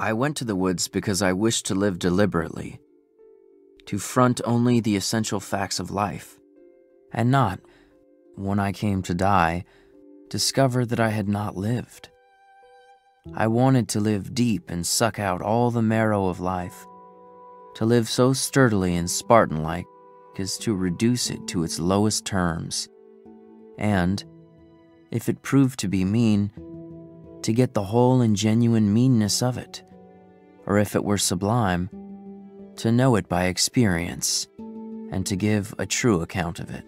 I went to the woods because I wished to live deliberately, to front only the essential facts of life, and not, when I came to die, discover that I had not lived. I wanted to live deep and suck out all the marrow of life, to live so sturdily and Spartan like as to reduce it to its lowest terms, and, if it proved to be mean, to get the whole and genuine meanness of it, or if it were sublime, to know it by experience, and to give a true account of it.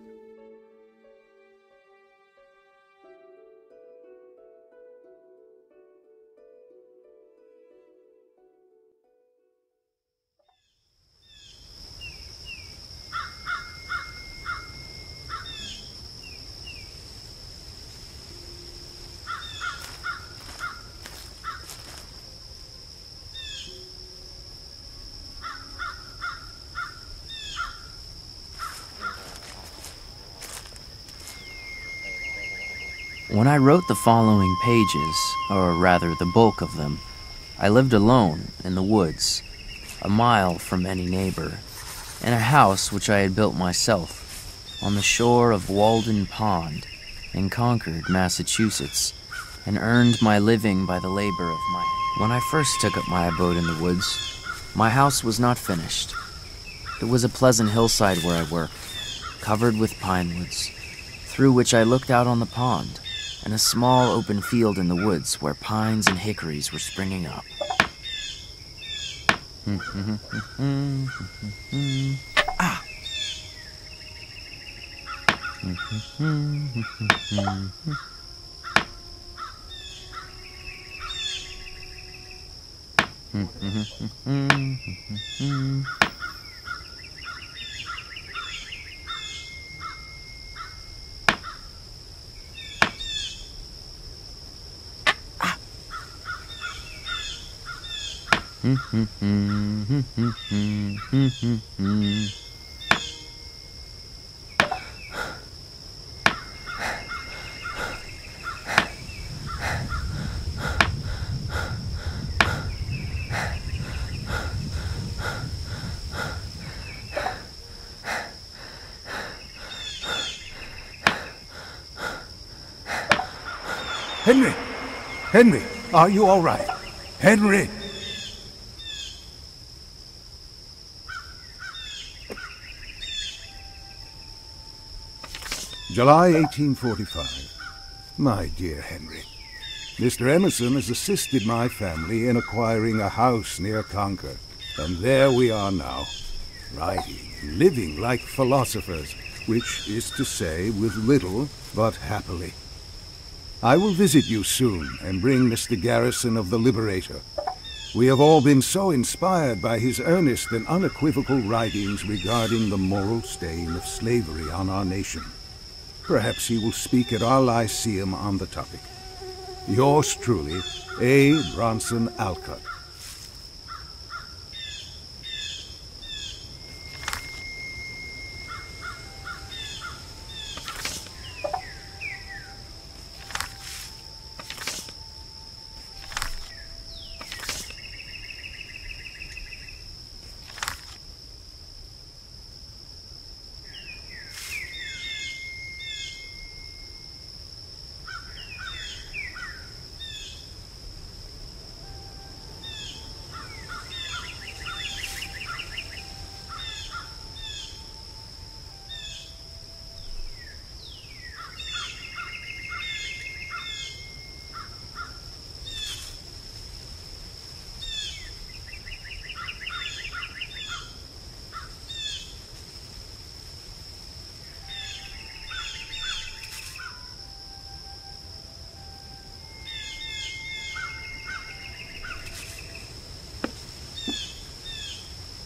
I wrote the following pages, or rather the bulk of them, I lived alone in the woods, a mile from any neighbor, in a house which I had built myself, on the shore of Walden Pond, in Concord, Massachusetts, and earned my living by the labor of my. When I first took up my abode in the woods, my house was not finished. It was a pleasant hillside where I worked, covered with pine woods, through which I looked out on the pond and a small open field in the woods where pines and hickories were springing up. ah! Henry! Henry, are you all right? Henry! July 1845. My dear Henry, Mr. Emerson has assisted my family in acquiring a house near Concord, and there we are now, writing, living like philosophers, which is to say, with little but happily. I will visit you soon and bring Mr. Garrison of the Liberator. We have all been so inspired by his earnest and unequivocal writings regarding the moral stain of slavery on our nation. Perhaps he will speak at our Lyceum on the topic. Yours truly, A. Bronson Alcott.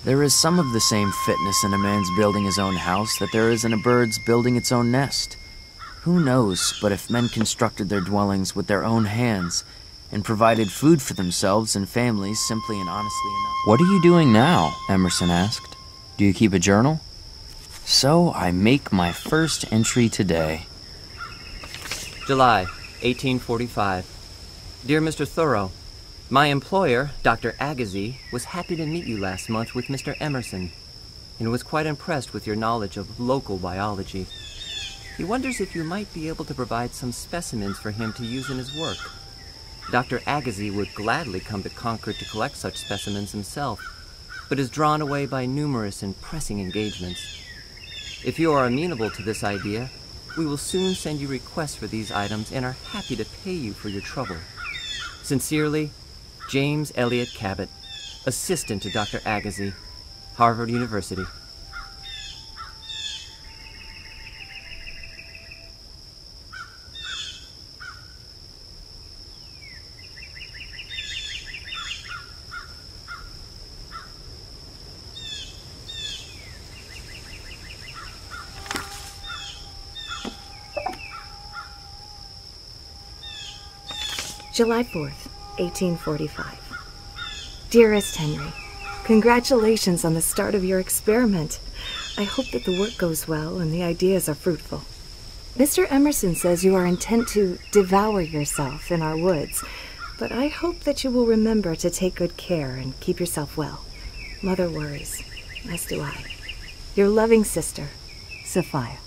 There is some of the same fitness in a man's building his own house that there is in a bird's building its own nest. Who knows but if men constructed their dwellings with their own hands and provided food for themselves and families simply and honestly enough? What are you doing now? Emerson asked. Do you keep a journal? So I make my first entry today. July, 1845. Dear Mr. Thoreau, My employer, Dr. Agassiz, was happy to meet you last month with Mr. Emerson and was quite impressed with your knowledge of local biology. He wonders if you might be able to provide some specimens for him to use in his work. Dr. Agassiz would gladly come to Concord to collect such specimens himself, but is drawn away by numerous and pressing engagements. If you are amenable to this idea, we will soon send you requests for these items and are happy to pay you for your trouble. Sincerely, James Elliot Cabot, Assistant to Dr. Agassiz, Harvard University. July 4th, 1845. Dearest Henry, congratulations on the start of your experiment. I hope that the work goes well and the ideas are fruitful. Mr. Emerson says you are intent to devour yourself in our woods, but I hope that you will remember to take good care and keep yourself well. Mother worries, as do I. Your loving sister, Sophia.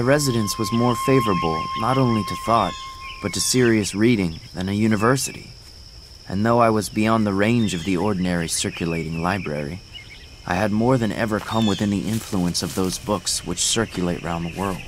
My residence was more favorable not only to thought, but to serious reading than a university. And though I was beyond the range of the ordinary circulating library, I had more than ever come within the influence of those books which circulate round the world.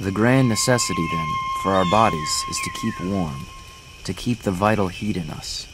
The grand necessity, then, for our bodies is to keep warm, to keep the vital heat in us.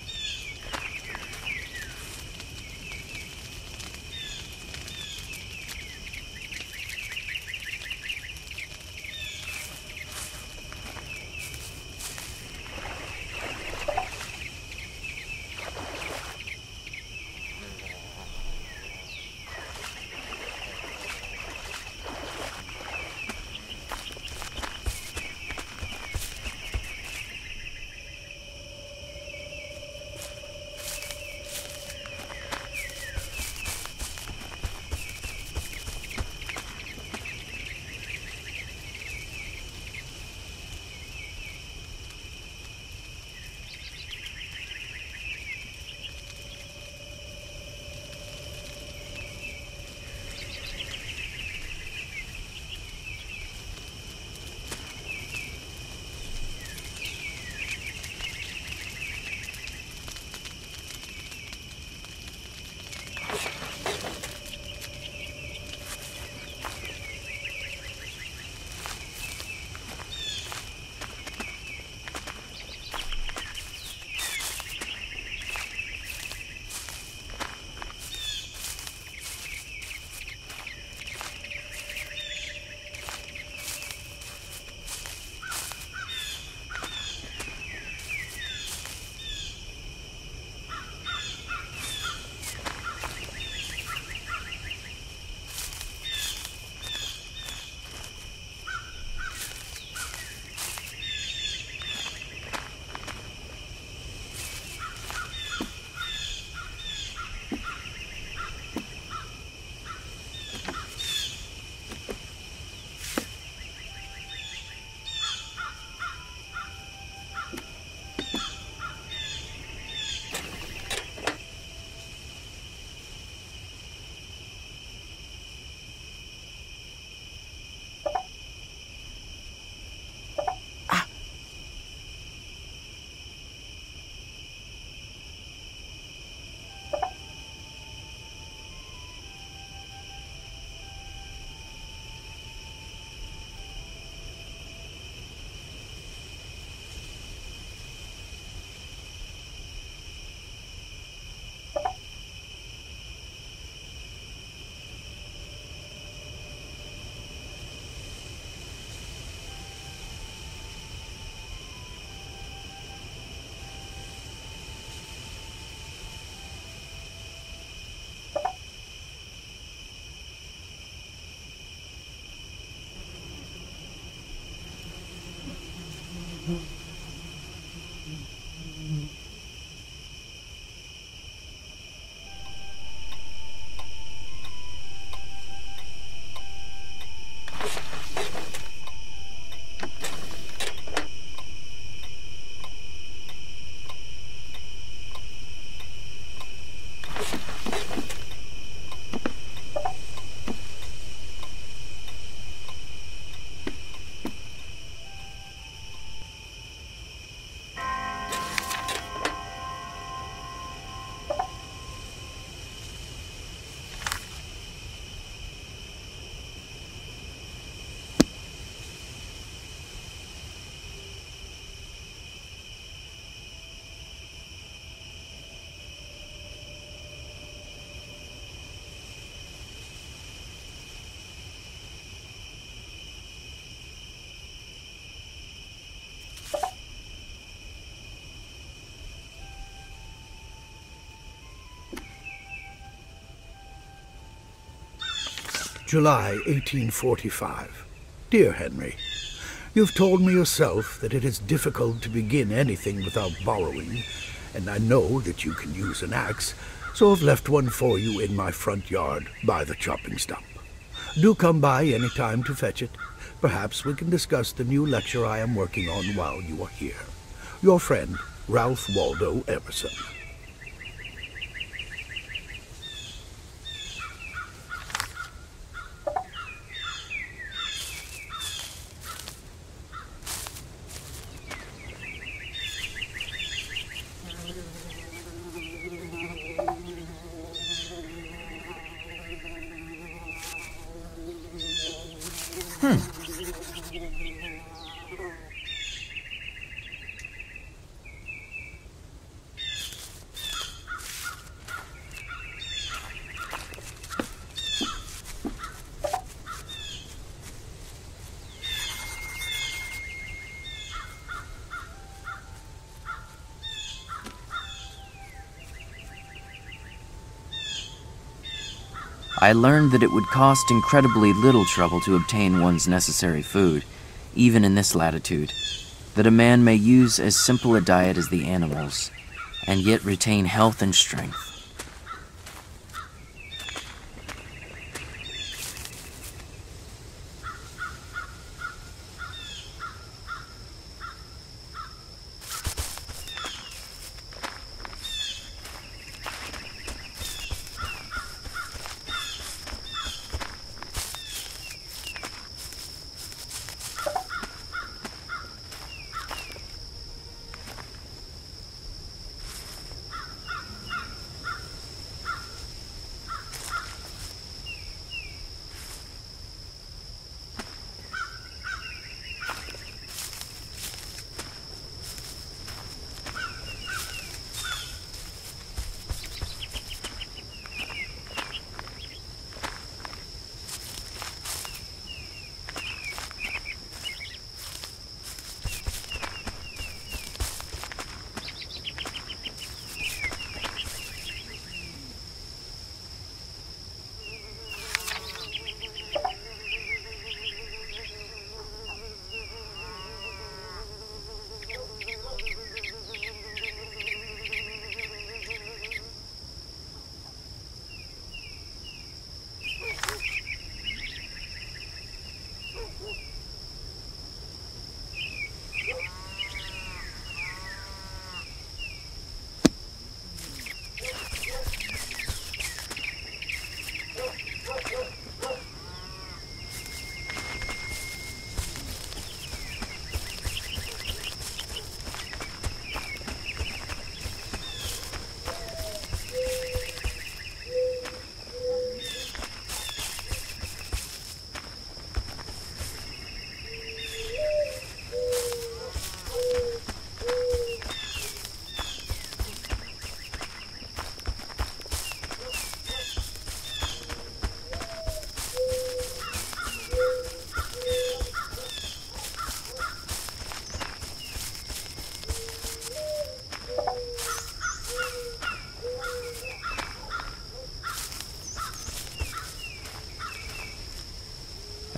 July 1845. Dear Henry, You've told me yourself that it is difficult to begin anything without borrowing, and I know that you can use an axe, so I've left one for you in my front yard by the chopping stump. Do come by any time to fetch it. Perhaps we can discuss the new lecture I am working on while you are here. Your friend, Ralph Waldo Emerson. I learned that it would cost incredibly little trouble to obtain one's necessary food, even in this latitude, that a man may use as simple a diet as the animals, and yet retain health and strength.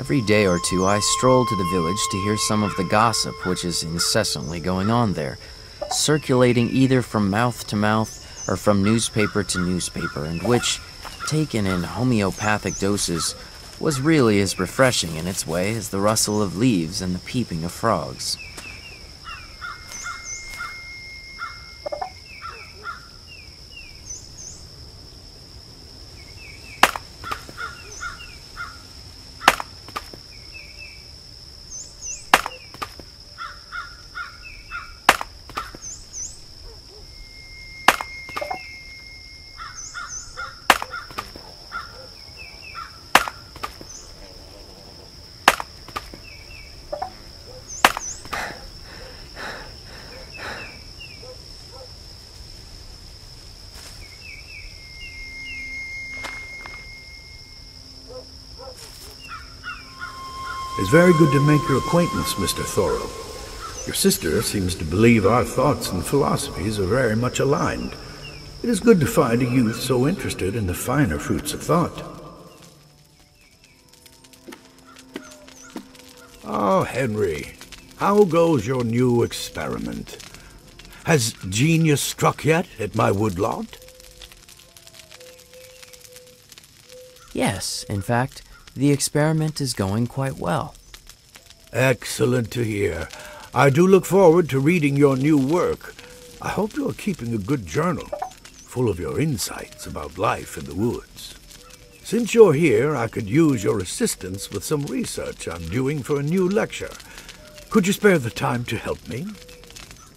Every day or two, I stroll to the village to hear some of the gossip which is incessantly going on there, circulating either from mouth to mouth or from newspaper to newspaper, and which, taken in homeopathic doses, was really as refreshing in its way as the rustle of leaves and the peeping of frogs. It's very good to make your acquaintance, Mr. Thoreau. Your sister seems to believe our thoughts and philosophies are very much aligned. It is good to find a youth so interested in the finer fruits of thought. Oh, Henry, how goes your new experiment? Has genius struck yet at my woodlot? Yes, in fact, the experiment is going quite well. Excellent to hear. I do look forward to reading your new work. I hope you're keeping a good journal, full of your insights about life in the woods. Since you're here, I could use your assistance with some research I'm doing for a new lecture. Could you spare the time to help me?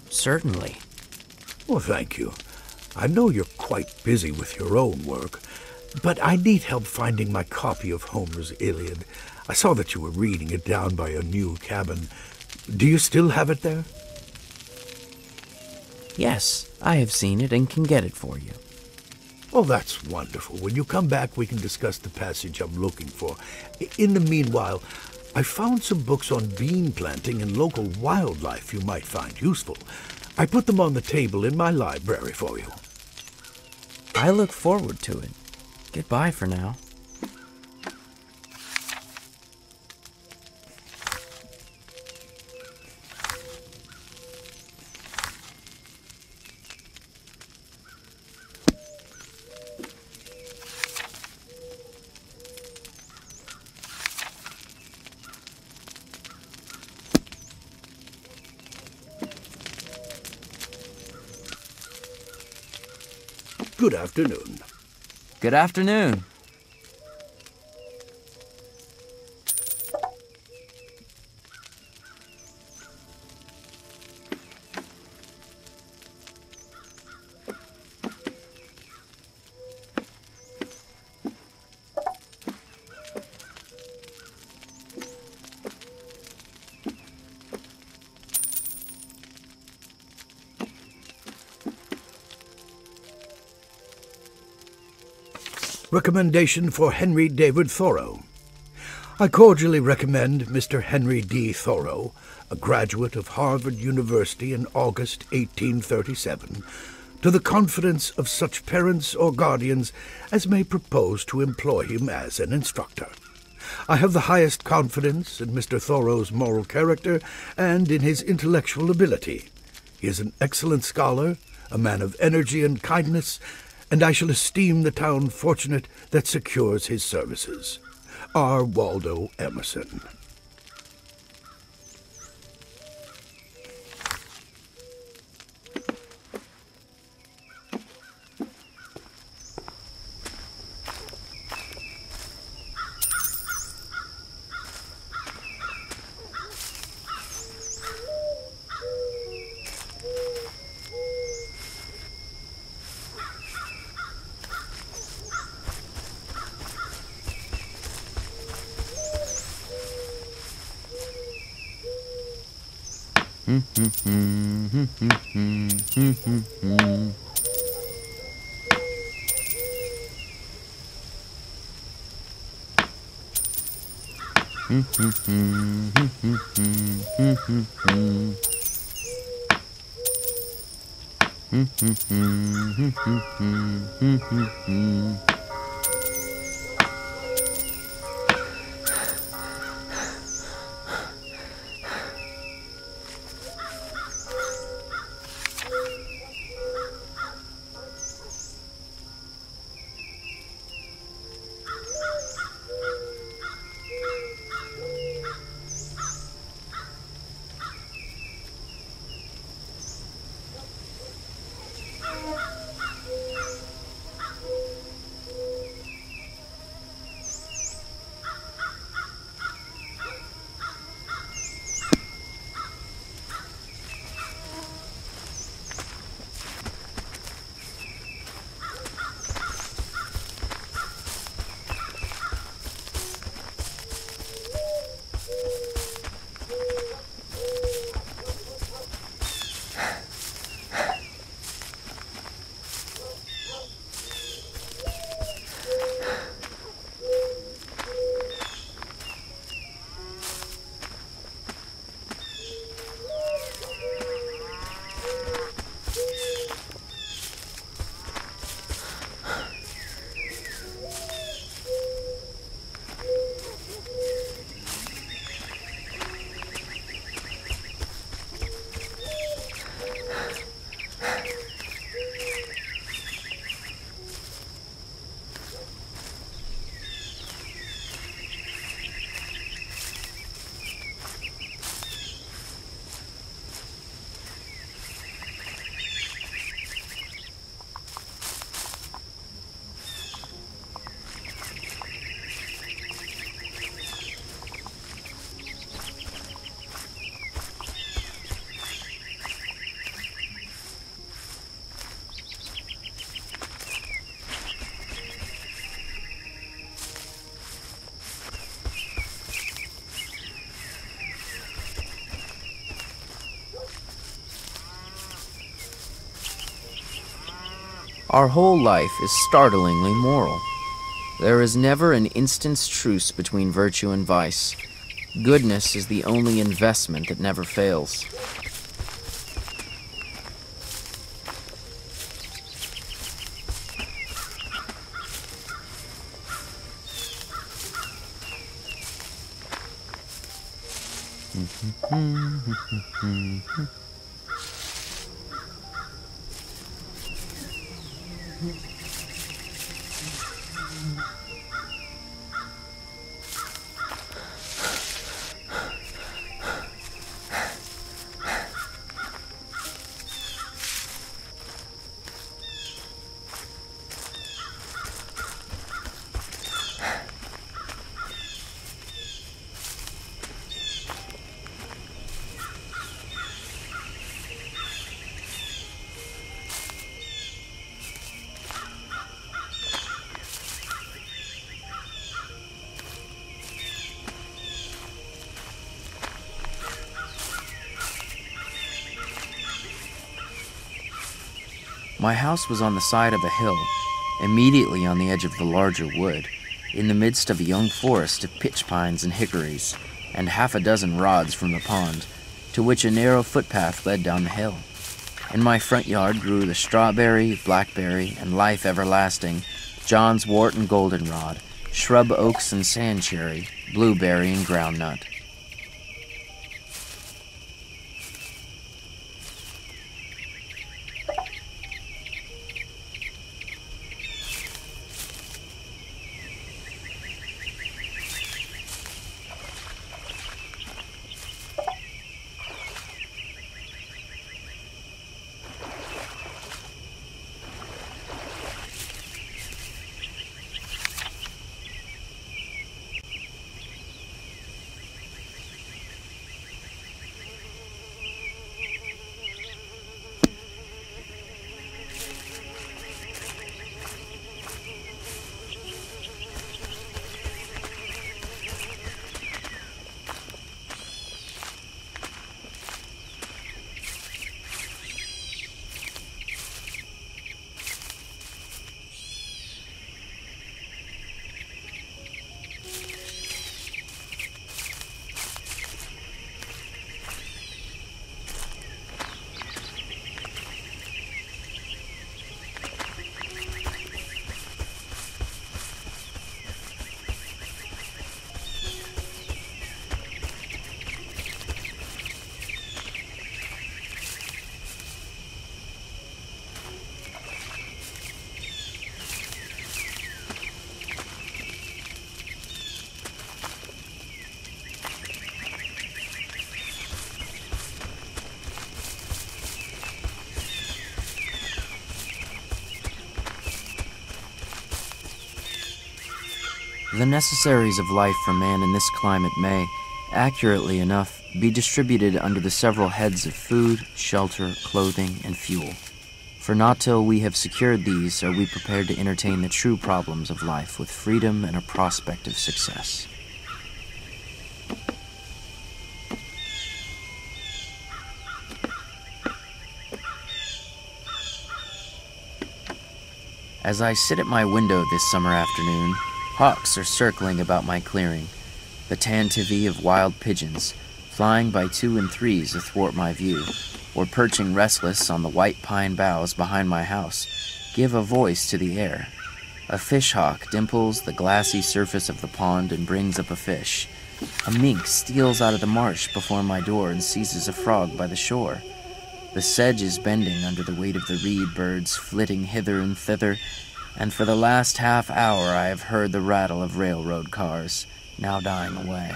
Certainly. Well, thank you. I know you're quite busy with your own work, but I need help finding my copy of Homer's Iliad. I saw that you were reading it down by your new cabin. Do you still have it there? Yes, I have seen it and can get it for you. Oh, that's wonderful. When you come back, we can discuss the passage I'm looking for. In the meanwhile, I found some books on bean planting and local wildlife you might find useful. I put them on the table in my library for you. I look forward to it. Goodbye for now. Afternoon. Good afternoon. Recommendation for Henry David Thoreau. I cordially recommend Mr. Henry D. Thoreau, a graduate of Harvard University in August 1837, to the confidence of such parents or guardians as may propose to employ him as an instructor. I have the highest confidence in Mr. Thoreau's moral character and in his intellectual ability. He is an excellent scholar, a man of energy and kindness, and I shall esteem the town fortunate that secures his services. R. Waldo Emerson. Our whole life is startlingly moral. There is never an instant's truce between virtue and vice. Goodness is the only investment that never fails. My house was on the side of a hill, immediately on the edge of the larger wood, in the midst of a young forest of pitch pines and hickories, and half a dozen rods from the pond, to which a narrow footpath led down the hill. In my front yard grew the strawberry, blackberry, and life everlasting, John's wort and goldenrod, shrub oaks and sand cherry, blueberry and groundnut. Necessaries of life for man in this climate may, accurately enough, be distributed under the several heads of food, shelter, clothing, and fuel. For not till we have secured these are we prepared to entertain the true problems of life with freedom and a prospect of success. As I sit at my window this summer afternoon, Hawks are circling about my clearing, the tantivy of wild pigeons, flying by two and threes athwart my view, or perching restless on the white pine boughs behind my house, give a voice to the air. A fish hawk dimples the glassy surface of the pond and brings up a fish. A mink steals out of the marsh before my door and seizes a frog by the shore. The sedge is bending under the weight of the reed birds flitting hither and thither, and for the last half hour I have heard the rattle of railroad cars, now dying away.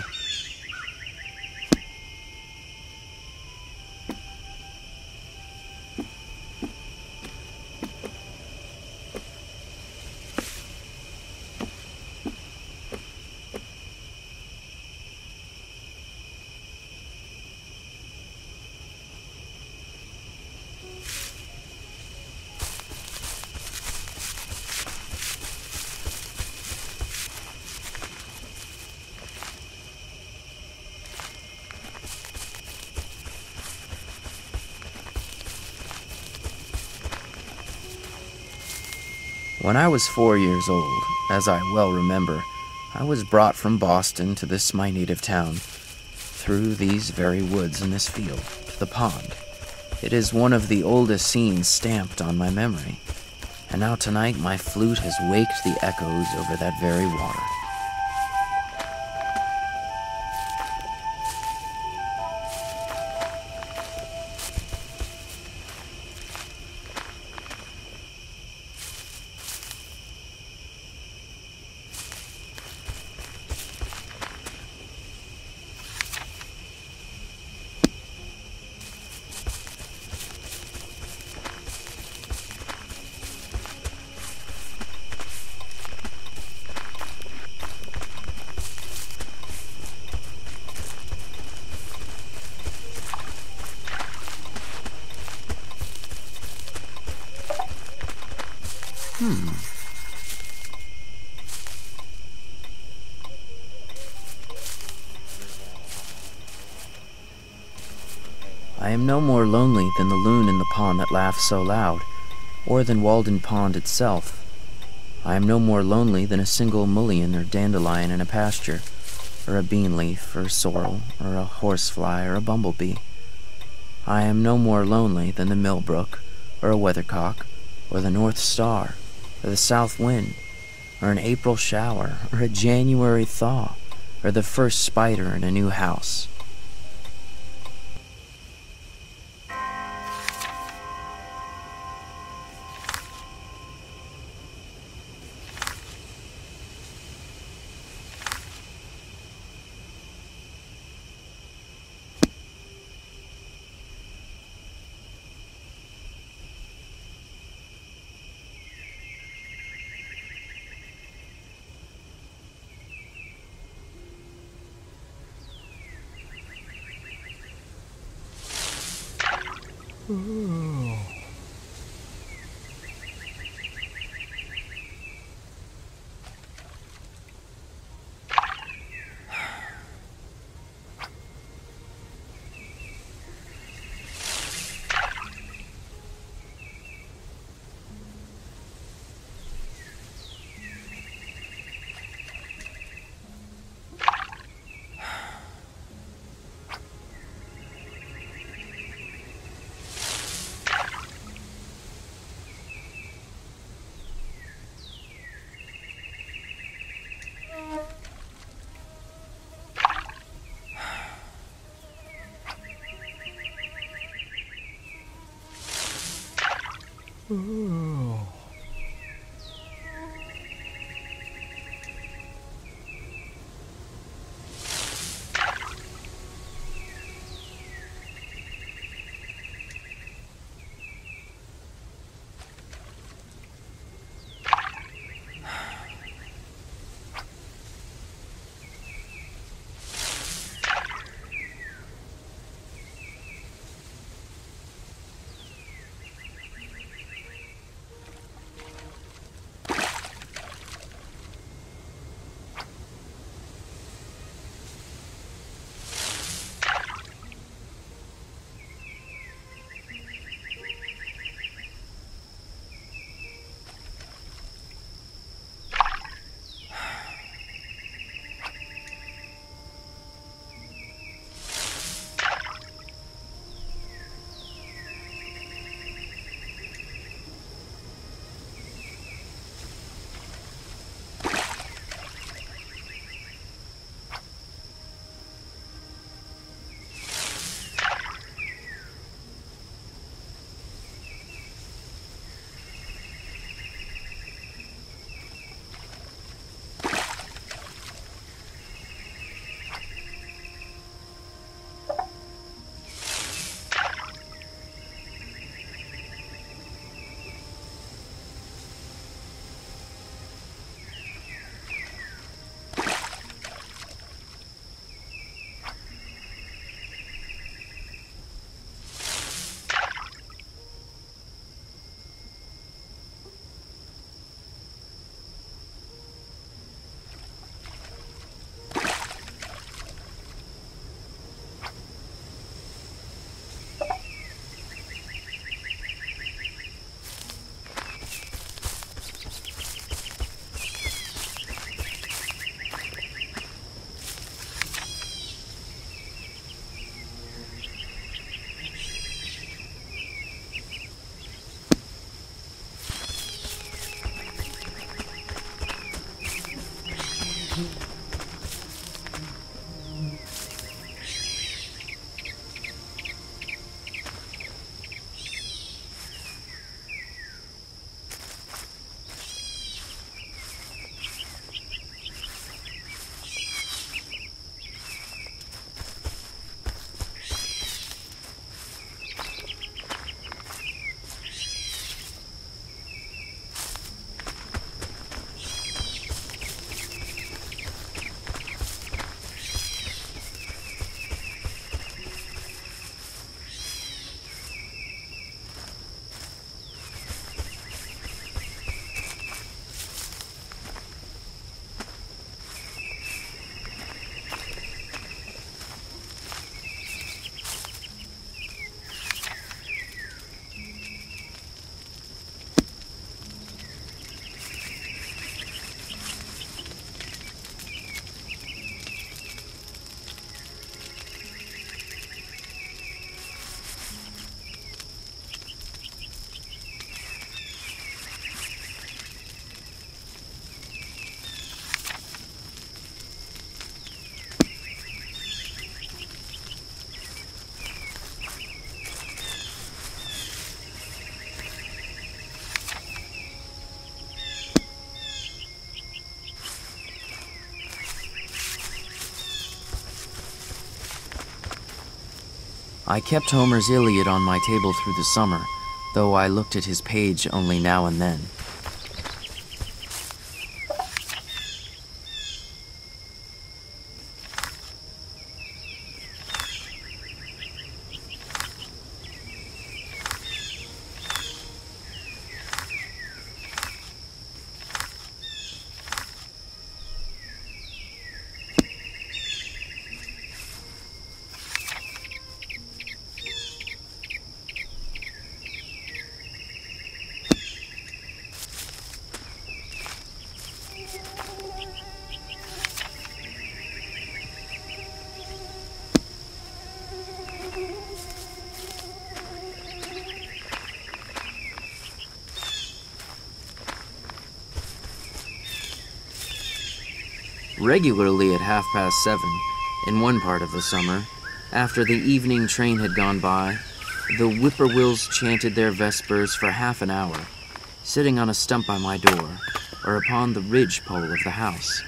Was four years old, as I well remember, I was brought from Boston to this my native town, through these very woods in this field, to the pond. It is one of the oldest scenes stamped on my memory. And now tonight my flute has waked the echoes over that very water. Laughs so loud, or than Walden Pond itself. I am no more lonely than a single mullein or dandelion in a pasture, or a bean leaf, or a sorrel, or a horsefly, or a bumblebee. I am no more lonely than the millbrook, or a weathercock, or the North Star, or the south wind, or an April shower, or a January thaw, or the first spider in a new house. Ooh. Ooh. I kept Homer's Iliad on my table through the summer, though I looked at his page only now and then. Regularly at half past seven, in one part of the summer, after the evening train had gone by, the whippoorwills chanted their vespers for half an hour, sitting on a stump by my door or upon the ridge pole of the house.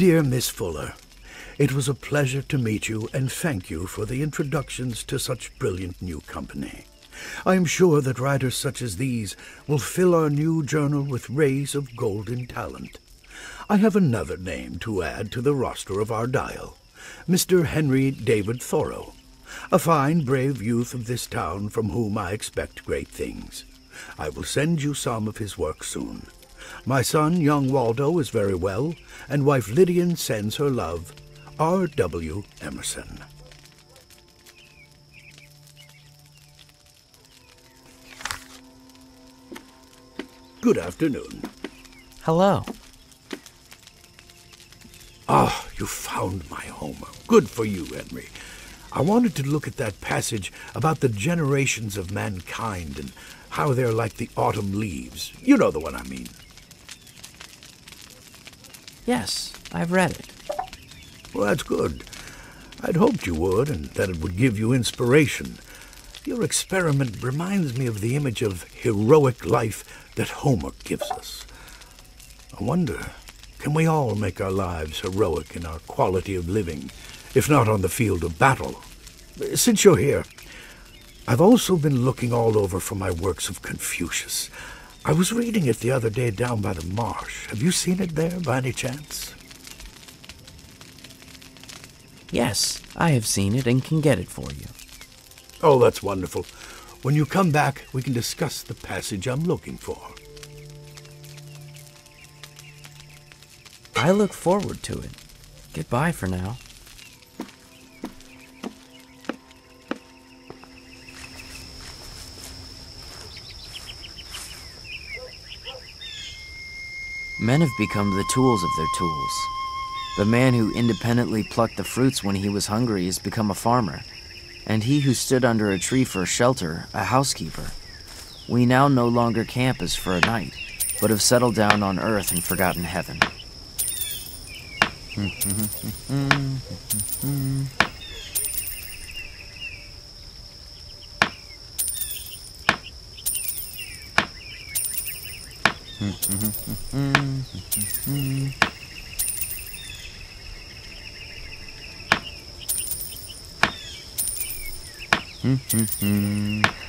Dear Miss Fuller, it was a pleasure to meet you and thank you for the introductions to such brilliant new company. I am sure that writers such as these will fill our new journal with rays of golden talent. I have another name to add to the roster of our dial Mr. Henry David Thoreau, a fine, brave youth of this town from whom I expect great things. I will send you some of his work soon. My son, young Waldo, is very well, and wife Lydian sends her love. R. W. Emerson. Good afternoon. Hello. Ah, you found my home. Good for you, Henry. I wanted to look at that passage about the generations of mankind and how they're like the autumn leaves. You know the one I mean. Yes, I've read it. Well, that's good. I'd hoped you would, and that it would give you inspiration. Your experiment reminds me of the image of heroic life that Homer gives us. I wonder, can we all make our lives heroic in our quality of living, if not on the field of battle? Since you're here, I've also been looking all over for my works of Confucius. I was reading it the other day down by the marsh. Have you seen it there by any chance? Yes, I have seen it and can get it for you. Oh, that's wonderful. When you come back, we can discuss the passage I'm looking for. I look forward to it. Goodbye for now. Men have become the tools of their tools. The man who independently plucked the fruits when he was hungry has become a farmer, and he who stood under a tree for shelter, a housekeeper. We now no longer camp as for a night, but have settled down on earth and forgotten heaven. Mm-hmm.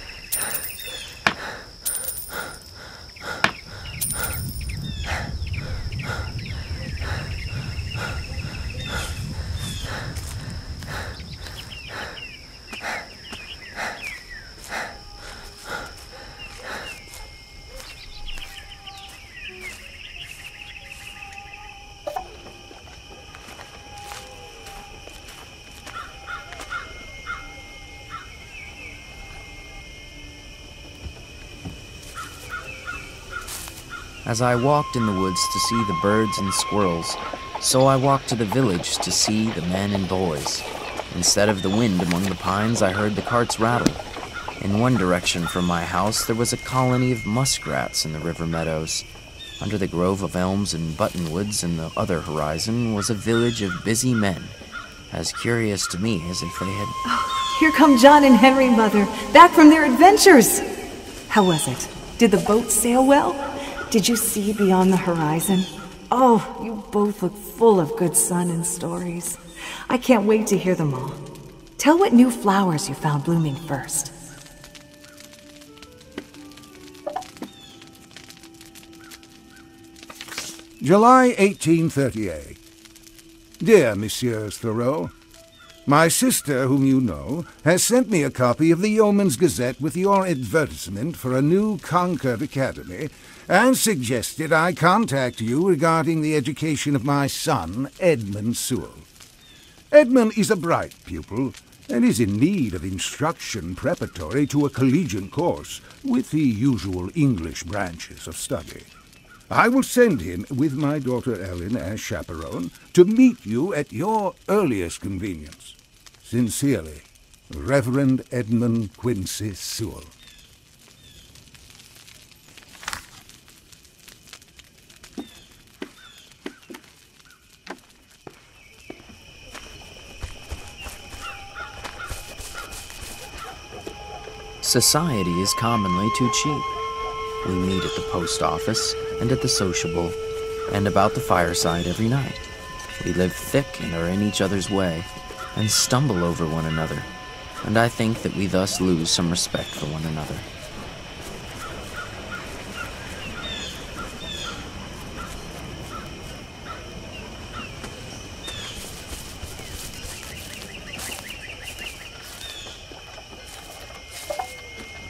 As I walked in the woods to see the birds and squirrels, so I walked to the village to see the men and boys. Instead of the wind among the pines, I heard the carts rattle. In one direction from my house, there was a colony of muskrats in the river meadows. Under the grove of elms and buttonwoods in the other horizon was a village of busy men, as curious to me as if they had. Oh, here come John and Henry, Mother, back from their adventures. How was it? Did the boat sail well? Did you see beyond the horizon? Oh, you both look full of good sun and stories. I can't wait to hear them all. Tell what new flowers you found blooming first. July 1838. Dear Messieurs Thoreau, my sister, whom you know, has sent me a copy of the Yeoman's Gazette with your advertisement for a new Concord Academy, and suggested I contact you regarding the education of my son, Edmund Sewall. Edmund is a bright pupil, and is in need of instruction preparatory to a collegiate course with the usual English branches of study. I will send him with my daughter Ellen as chaperone to meet you at your earliest convenience. Sincerely, Reverend Edmund Quincy Sewall. Society is commonly too cheap. We meet at the post office and at the sociable and about the fireside every night. We live thick and are in each other's way, and stumble over one another, and I think that we thus lose some respect for one another.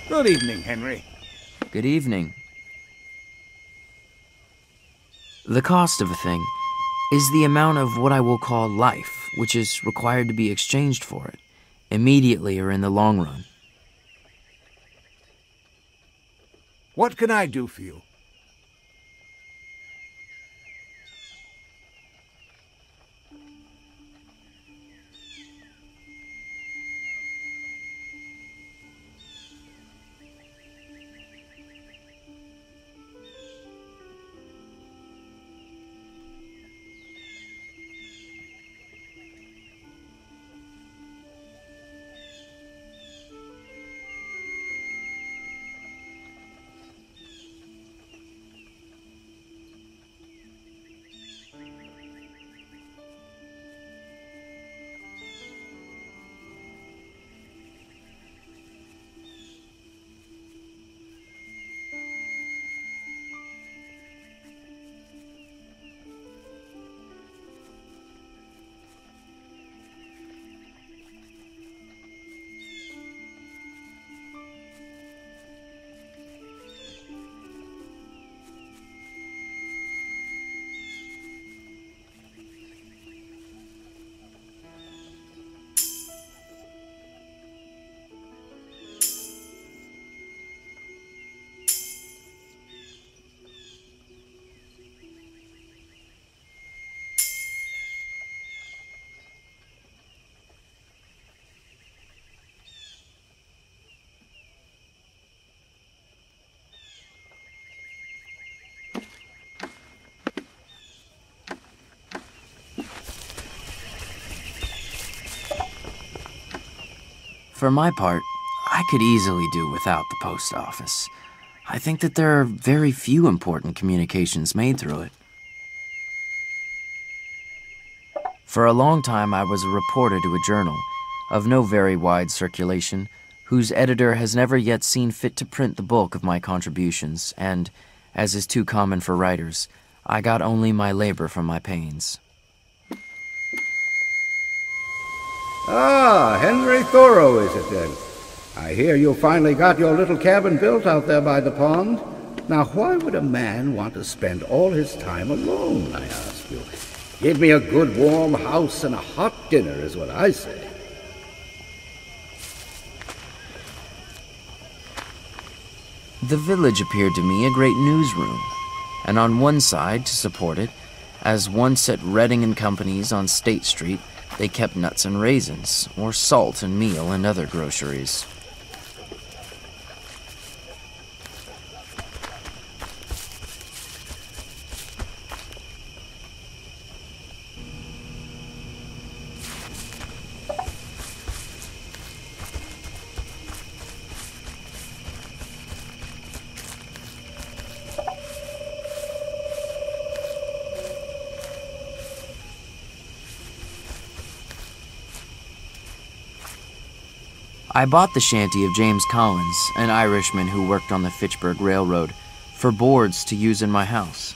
Good evening, Henry. Good evening. The cost of a thing is the amount of what I will call life, which is required to be exchanged for it, immediately or in the long run. What can I do for you? For my part, I could easily do without the post office. I think that there are very few important communications made through it. For a long time, I was a reporter to a journal, of no very wide circulation, whose editor has never yet seen fit to print the bulk of my contributions, and, as is too common for writers, I got only my labor from my pains. Ah, Henry Thoreau is it then? I hear you finally got your little cabin built out there by the pond. Now, why would a man want to spend all his time alone, I ask you? Give me a good warm house and a hot dinner is what I say. The village appeared to me a great newsroom, and on one side, to support it, as once at Redding and Company's on State Street, they kept nuts and raisins, or salt and meal and other groceries. I bought the shanty of James Collins, an Irishman who worked on the Fitchburg Railroad, for boards to use in my house.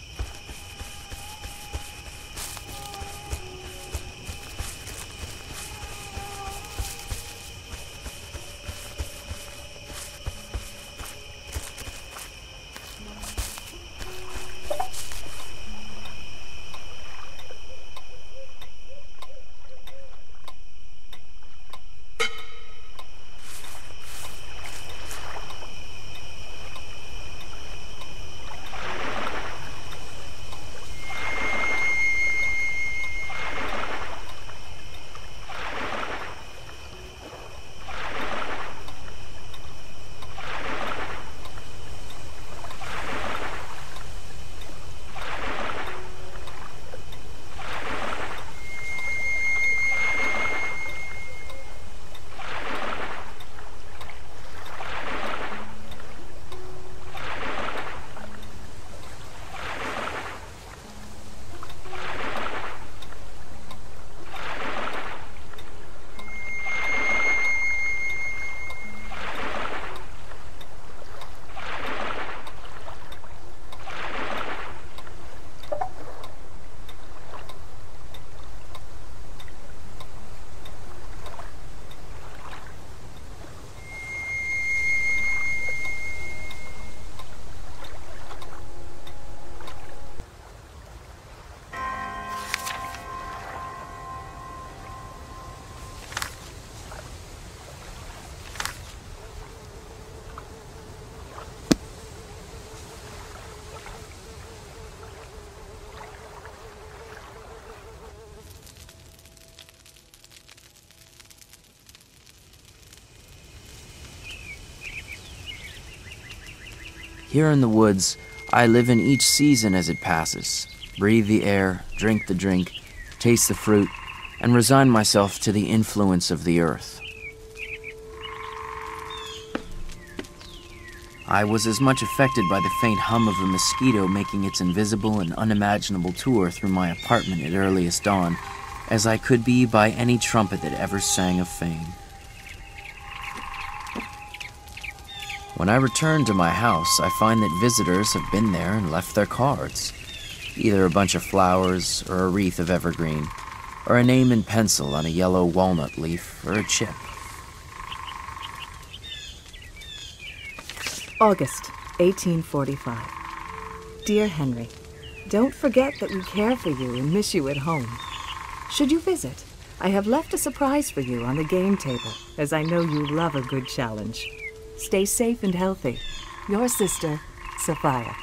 Here in the woods, I live in each season as it passes, breathe the air, drink the drink, taste the fruit, and resign myself to the influence of the earth. I was as much affected by the faint hum of a mosquito making its invisible and unimaginable tour through my apartment at earliest dawn as I could be by any trumpet that ever sang of fame. When I return to my house, I find that visitors have been there and left their cards. Either a bunch of flowers, or a wreath of evergreen, or a name in pencil on a yellow walnut leaf, or a chip. August 1845. Dear Henry, don't forget that we care for you and miss you at home. Should you visit, I have left a surprise for you on the game table, as I know you love a good challenge. Stay safe and healthy. Your sister, Sophia.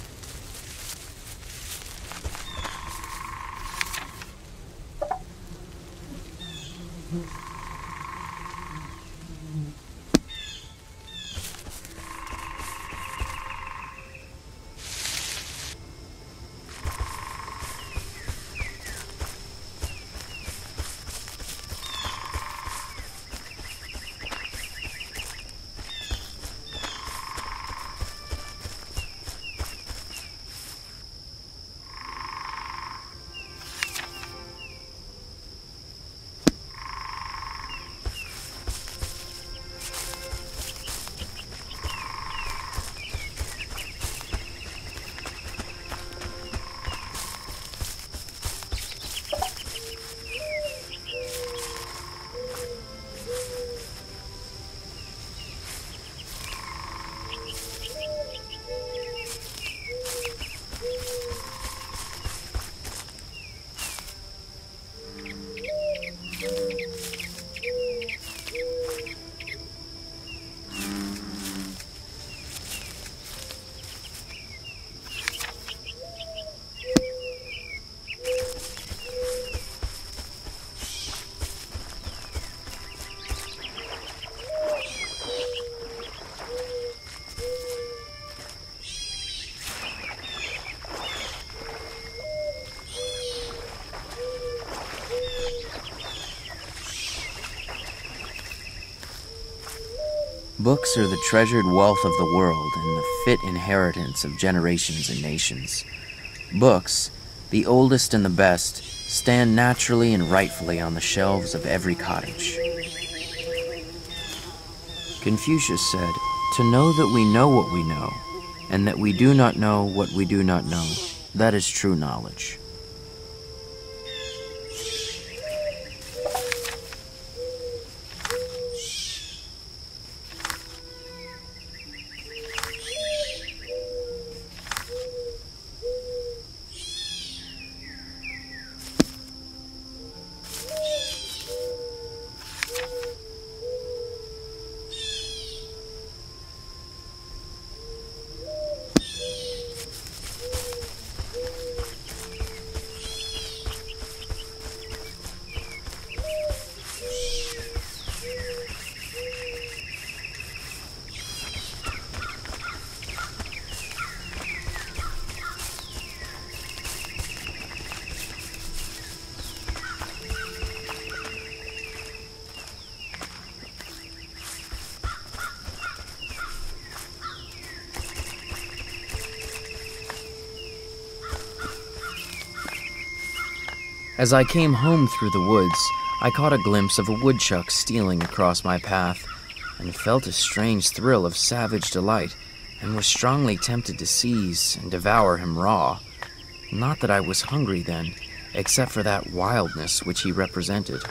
Books are the treasured wealth of the world and the fit inheritance of generations and nations. Books, the oldest and the best, stand naturally and rightfully on the shelves of every cottage. Confucius said, To know that we know what we know, and that we do not know what we do not know, that is true knowledge. As I came home through the woods, I caught a glimpse of a woodchuck stealing across my path, and felt a strange thrill of savage delight, and was strongly tempted to seize and devour him raw. Not that I was hungry then, except for that wildness which he represented.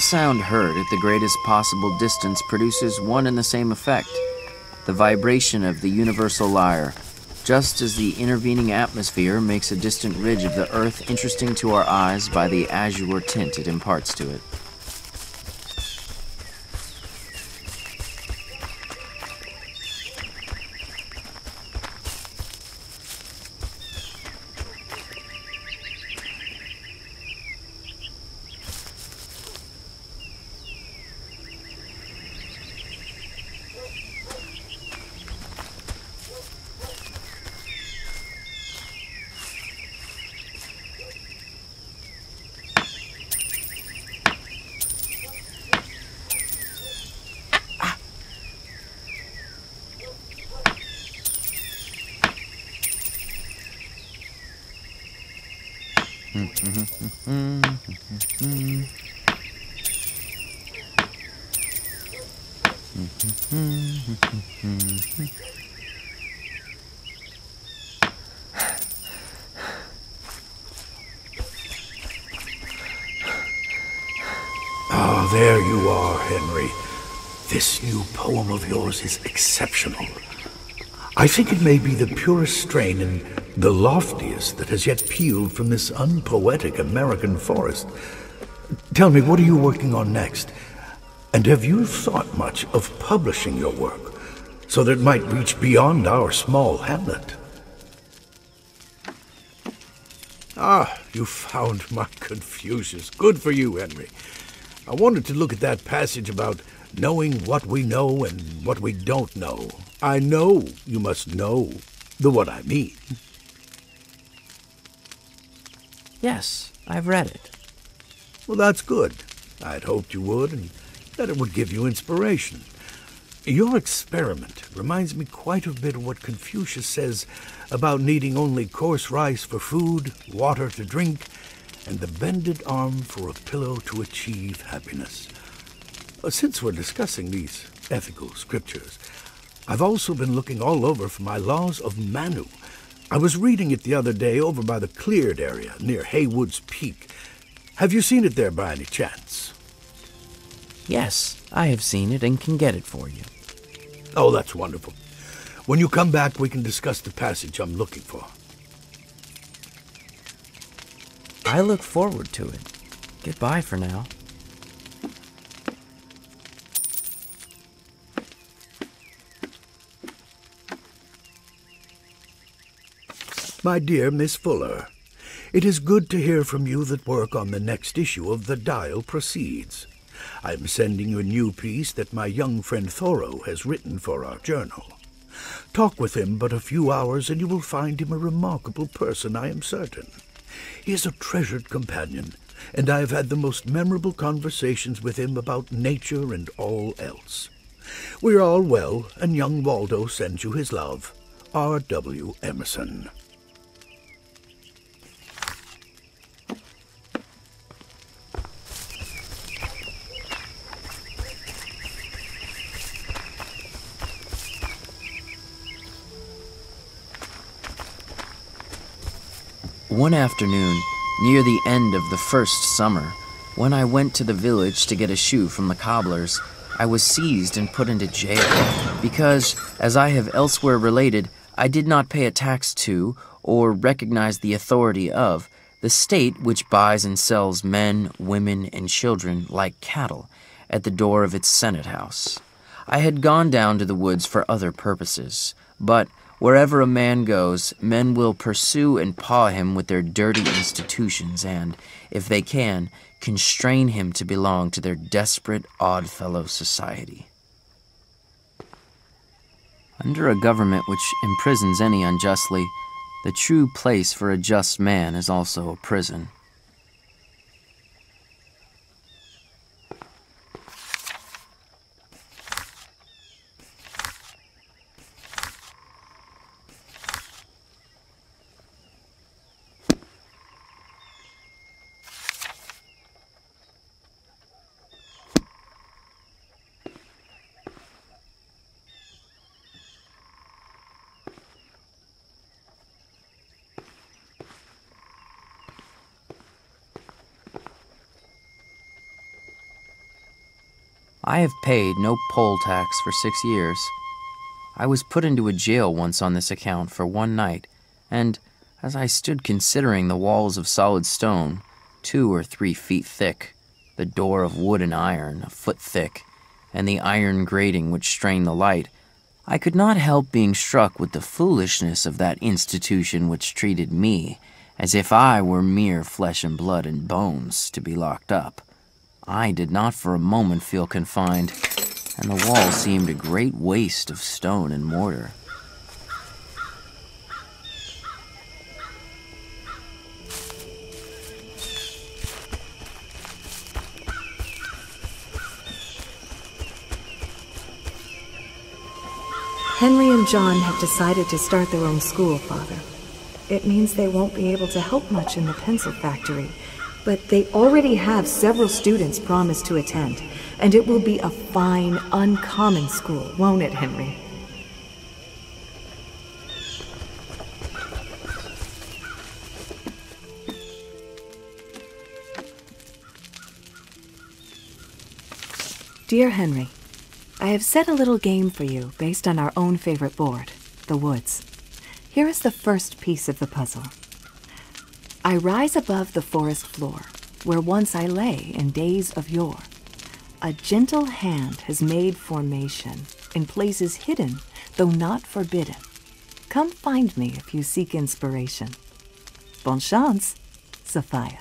Sound heard at the greatest possible distance produces one and the same effect the vibration of the universal lyre, just as the intervening atmosphere makes a distant ridge of the earth interesting to our eyes by the azure tint it imparts to it. Ah, there you are, Henry. This new poem of yours is exceptional. I think may be the purest strain and the loftiest that has yet pealed from this unpoetic American forest. Tell me, what are you working on next? And have you thought much of publishing your work so that it might reach beyond our small hamlet? Ah, you found my Confucius. Good for you, Henry. I wanted to look at that passage about knowing what we know and what we don't know. I know you must know the what I mean. Yes, I've read it. Well, that's good. I'd hoped you would, and that it would give you inspiration. Your experiment reminds me quite a bit of what Confucius says about needing only coarse rice for food, water to drink, and the bended arm for a pillow to achieve happiness. Uh, Since we're discussing these ethical scriptures, I've also been looking all over for my laws of Manu. I was reading it the other day over by the cleared area near Heywood's Peak. Have you seen it there by any chance? Yes, I have seen it and can get it for you. Oh, that's wonderful. When you come back, we can discuss the passage I'm looking for. I look forward to it. Goodbye for now. My dear Miss Fuller, it is good to hear from you that work on the next issue of The Dial proceeds. I'm sending you a new piece that my young friend Thoreau has written for our journal. Talk with him but a few hours, and you will find him a remarkable person, I am certain. He is a treasured companion, and I have had the most memorable conversations with him about nature and all else. We are all well, and young Waldo sends you his love. R. W. Emerson. One afternoon, near the end of the first summer, when I went to the village to get a shoe from the cobblers, I was seized and put into jail because, as I have elsewhere related, I did not pay a tax to, or recognize the authority of, the state which buys and sells men, women, and children like cattle at the door of its Senate House. I had gone down to the woods for other purposes, but wherever a man goes, men will pursue and paw him with their dirty institutions and, if they can, constrain him to belong to their desperate oddfellow society. Under a government which imprisons any unjustly, the true place for a just man is also a prison. I have paid no poll tax for six years. I was put into a jail once on this account for one night, and as I stood considering the walls of solid stone, two or three feet thick, the door of wood and iron a foot thick, and the iron grating which strained the light, I could not help being struck with the foolishness of that institution which treated me as if I were mere flesh and blood and bones to be locked up. I did not for a moment feel confined, and the wall seemed a great waste of stone and mortar. Henry and John have decided to start their own school, Father. It means they won't be able to help much in the pencil factory, but they already have several students promised to attend, and it will be a fine, uncommon school, won't it, Henry? Dear Henry, I have set a little game for you based on our own favorite board, the woods. Here is the first piece of the puzzle. I rise above the forest floor, where once I lay in days of yore. A gentle hand has made formation in places hidden, though not forbidden. Come find me if you seek inspiration. Bon chance, Sophia.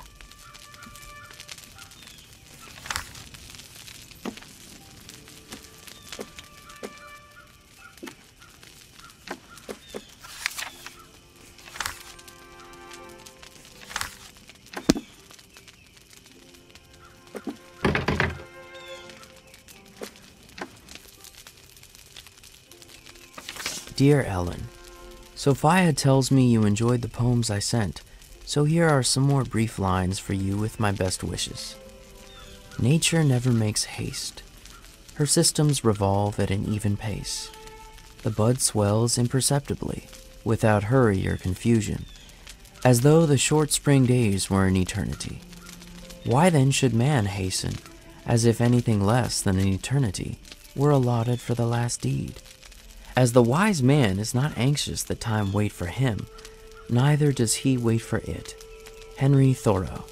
Dear Ellen, Sophia tells me you enjoyed the poems I sent, so here are some more brief lines for you with my best wishes. Nature never makes haste. Her systems revolve at an even pace. The bud swells imperceptibly, without hurry or confusion, as though the short spring days were an eternity. Why then should man hasten, as if anything less than an eternity were allotted for the last deed? As the wise man is not anxious that time wait for him, neither does he wait for it. Henry Thoreau.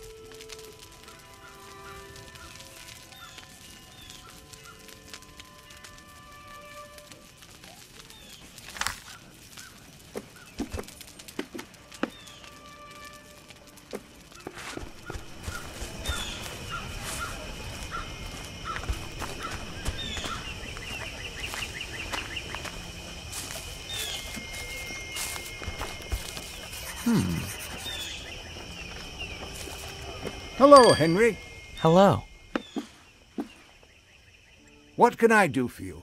Henry. Hello. What can I do for you?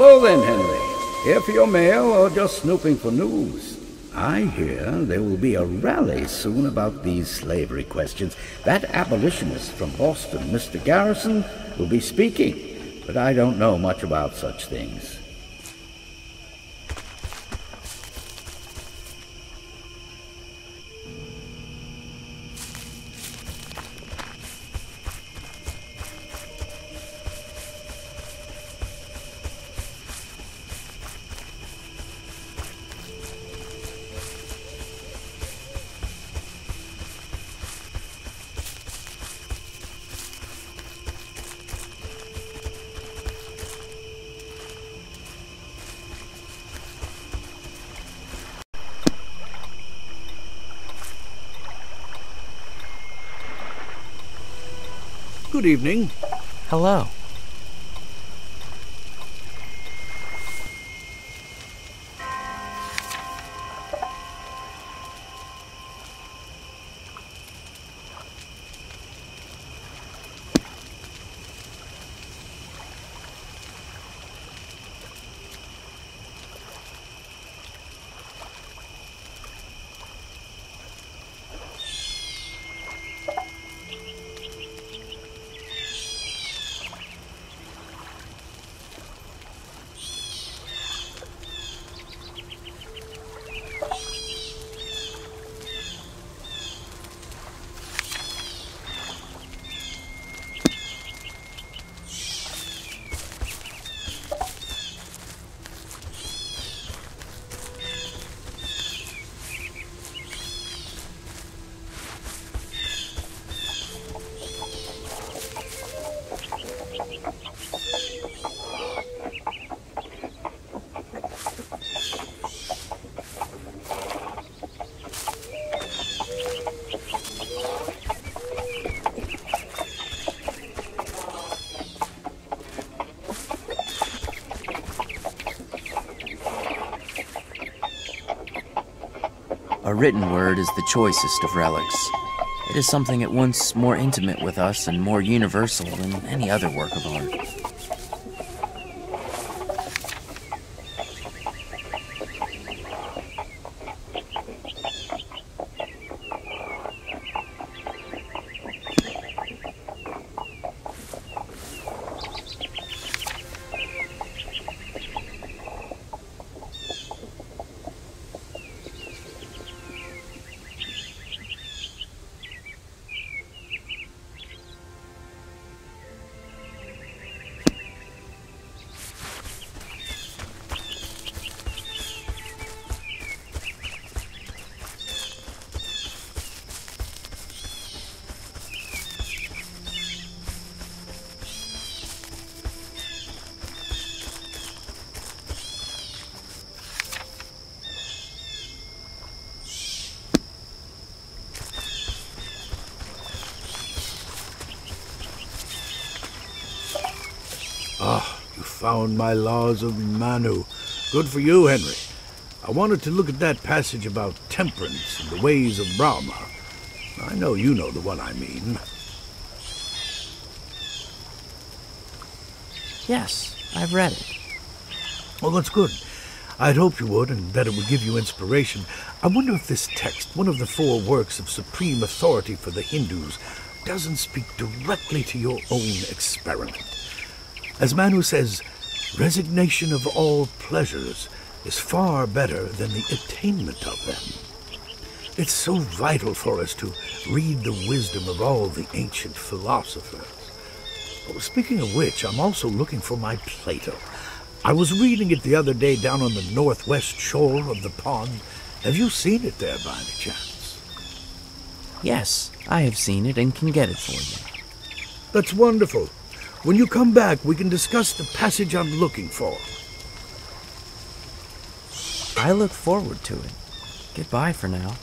Hello then, Henry. Here for your mail or just snooping for news? I hear there will be a rally soon about these slavery questions. That abolitionist from Boston, Mr. Garrison, will be speaking, but I don't know much about such things. Good evening. Hello. Written word is the choicest of relics. It is something at once more intimate with us and more universal than any other work of art. Found my laws of Manu. Good for you, Henry. I wanted to look at that passage about temperance and the ways of Brahma. I know you know the one I mean. Yes, I've read it. Well, that's good. I'd hoped you would, and that it would give you inspiration. I wonder if this text, one of the four works of supreme authority for the Hindus, doesn't speak directly to your own experiment. As Manu says, resignation of all pleasures is far better than the attainment of them. It's so vital for us to read the wisdom of all the ancient philosophers. Oh, speaking of which, I'm also looking for my Plato. I was reading it the other day down on the northwest shore of the pond. Have you seen it there by any chance? Yes, I have seen it and can get it for you. That's wonderful. When you come back, we can discuss the passage I'm looking for. I look forward to it. Goodbye for now.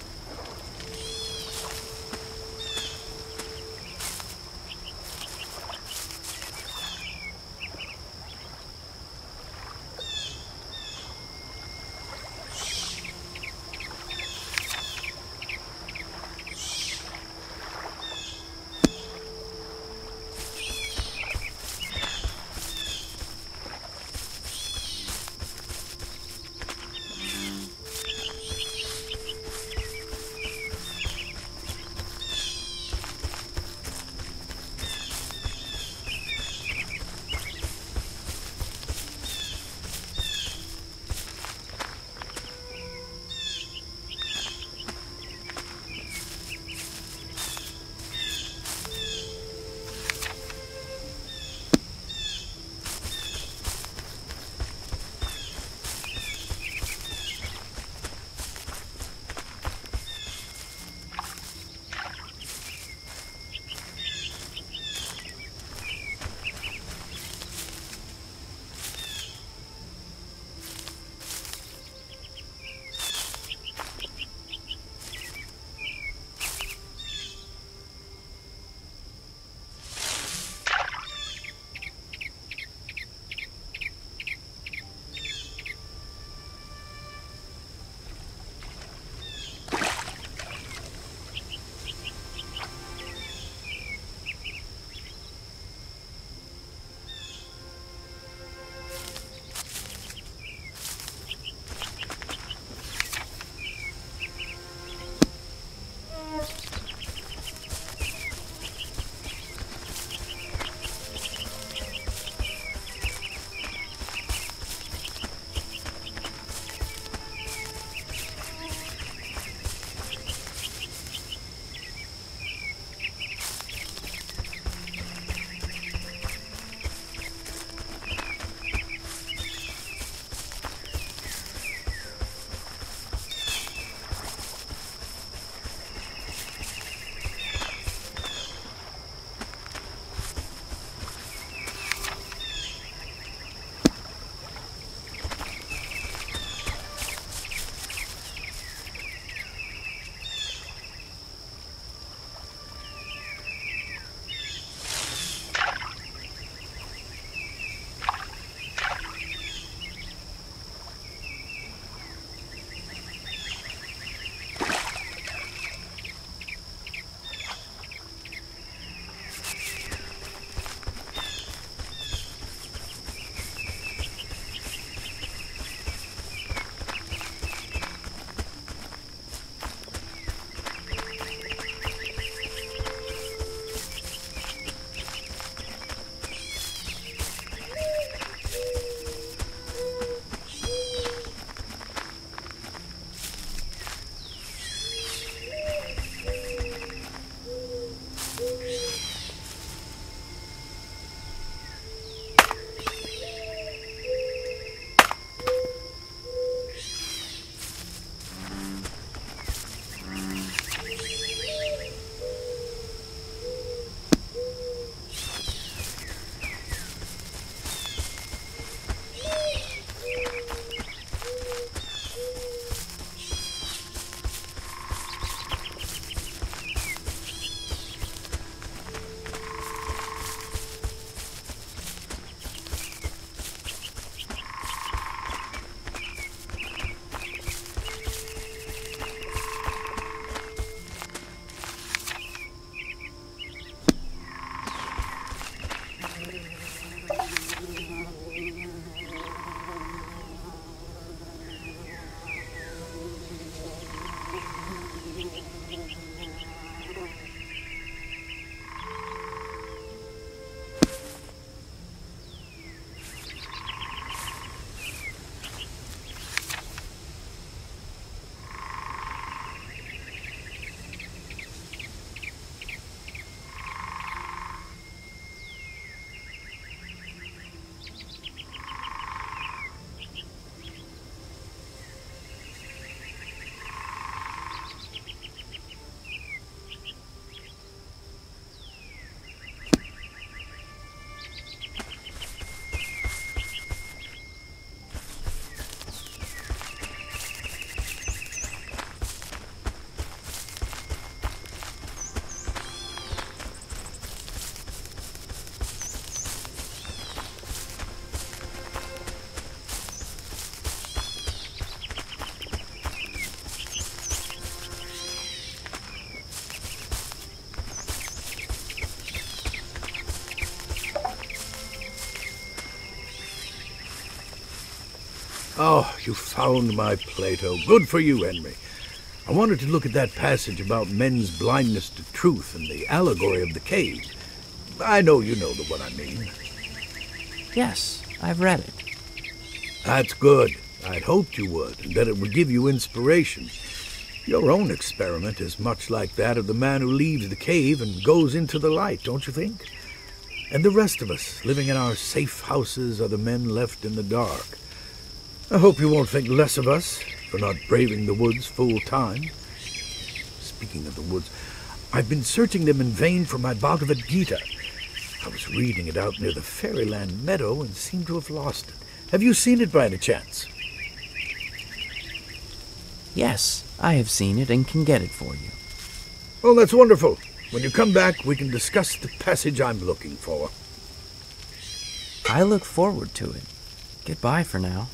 Oh, you found my Plato. Good for you, Henry. I wanted to look at that passage about men's blindness to truth and the allegory of the cave. I know you know the one I mean. Yes, I've read it. That's good. I'd hoped you would, and that it would give you inspiration. Your own experiment is much like that of the man who leaves the cave and goes into the light, don't you think? And the rest of us, living in our safe houses, are the men left in the dark. I hope you won't think less of us for not braving the woods full time. Speaking of the woods, I've been searching them in vain for my Bhagavad Gita. I was reading it out near the Fairyland meadow and seem to have lost it. Have you seen it by any chance? Yes, I have seen it and can get it for you. Well, that's wonderful. When you come back, we can discuss the passage I'm looking for. I look forward to it. Goodbye for now.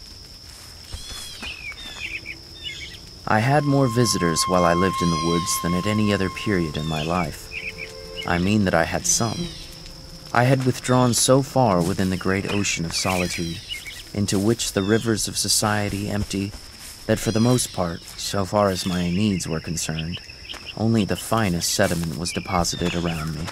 I had more visitors while I lived in the woods than at any other period in my life. I mean that I had some. I had withdrawn so far within the great ocean of solitude, into which the rivers of society empty, that for the most part, so far as my needs were concerned, only the finest sediment was deposited around me.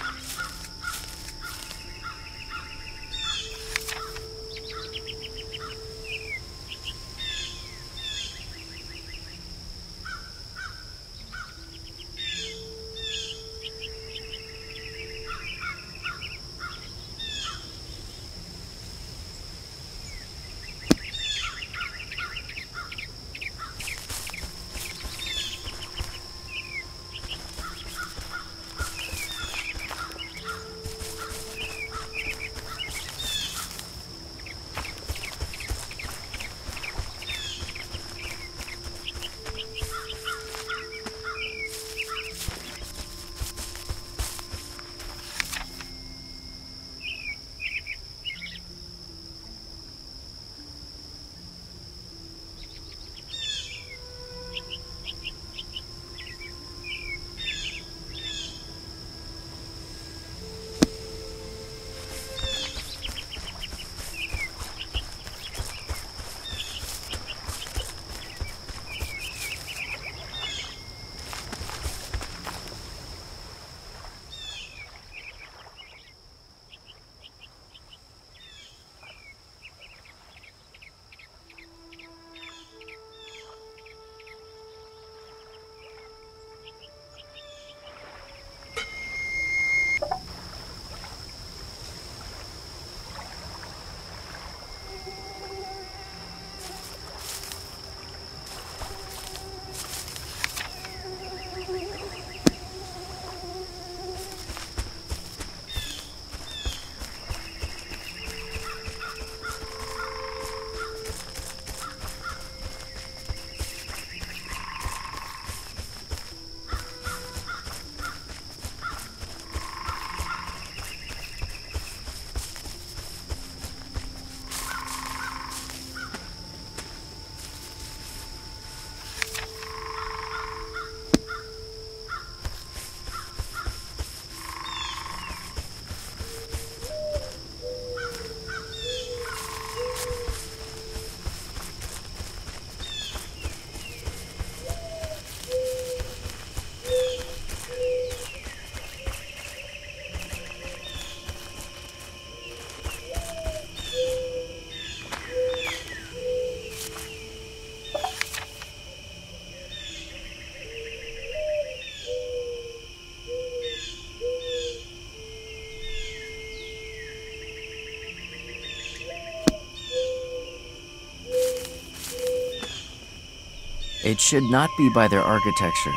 It should not be by their architecture,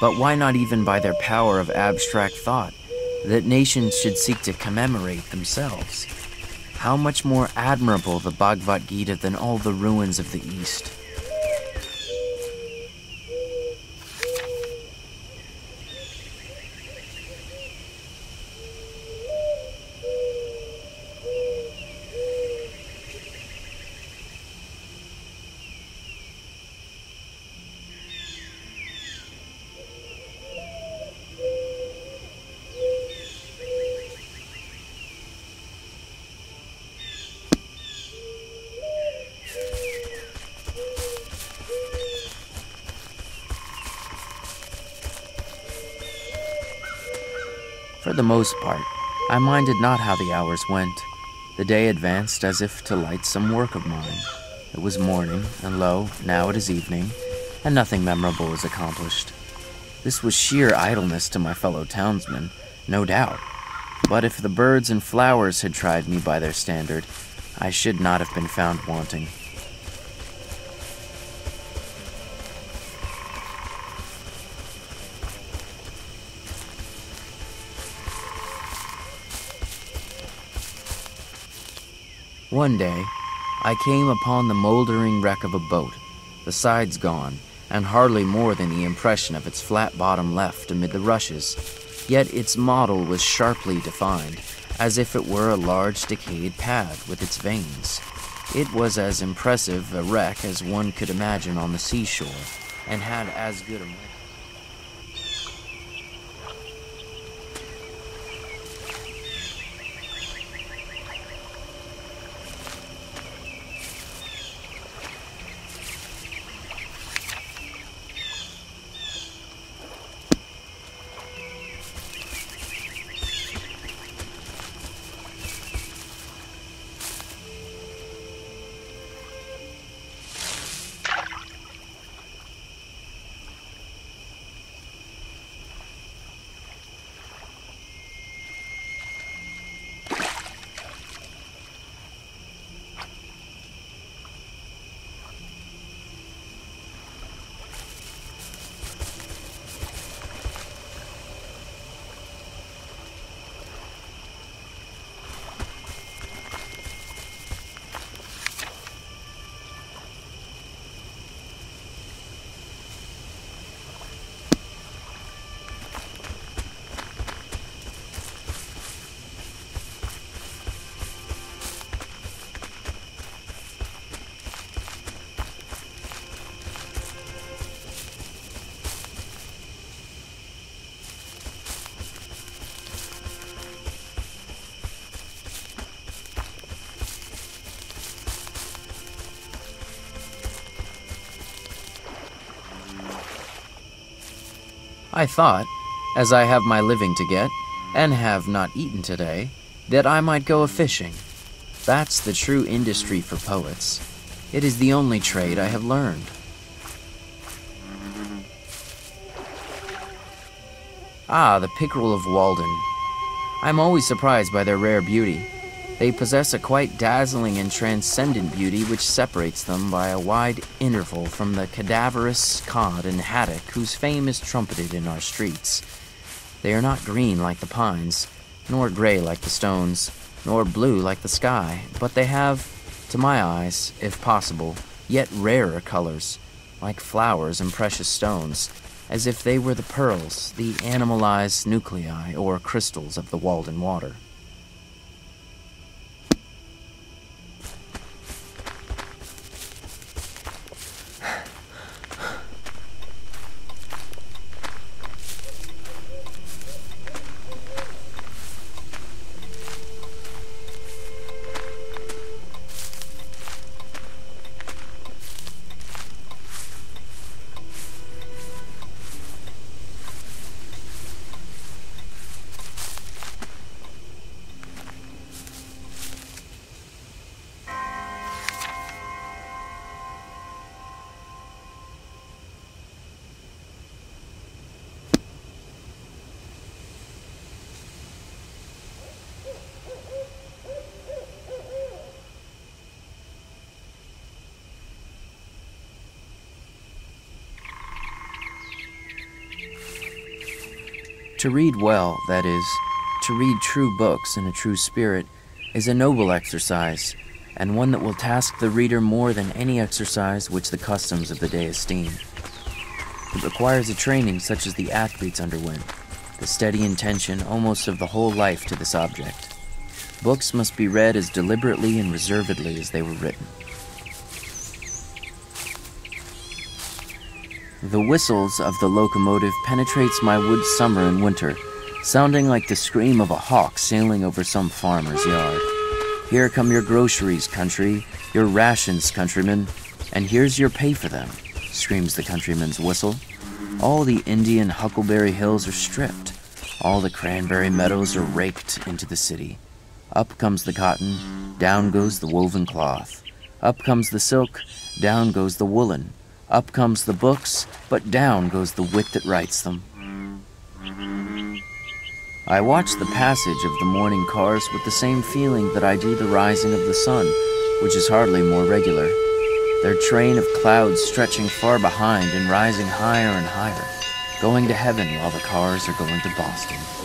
but why not even by their power of abstract thought, that nations should seek to commemorate themselves? How much more admirable the Bhagavad Gita than all the ruins of the East? For the most part, I minded not how the hours went. The day advanced as if to light some work of mine. It was morning, and lo, now it is evening, and nothing memorable was accomplished. This was sheer idleness to my fellow townsmen, no doubt. But if the birds and flowers had tried me by their standard, I should not have been found wanting. One day, I came upon the moldering wreck of a boat, the sides gone, and hardly more than the impression of its flat bottom left amid the rushes. Yet its model was sharply defined, as if it were a large decayed pad with its veins. It was as impressive a wreck as one could imagine on the seashore, and had as good a. I thought, as I have my living to get, and have not eaten today, that I might go a fishing. That's the true industry for poets. It is the only trade I have learned. Ah, the pickerel of Walden. I'm always surprised by their rare beauty. They possess a quite dazzling and transcendent beauty which separates them by a wide interval from the cadaverous cod and haddock whose fame is trumpeted in our streets. They are not green like the pines, nor gray like the stones, nor blue like the sky, but they have, to my eyes, if possible, yet rarer colors, like flowers and precious stones, as if they were the pearls, the animalized nuclei or crystals of the Walden water. To read well, that is, to read true books in a true spirit, is a noble exercise, and one that will task the reader more than any exercise which the customs of the day esteem. It requires a training such as the athletes underwent, the steady intention almost of the whole life to this object. Books must be read as deliberately and reservedly as they were written. The whistles of the locomotive penetrates my woods summer and winter, sounding like the scream of a hawk sailing over some farmer's yard. Here come your groceries, country, your rations, countrymen, and here's your pay for them, screams the countryman's whistle. All the Indian huckleberry hills are stripped. All the cranberry meadows are raked into the city. Up comes the cotton, down goes the woven cloth. Up comes the silk, down goes the woolen. Up comes the books, but down goes the wit that writes them. I watch the passage of the morning cars with the same feeling that I do the rising of the sun, which is hardly more regular. Their train of clouds stretching far behind and rising higher and higher, going to heaven while the cars are going to Boston.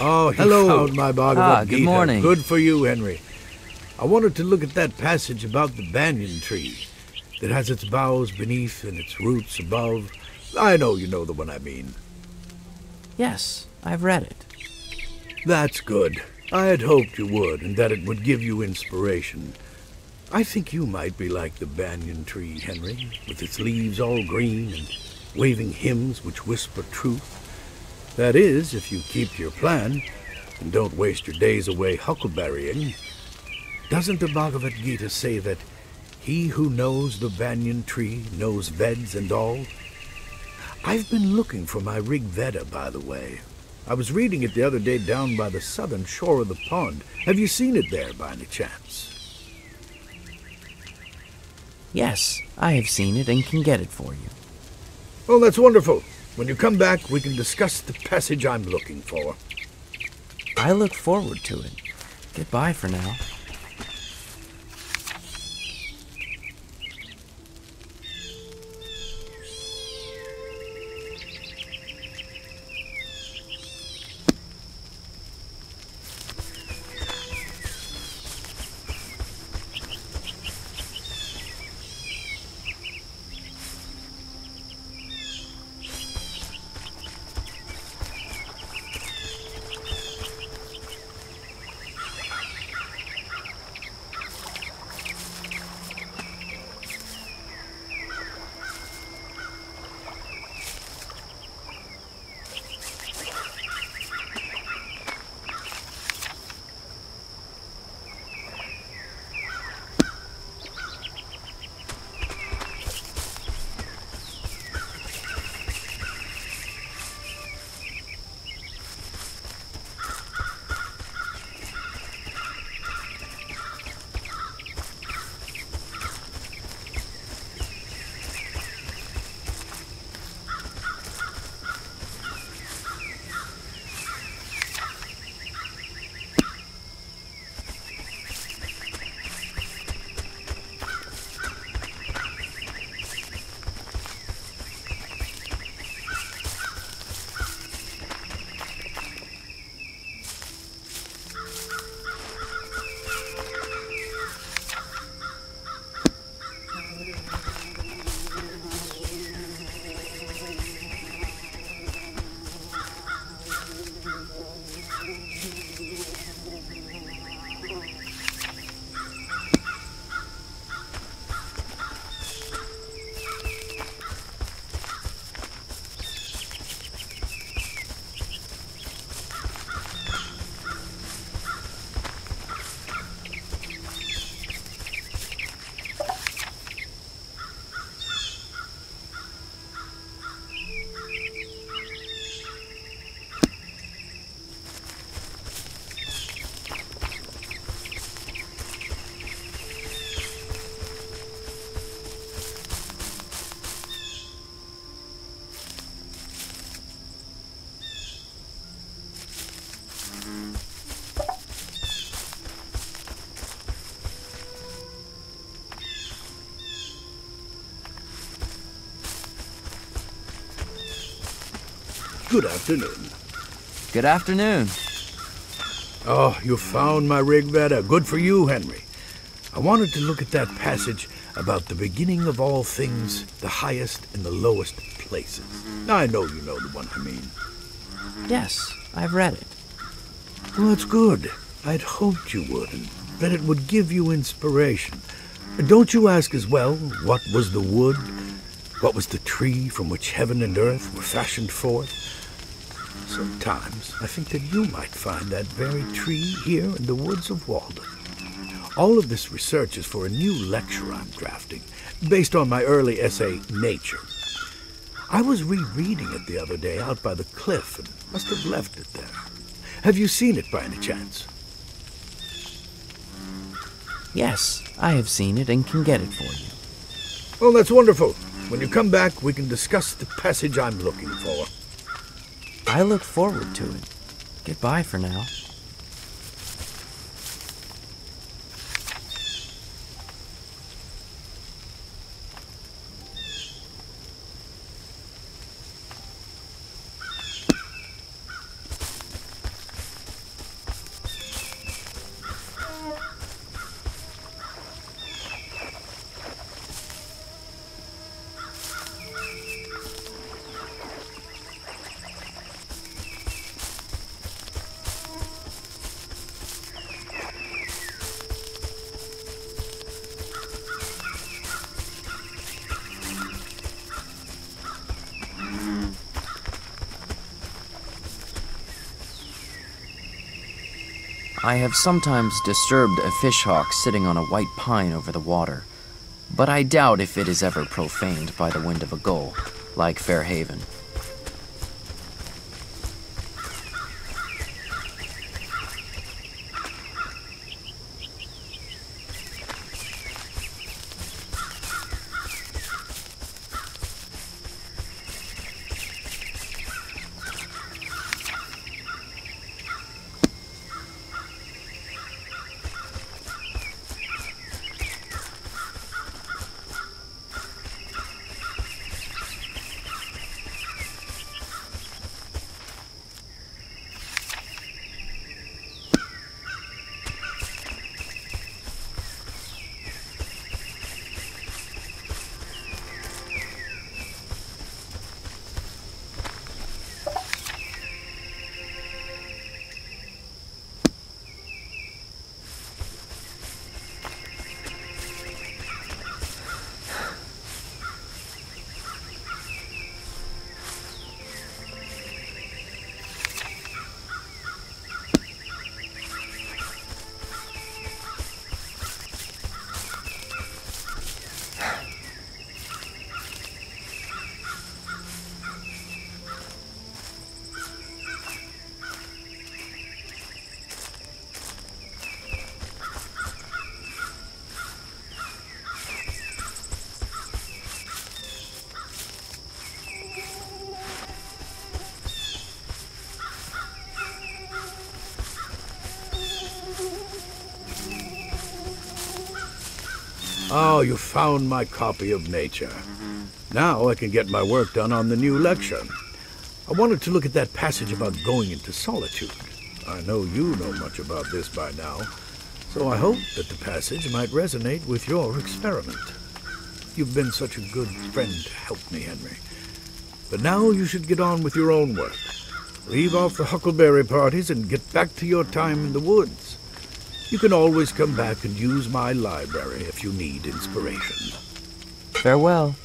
Oh, he hello. found my Bhagavad Ah, good morning. Good for you, Henry. I wanted to look at that passage about the banyan tree that has its boughs beneath and its roots above. I know you know the one I mean. Yes, I've read it. That's good. I had hoped you would, and that it would give you inspiration. I think you might be like the banyan tree, Henry, with its leaves all green and waving hymns which whisper truth. That is, if you keep your plan and don't waste your days away huckleberrying. Doesn't the Bhagavad Gita say that he who knows the banyan tree knows Veds and all? I've been looking for my Rig Veda, by the way. I was reading it the other day down by the southern shore of the pond. Have you seen it there by any chance? Yes, I have seen it and can get it for you. Oh, that's wonderful. When you come back, we can discuss the passage I'm looking for. I look forward to it. Goodbye for now. Good afternoon. Good afternoon. Oh, you found my Rig Veda. Good for you, Henry. I wanted to look at that passage about the beginning of all things, the highest and the lowest places. I know you know the one I mean. Yes, I've read it. Well, that's good. I'd hoped you would, and that it would give you inspiration. Don't you ask as well, what was the wood? What was the tree from which heaven and earth were fashioned forth? Sometimes I think that you might find that very tree here in the woods of Walden. All of this research is for a new lecture I'm drafting, based on my early essay, Nature. I was rereading it the other day out by the cliff and must have left it there. Have you seen it by any chance? Yes, I have seen it and can get it for you. Well, that's wonderful. When you come back, we can discuss the passage I'm looking for. I look forward to it. Goodbye for now. I have sometimes disturbed a fishhawk sitting on a white pine over the water, but I doubt if it is ever profaned by the wind of a gull, like Fairhaven. Oh, you found my copy of Nature. Mm-hmm. Now I can get my work done on the new lecture. I wanted to look at that passage about going into solitude. I know you know much about this by now, so I hope that the passage might resonate with your experiment. You've been such a good friend to help me, Henry. But now you should get on with your own work. Leave off the huckleberry parties and get back to your time in the woods. You can always come back and use my library if you need inspiration. Farewell.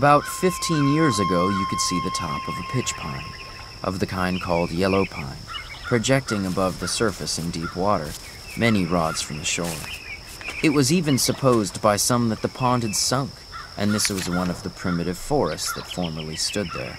About 15 years ago, you could see the top of a pitch pine, of the kind called yellow pine, projecting above the surface in deep water, many rods from the shore. It was even supposed by some that the pond had sunk, and this was one of the primitive forests that formerly stood there.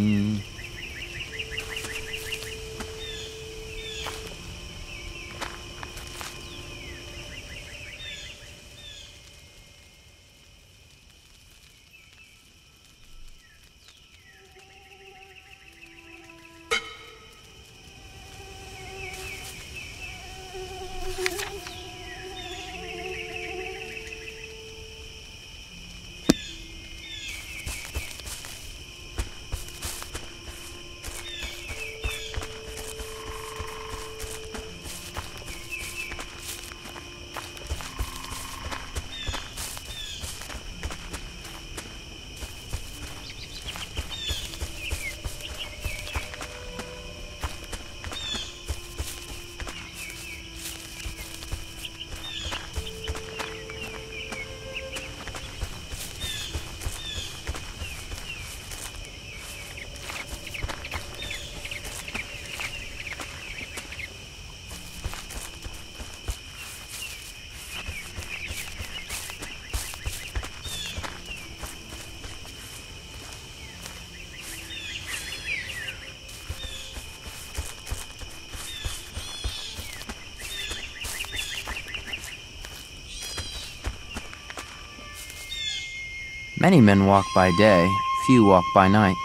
Many men walk by day, few walk by night.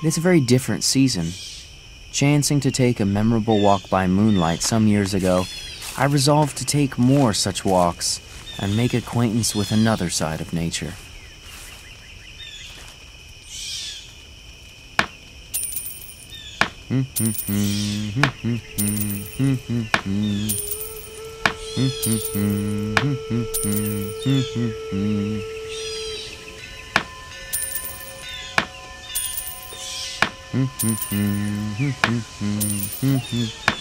It is a very different season. Chancing to take a memorable walk by moonlight some years ago, I resolved to take more such walks and make acquaintance with another side of nature. Mm-hmm. mm-hmm. mm-hmm. mm-hmm.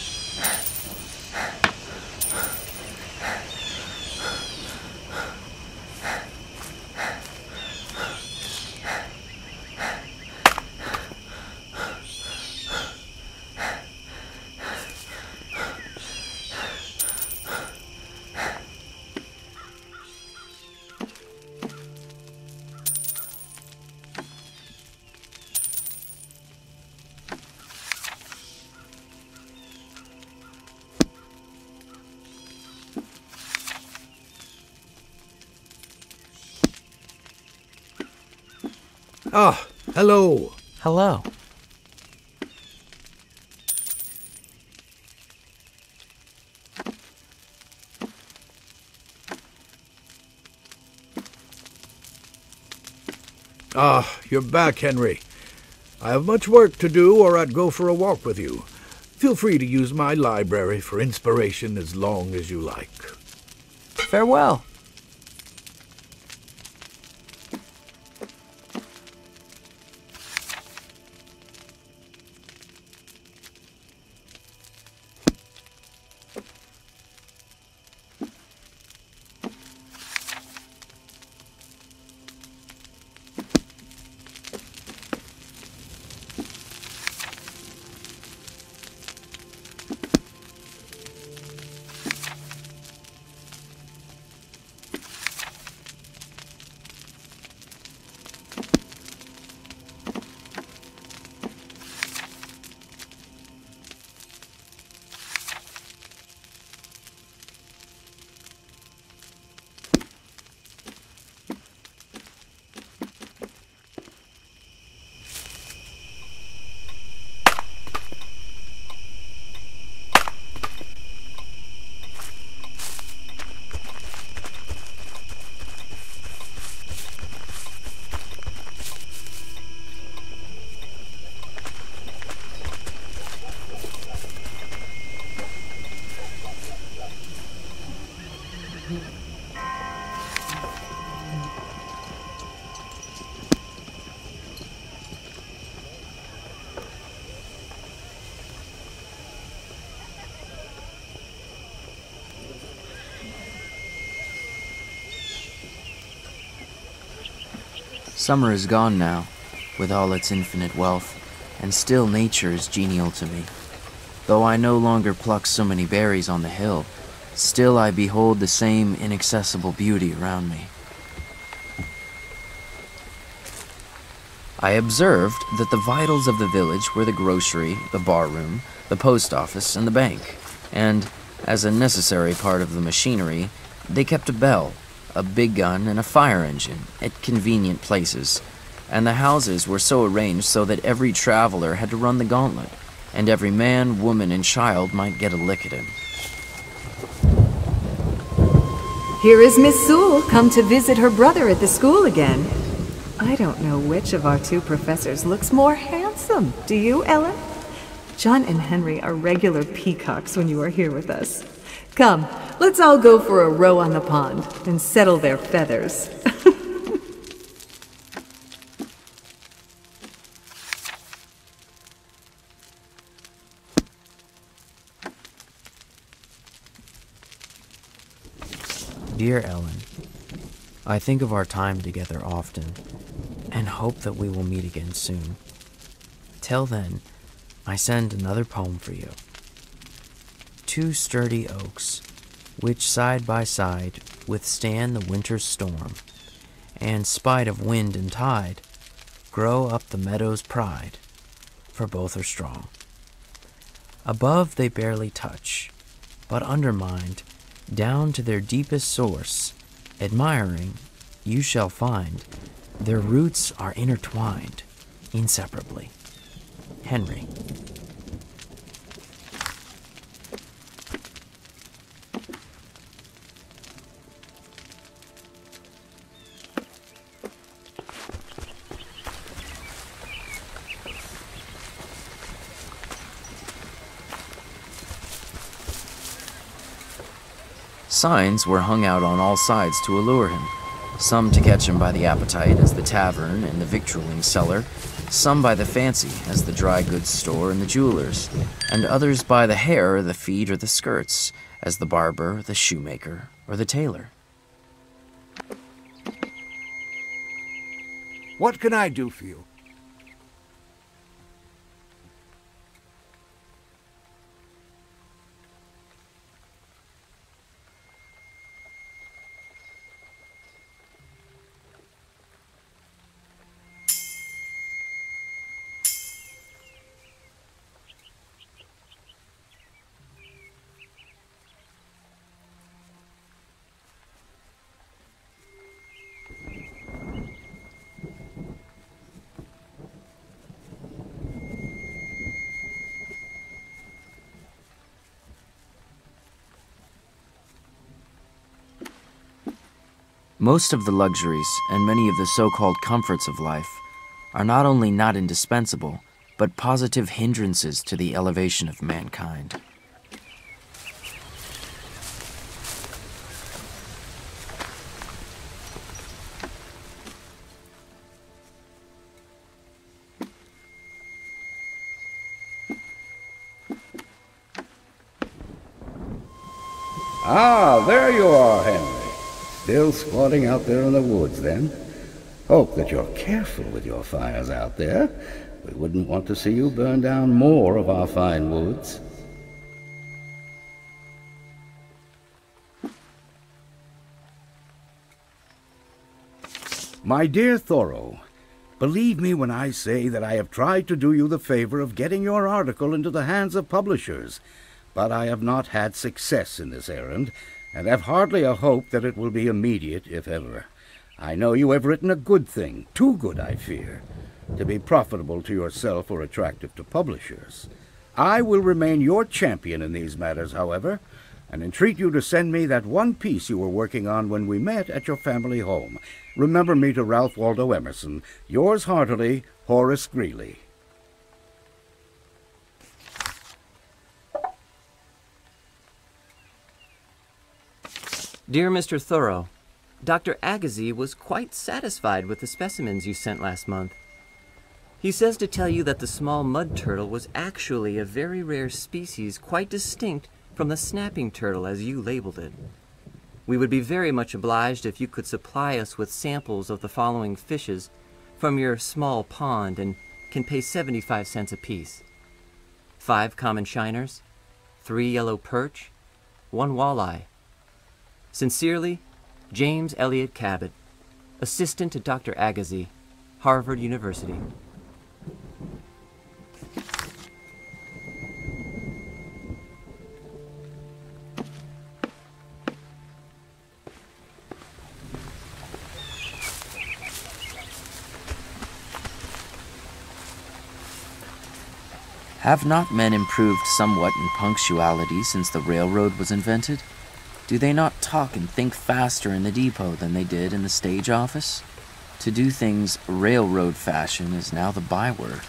Ah, hello. Hello. Ah, you're back, Henry. I have much work to do, or I'd go for a walk with you. Feel free to use my library for inspiration as long as you like. Farewell. Summer is gone now, with all its infinite wealth, and still nature is genial to me. Though I no longer pluck so many berries on the hill, still I behold the same inaccessible beauty around me. I observed that the vitals of the village were the grocery, the barroom, the post office, and the bank, and, as a necessary part of the machinery, they kept a bell a big gun, and a fire engine at convenient places, and the houses were so arranged so that every traveler had to run the gauntlet, and every man, woman, and child might get a lick at him. Here is Miss Sewall, come to visit her brother at the school again. I don't know which of our two professors looks more handsome. Do you, Ellen? John and Henry are regular peacocks when you are here with us. Come, let's all go for a row on the pond and settle their feathers. Dear Ellen, I think of our time together often and hope that we will meet again soon. Till then, I send another poem for you two sturdy oaks, which side by side withstand the winter's storm, and, spite of wind and tide, grow up the meadow's pride, for both are strong. Above they barely touch, but undermined, down to their deepest source, admiring, you shall find their roots are intertwined inseparably. Henry. Signs were hung out on all sides to allure him. Some to catch him by the appetite, as the tavern and the victualling cellar, some by the fancy, as the dry goods store and the jeweler's, and others by the hair the feet or the skirts, as the barber, the shoemaker, or the tailor. What can I do for you? Most of the luxuries and many of the so called comforts of life are not only not indispensable, but positive hindrances to the elevation of mankind. Still squatting out there in the woods, then? Hope that you're careful with your fires out there. We wouldn't want to see you burn down more of our fine woods. My dear Thoreau, believe me when I say that I have tried to do you the favor of getting your article into the hands of publishers but I have not had success in this errand, and have hardly a hope that it will be immediate, if ever. I know you have written a good thing, too good, I fear, to be profitable to yourself or attractive to publishers. I will remain your champion in these matters, however, and entreat you to send me that one piece you were working on when we met at your family home. Remember me to Ralph Waldo Emerson. Yours heartily, Horace Greeley. Dear Mr. Thoreau, Dr. Agassiz was quite satisfied with the specimens you sent last month. He says to tell you that the small mud turtle was actually a very rare species quite distinct from the snapping turtle as you labeled it. We would be very much obliged if you could supply us with samples of the following fishes from your small pond and can pay 75 cents apiece. Five common shiners, three yellow perch, one walleye, Sincerely, James Elliot Cabot, Assistant to Dr. Agassiz, Harvard University. Have not men improved somewhat in punctuality since the railroad was invented? Do they not talk and think faster in the depot than they did in the stage office? To do things railroad fashion is now the byword.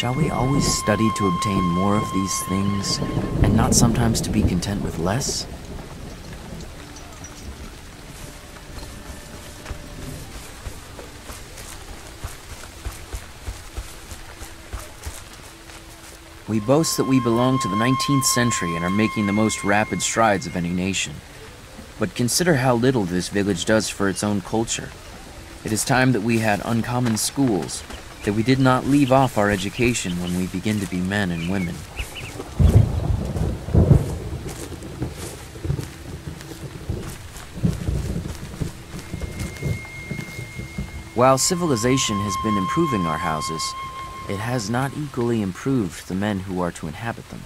Shall always study to obtain more of these things, and not sometimes to be content with less? We boast that we belong to the 19th century and are making the most rapid strides of any nation. But consider how little this village does for its own culture. It is time that we had uncommon schools, that we did not leave off our education when we begin to be men and women. While civilization has been improving our houses, it has not equally improved the men who are to inhabit them.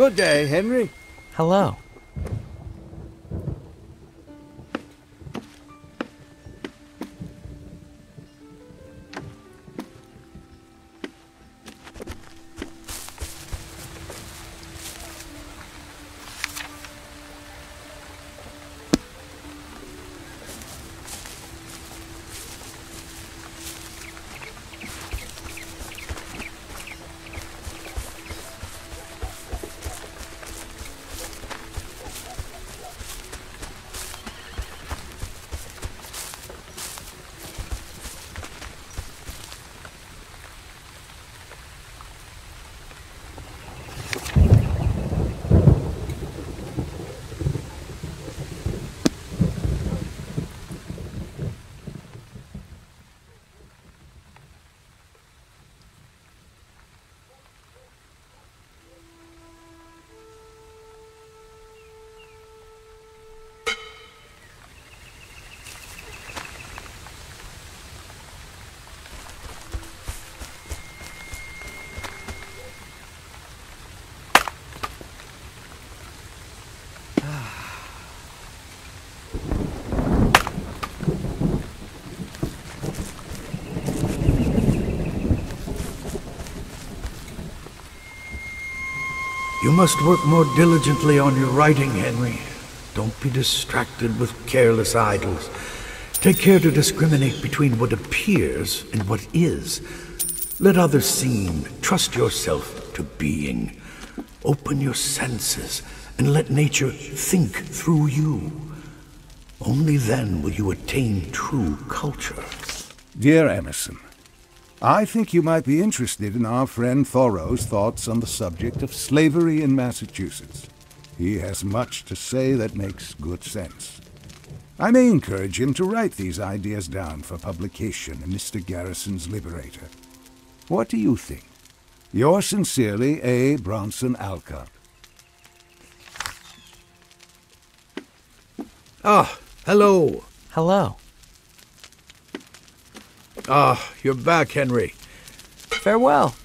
Good day, Henry. Hello. You must work more diligently on your writing, Henry. Don't be distracted with careless idles. Take care to discriminate between what appears and what is. Let others seem. Trust yourself to being. Open your senses and let nature think through you. Only then will you attain true culture. Dear Emerson, I think you might be interested in our friend Thoreau's thoughts on the subject of slavery in Massachusetts. He has much to say that makes good sense. I may encourage him to write these ideas down for publication in Mr. Garrison's Liberator. What do you think? Yours sincerely, A. Bronson Alcott. Ah, hello. Hello. Ah, you're back, Henry. Farewell.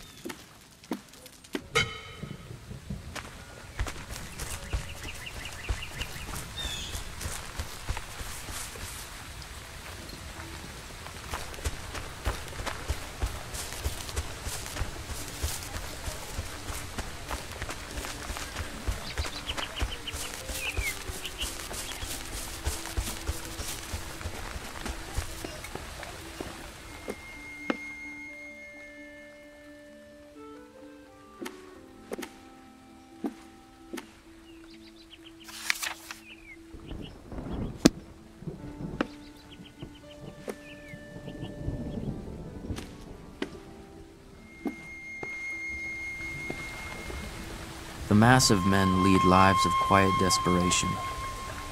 Mass of men lead lives of quiet desperation.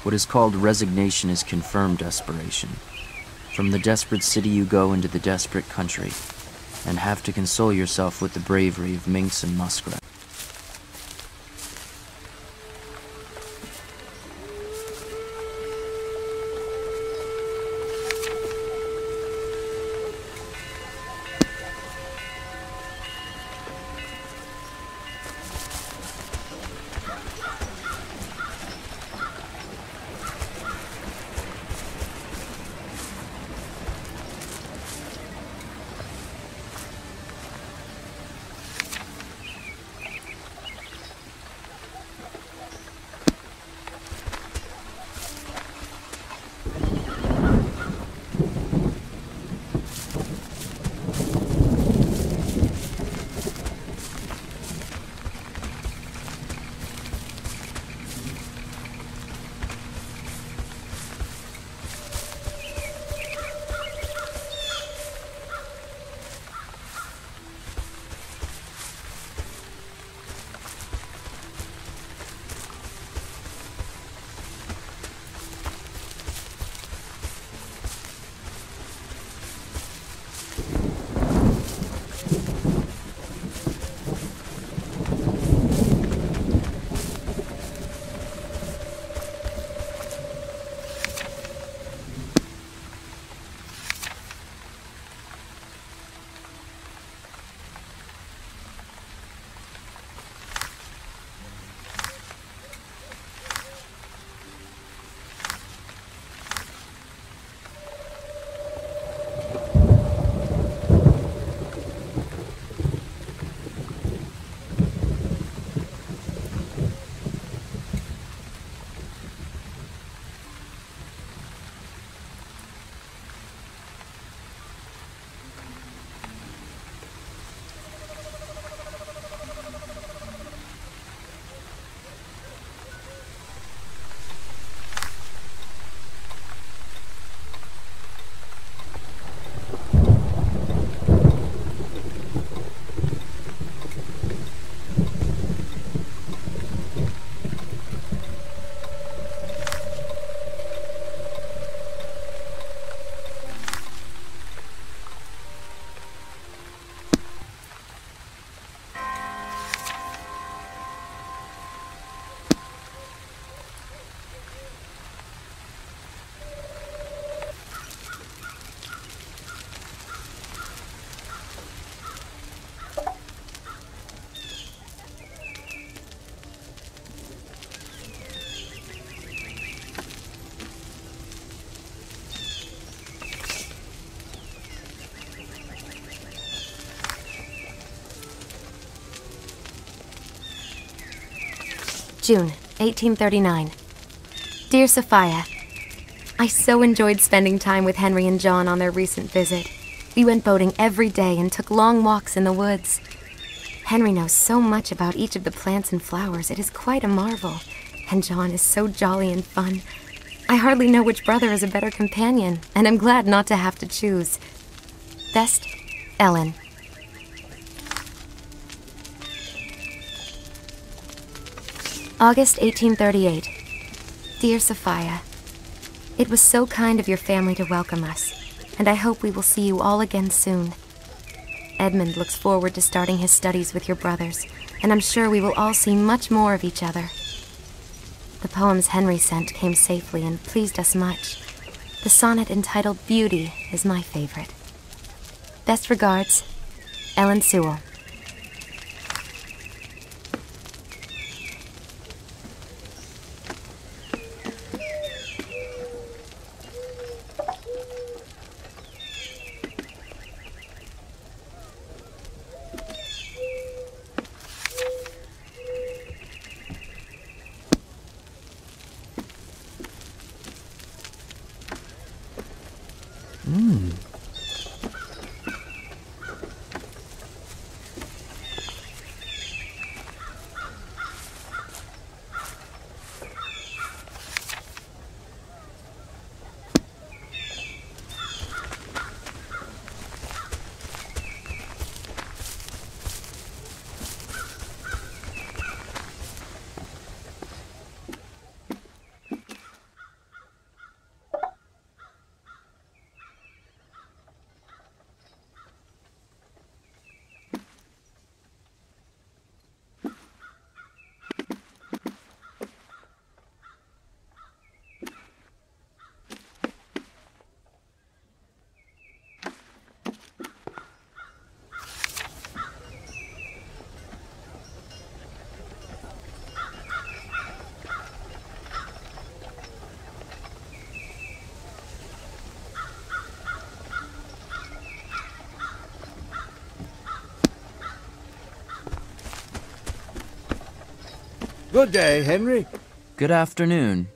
What is called resignation is confirmed desperation. From the desperate city you go into the desperate country, and have to console yourself with the bravery of minks and muskrat. June, 1839. Dear Sophia, I so enjoyed spending time with Henry and John on their recent visit. We went boating every day and took long walks in the woods. Henry knows so much about each of the plants and flowers, it is quite a marvel. And John is so jolly and fun. I hardly know which brother is a better companion, and I'm glad not to have to choose. Best, Ellen. August 1838. Dear Sophia, It was so kind of your family to welcome us, and I hope we will see you all again soon. Edmund looks forward to starting his studies with your brothers, and I'm sure we will all see much more of each other. The poems Henry sent came safely and pleased us much. The sonnet entitled Beauty is my favorite. Best regards, Ellen Sewall. Good day, Henry. Good afternoon.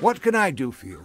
What can I do for you?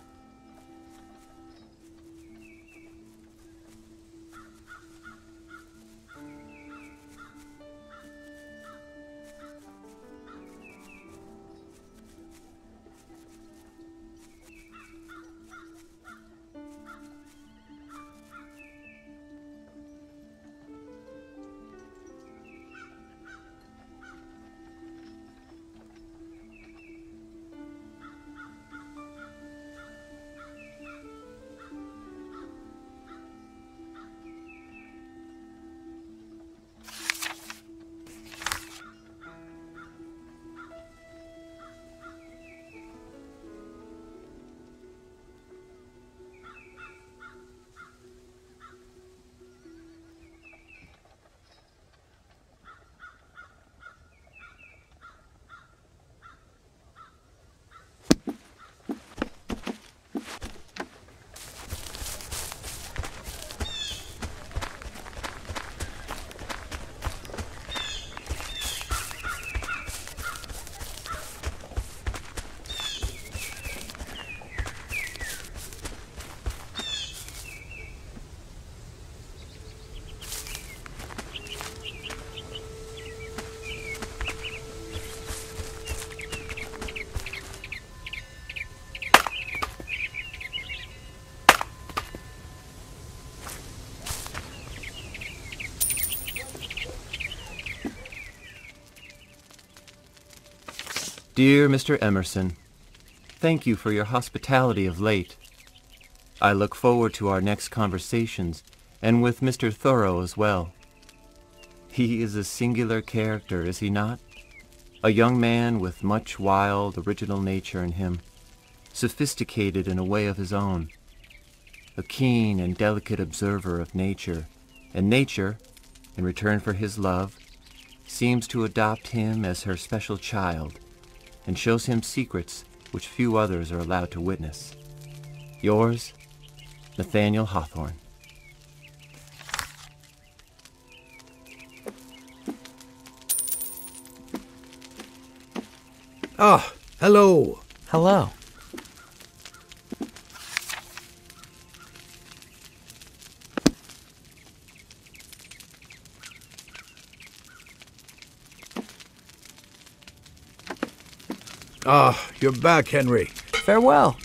Dear Mr. Emerson, thank you for your hospitality of late. I look forward to our next conversations, and with Mr. Thoreau as well. He is a singular character, is he not? A young man with much wild, original nature in him, sophisticated in a way of his own, a keen and delicate observer of nature, and nature, in return for his love, seems to adopt him as her special child and shows him secrets which few others are allowed to witness. Yours, Nathaniel Hawthorne. Ah, hello. Hello. Ah, you're back, Henry. Farewell.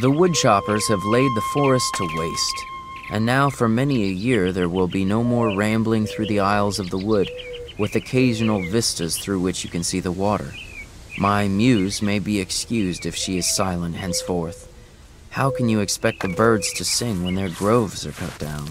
The woodchoppers have laid the forest to waste, and now for many a year there will be no more rambling through the aisles of the wood, with occasional vistas through which you can see the water. My muse may be excused if she is silent henceforth. How can you expect the birds to sing when their groves are cut down?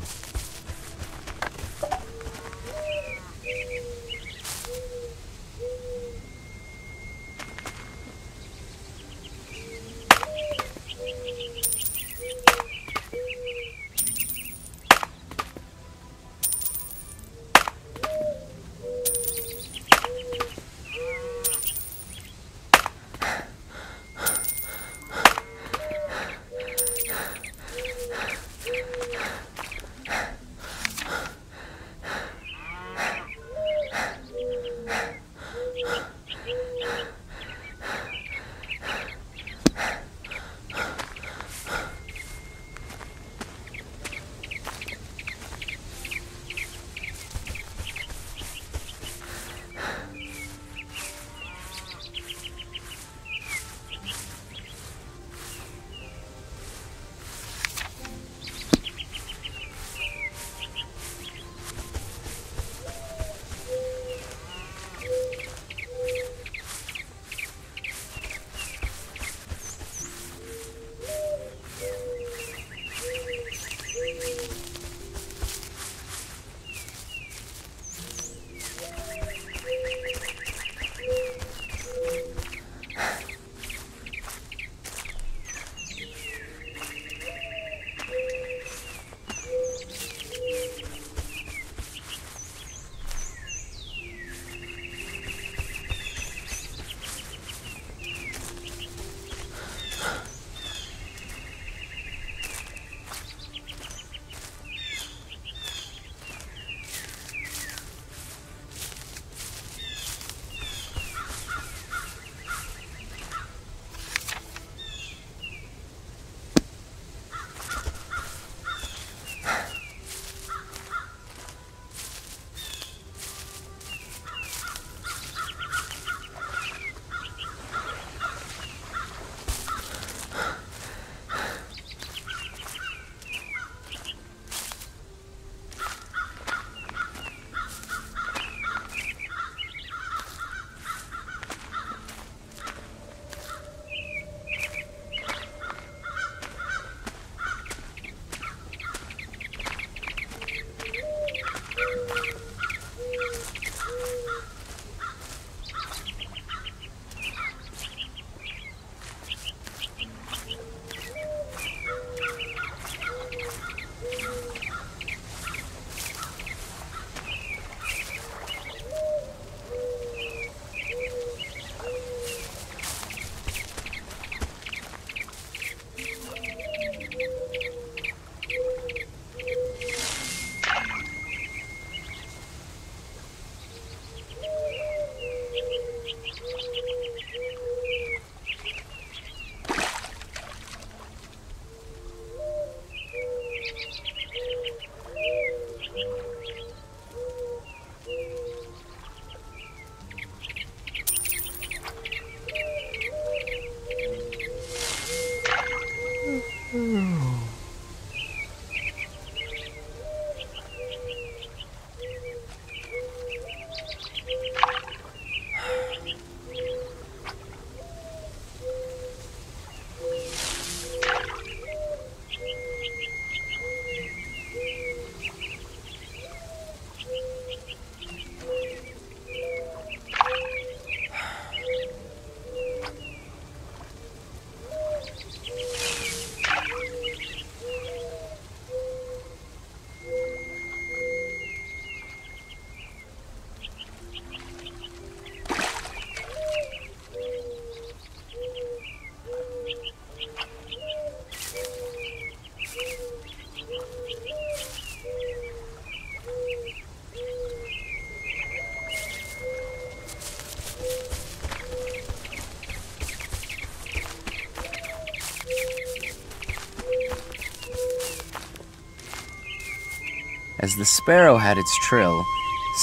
As the sparrow had its trill,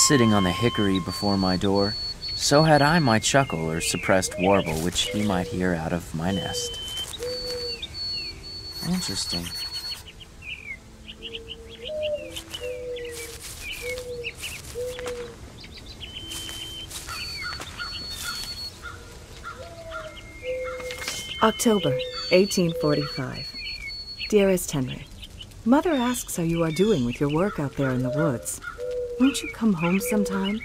sitting on the hickory before my door, so had I my chuckle or suppressed warble which he might hear out of my nest. Interesting. October, 1845. Dearest Henry, Mother asks how you are doing with your work out there in the woods. Won't you come home sometime?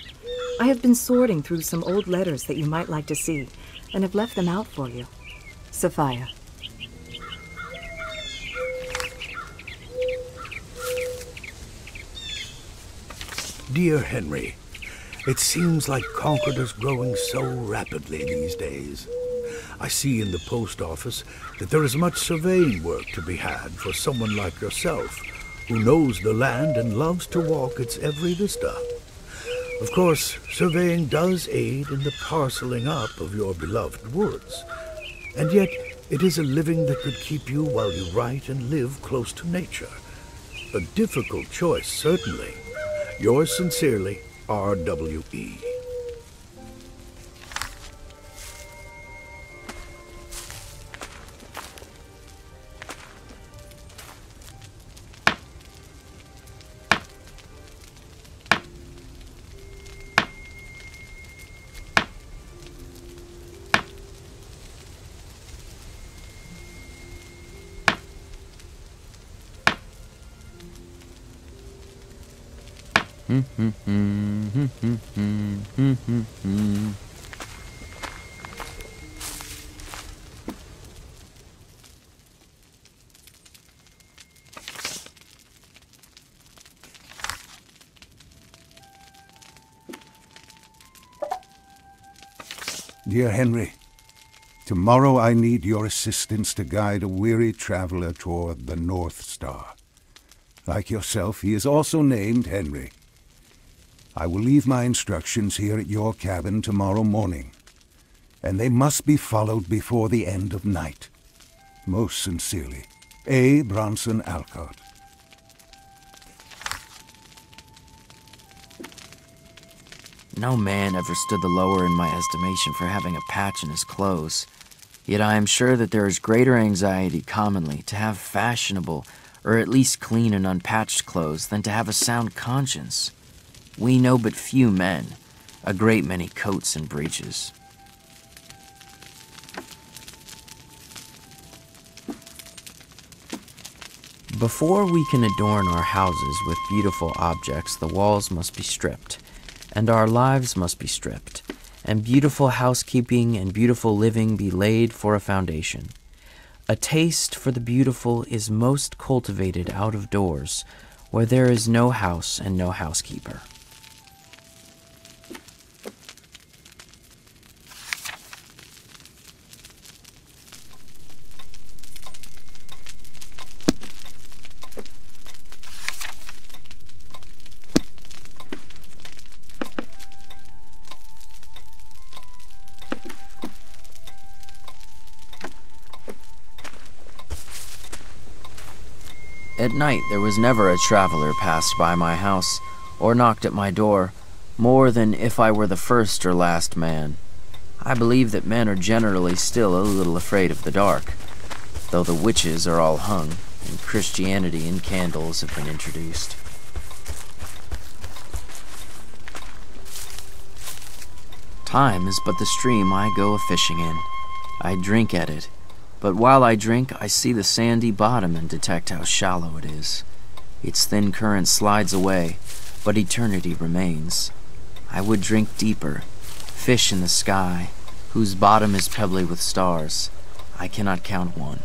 I have been sorting through some old letters that you might like to see, and have left them out for you. Sophia. Dear Henry, it seems like Concord is growing so rapidly these days. I see in the post office that there is much surveying work to be had for someone like yourself, who knows the land and loves to walk its every vista. Of course, surveying does aid in the parceling up of your beloved woods, and yet it is a living that could keep you while you write and live close to nature. A difficult choice, certainly. Yours sincerely, R.W.E. Dear Henry, tomorrow I need your assistance to guide a weary traveler toward the North Star. Like yourself, he is also named Henry. I will leave my instructions here at your cabin tomorrow morning, and they must be followed before the end of night. Most sincerely, A. Bronson Alcott. No man ever stood the lower in my estimation for having a patch in his clothes. Yet I am sure that there is greater anxiety commonly to have fashionable, or at least clean and unpatched clothes, than to have a sound conscience. We know but few men, a great many coats and breeches. Before we can adorn our houses with beautiful objects, the walls must be stripped, and our lives must be stripped, and beautiful housekeeping and beautiful living be laid for a foundation. A taste for the beautiful is most cultivated out of doors, where there is no house and no housekeeper. Night there was never a traveler passed by my house, or knocked at my door, more than if I were the first or last man. I believe that men are generally still a little afraid of the dark, though the witches are all hung, and Christianity and candles have been introduced. Time is but the stream I go a fishing in. I drink at it, but while I drink, I see the sandy bottom and detect how shallow it is. Its thin current slides away, but eternity remains. I would drink deeper, fish in the sky, whose bottom is pebbly with stars. I cannot count one.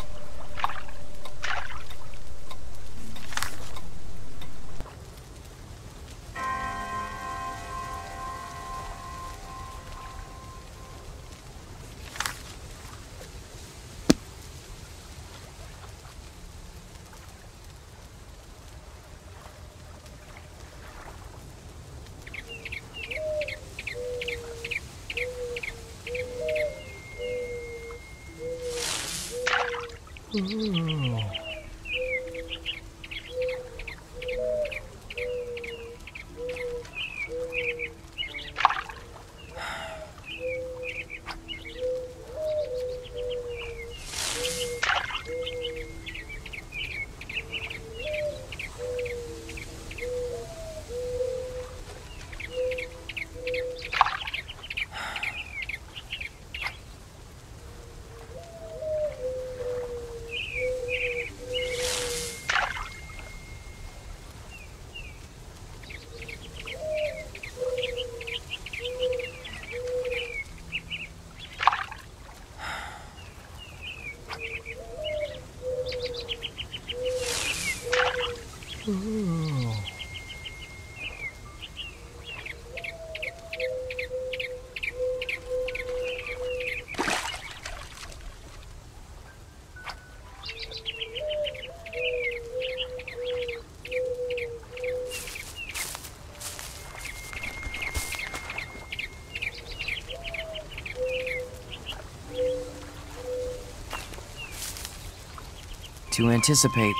To anticipate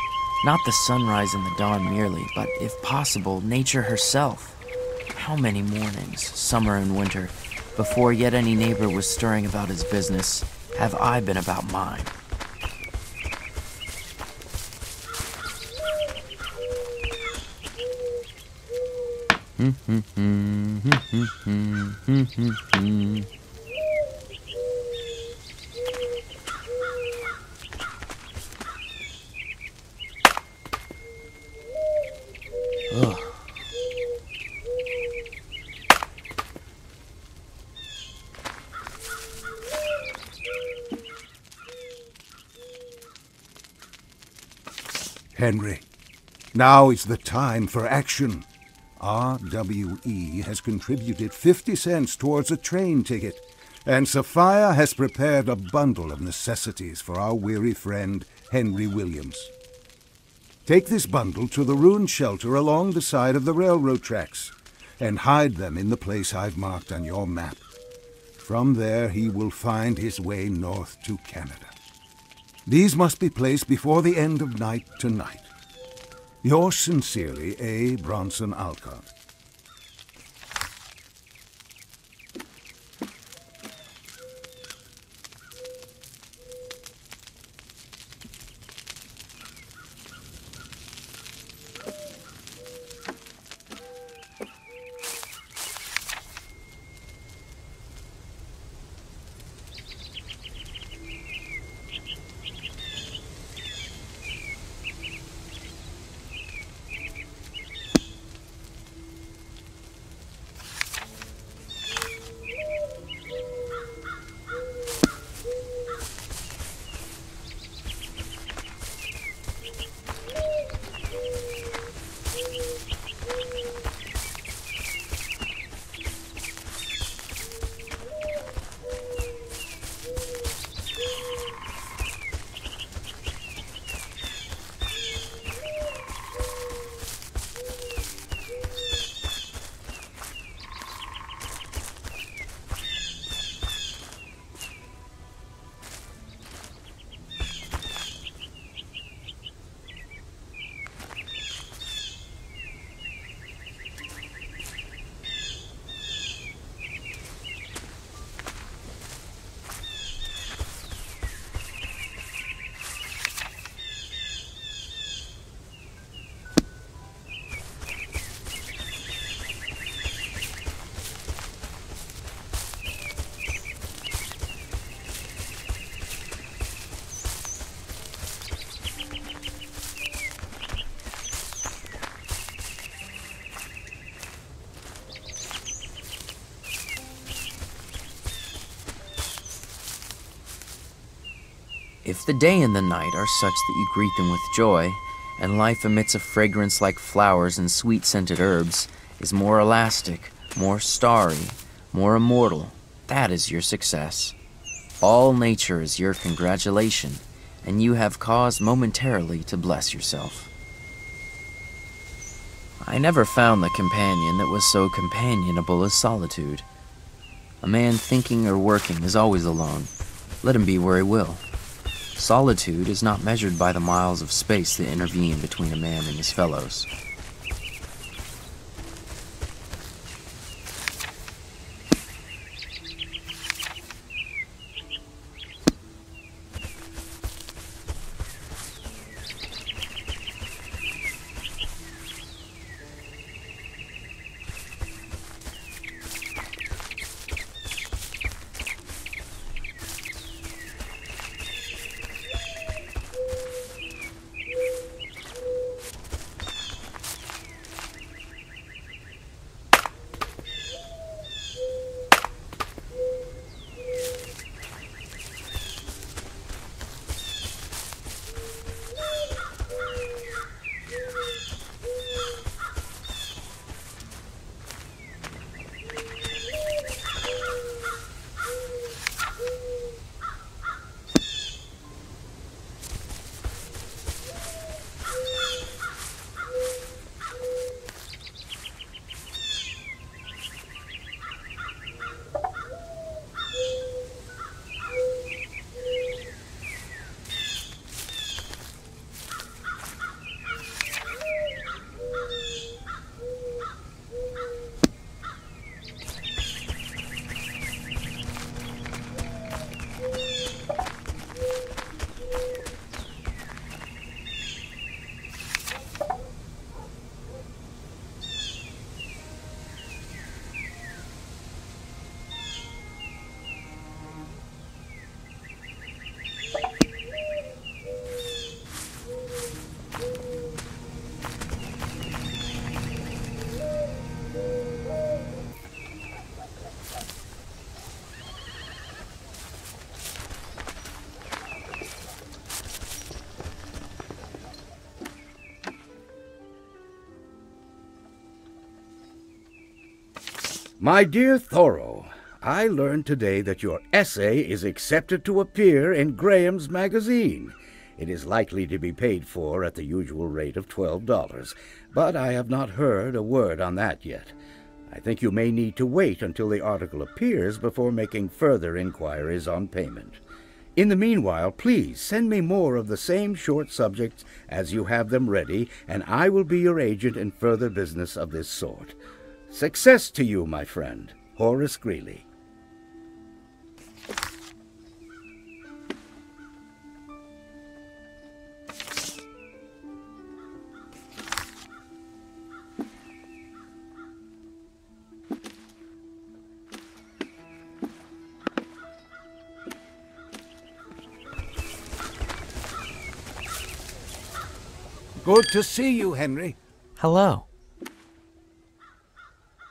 not the sunrise and the dawn merely, but if possible, nature herself. How many mornings, summer and winter, before yet any neighbor was stirring about his business, have I been about mine? Ugh. Henry, now is the time for action. RWE has contributed 50 cents towards a train ticket, and Sophia has prepared a bundle of necessities for our weary friend, Henry Williams. Take this bundle to the ruined shelter along the side of the railroad tracks, and hide them in the place I've marked on your map. From there he will find his way north to Canada. These must be placed before the end of night tonight. Yours sincerely, A. Bronson Alcott. If the day and the night are such that you greet them with joy, and life emits a fragrance like flowers and sweet scented herbs, is more elastic, more starry, more immortal, that is your success. All nature is your congratulation, and you have cause momentarily to bless yourself. I never found the companion that was so companionable as solitude. A man thinking or working is always alone. Let him be where he will. Solitude is not measured by the miles of space that intervene between a man and his fellows. My dear Thoreau, I learned today that your essay is accepted to appear in Graham's magazine. It is likely to be paid for at the usual rate of $12, but I have not heard a word on that yet. I think you may need to wait until the article appears before making further inquiries on payment. In the meanwhile, please send me more of the same short subjects as you have them ready, and I will be your agent in further business of this sort. Success to you, my friend, Horace Greeley. Good to see you, Henry. Hello.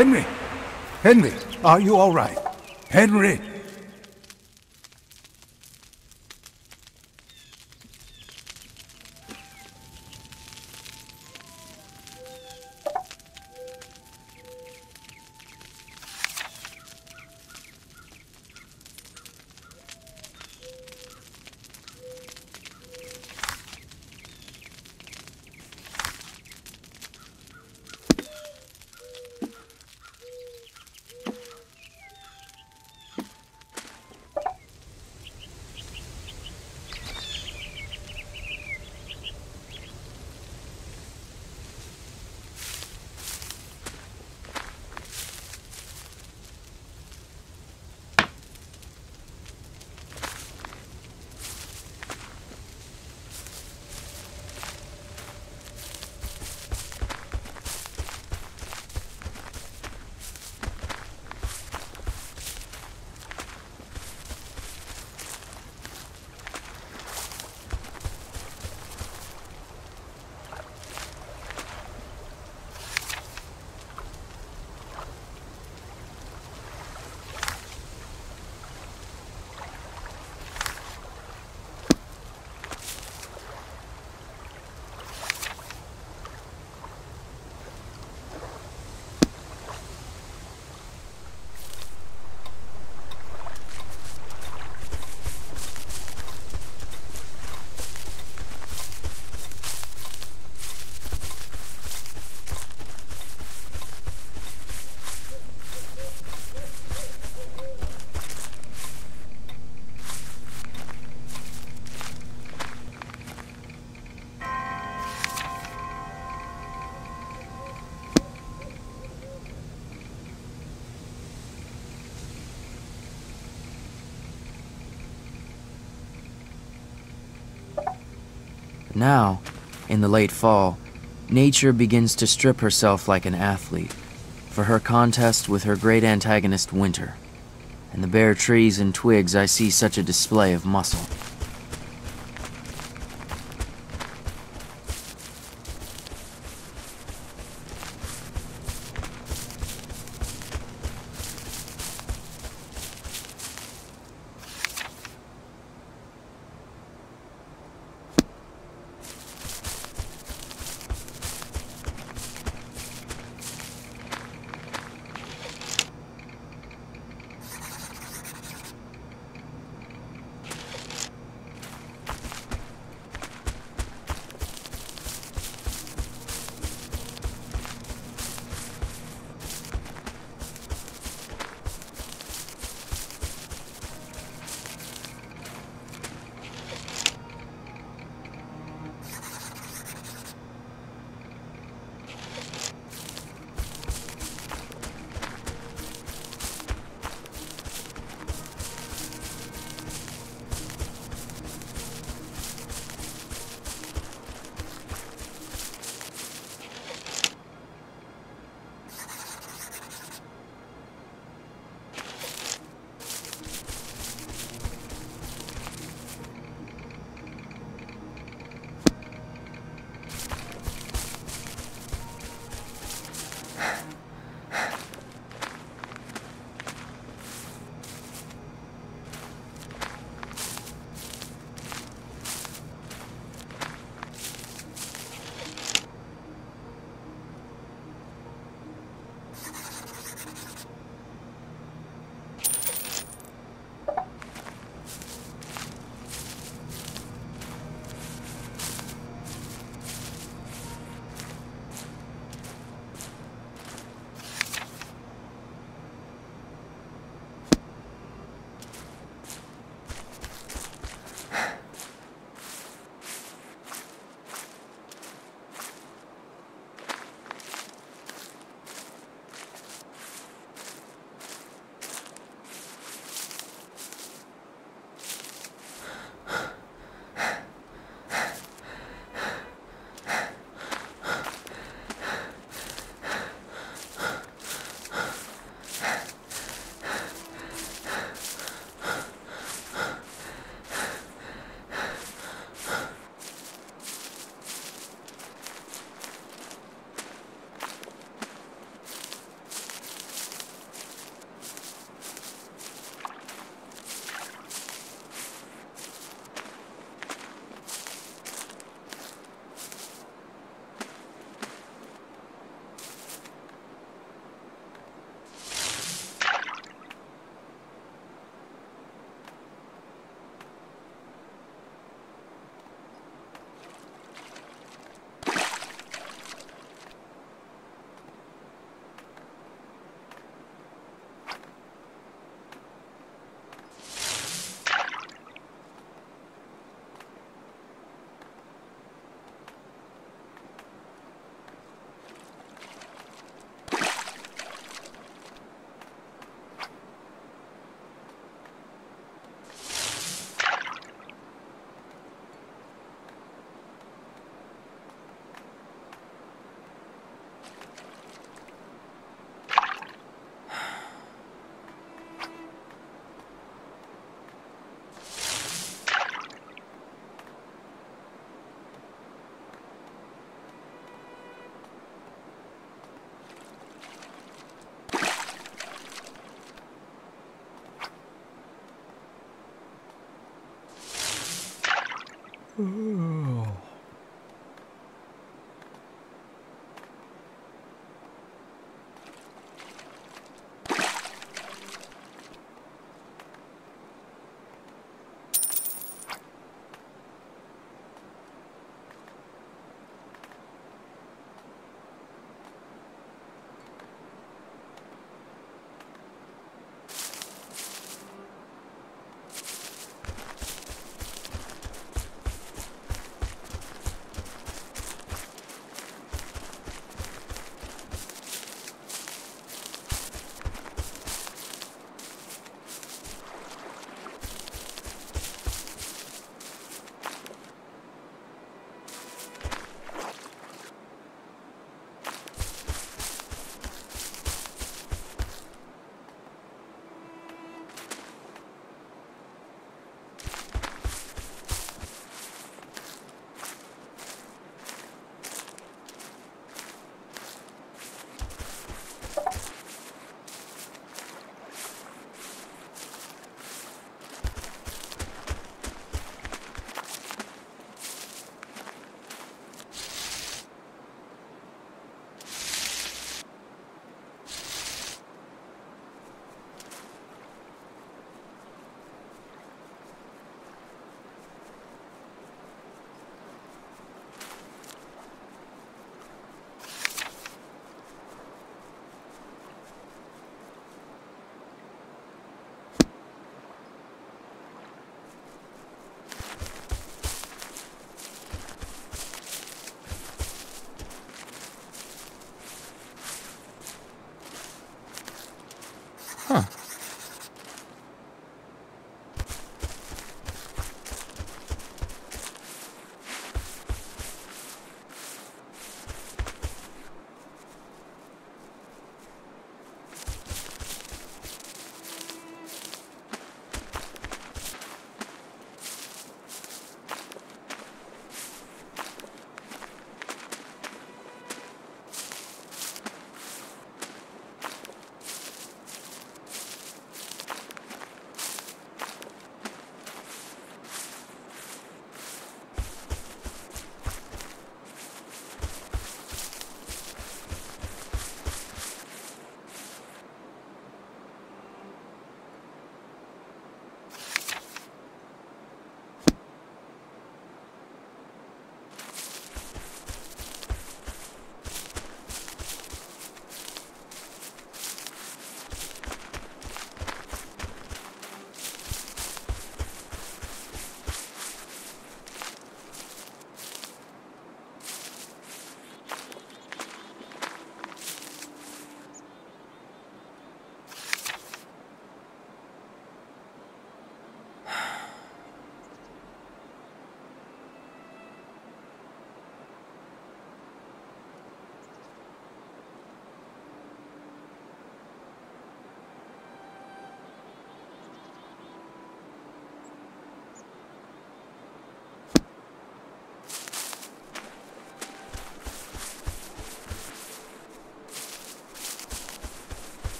Henry! Henry, are you all right? Henry! Now, in the late fall, nature begins to strip herself like an athlete for her contest with her great antagonist Winter. In the bare trees and twigs, I see such a display of muscle.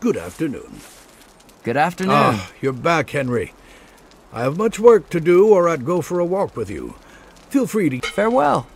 Good afternoon. Good afternoon. Ah, you're back, Henry. I have much work to do, or I'd go for a walk with you. Feel free to. Farewell.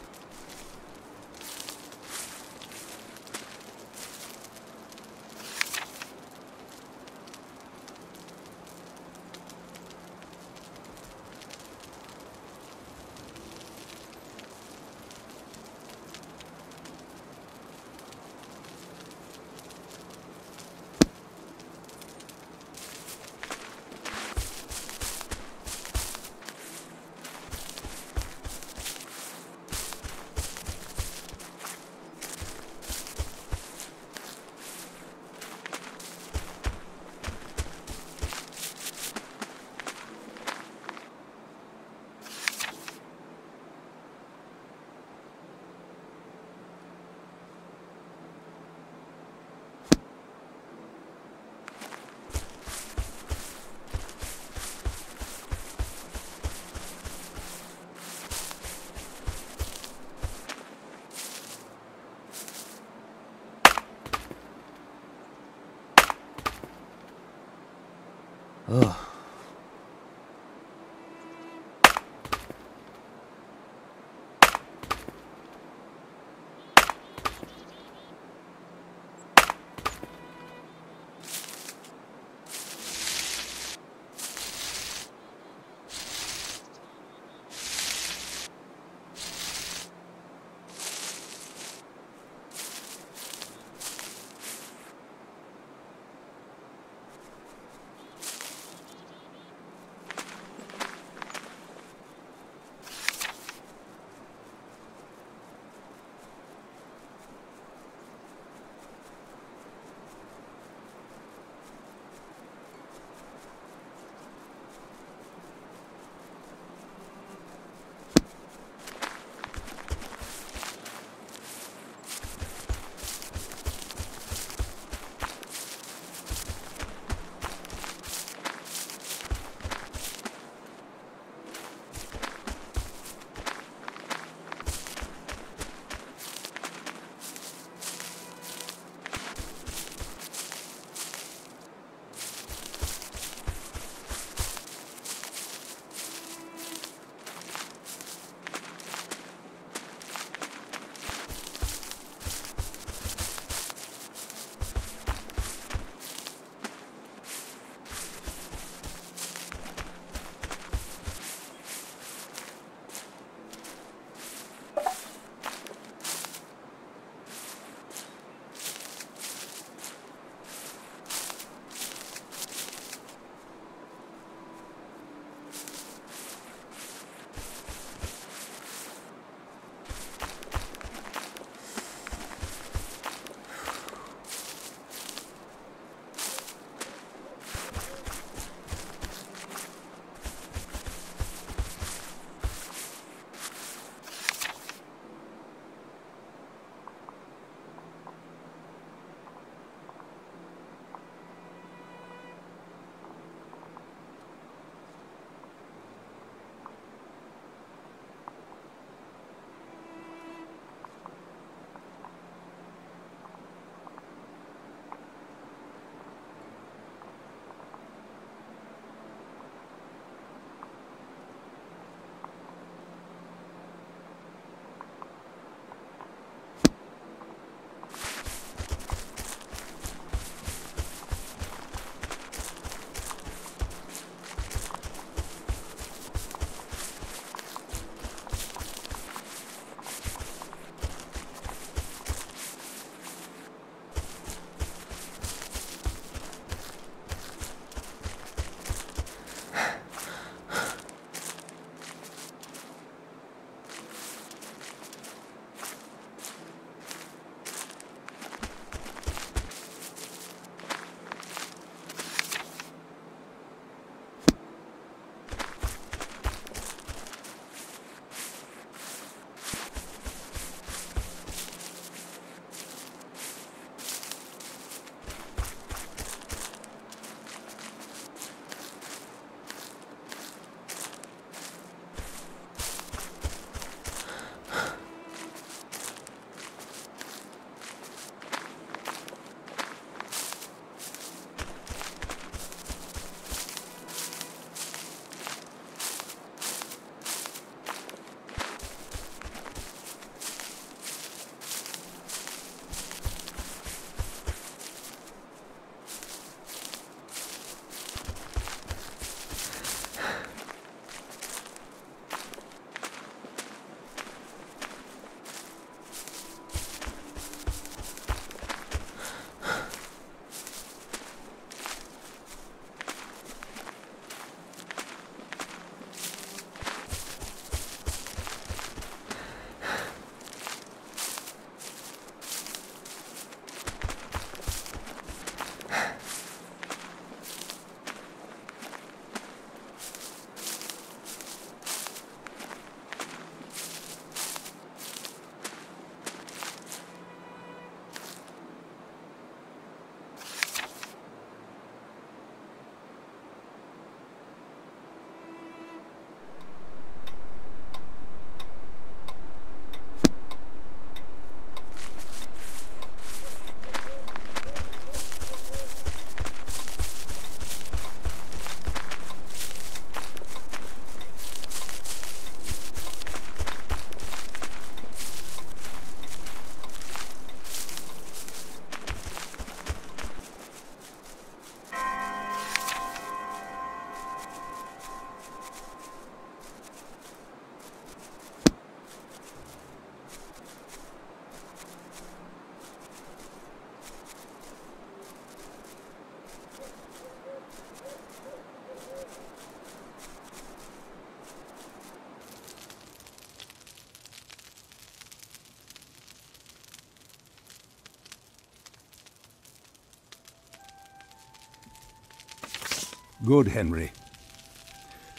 Good, Henry.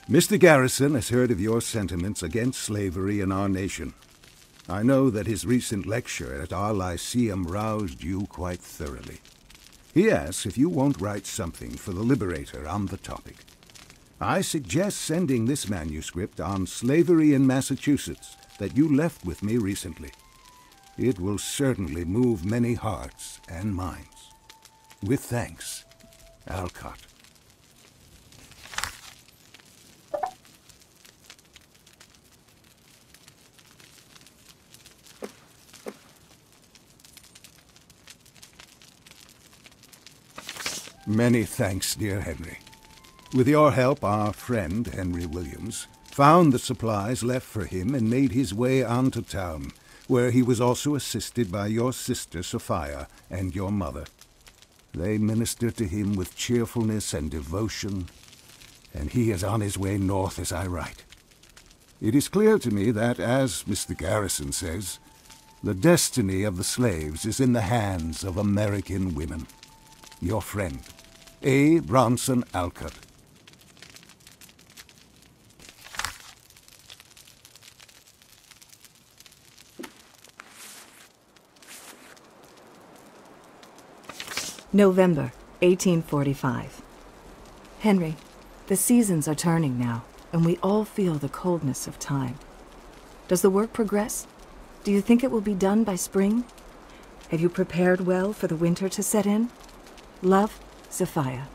Mr. Garrison has heard of your sentiments against slavery in our nation. I know that his recent lecture at our Lyceum roused you quite thoroughly. He asks if you won't write something for the Liberator on the topic. I suggest sending this manuscript on slavery in Massachusetts that you left with me recently. It will certainly move many hearts and minds. With thanks, Alcott. Many thanks, dear Henry. With your help, our friend, Henry Williams, found the supplies left for him and made his way on to town, where he was also assisted by your sister Sophia and your mother. They ministered to him with cheerfulness and devotion, and he is on his way north as I write. It is clear to me that, as Mr. Garrison says, the destiny of the slaves is in the hands of American women. Your friend, A. Bronson Alcott. November 1845. Henry, the seasons are turning now, and we all feel the coldness of time. Does the work progress? Do you think it will be done by spring? Have you prepared well for the winter to set in? Love, Sophia.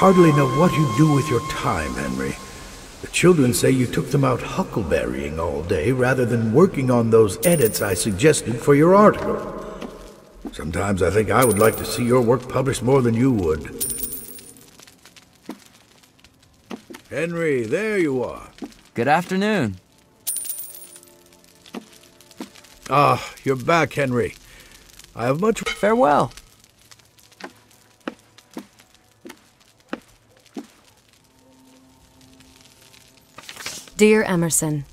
Hardly know what you do with your time, Henry. The children say you took them out huckleberrying all day rather than working on those edits I suggested for your article. Sometimes I think I would like to see your work published more than you would. Henry, there you are. Good afternoon. Ah, you're back, Henry. I have much. Farewell. Dear Emerson,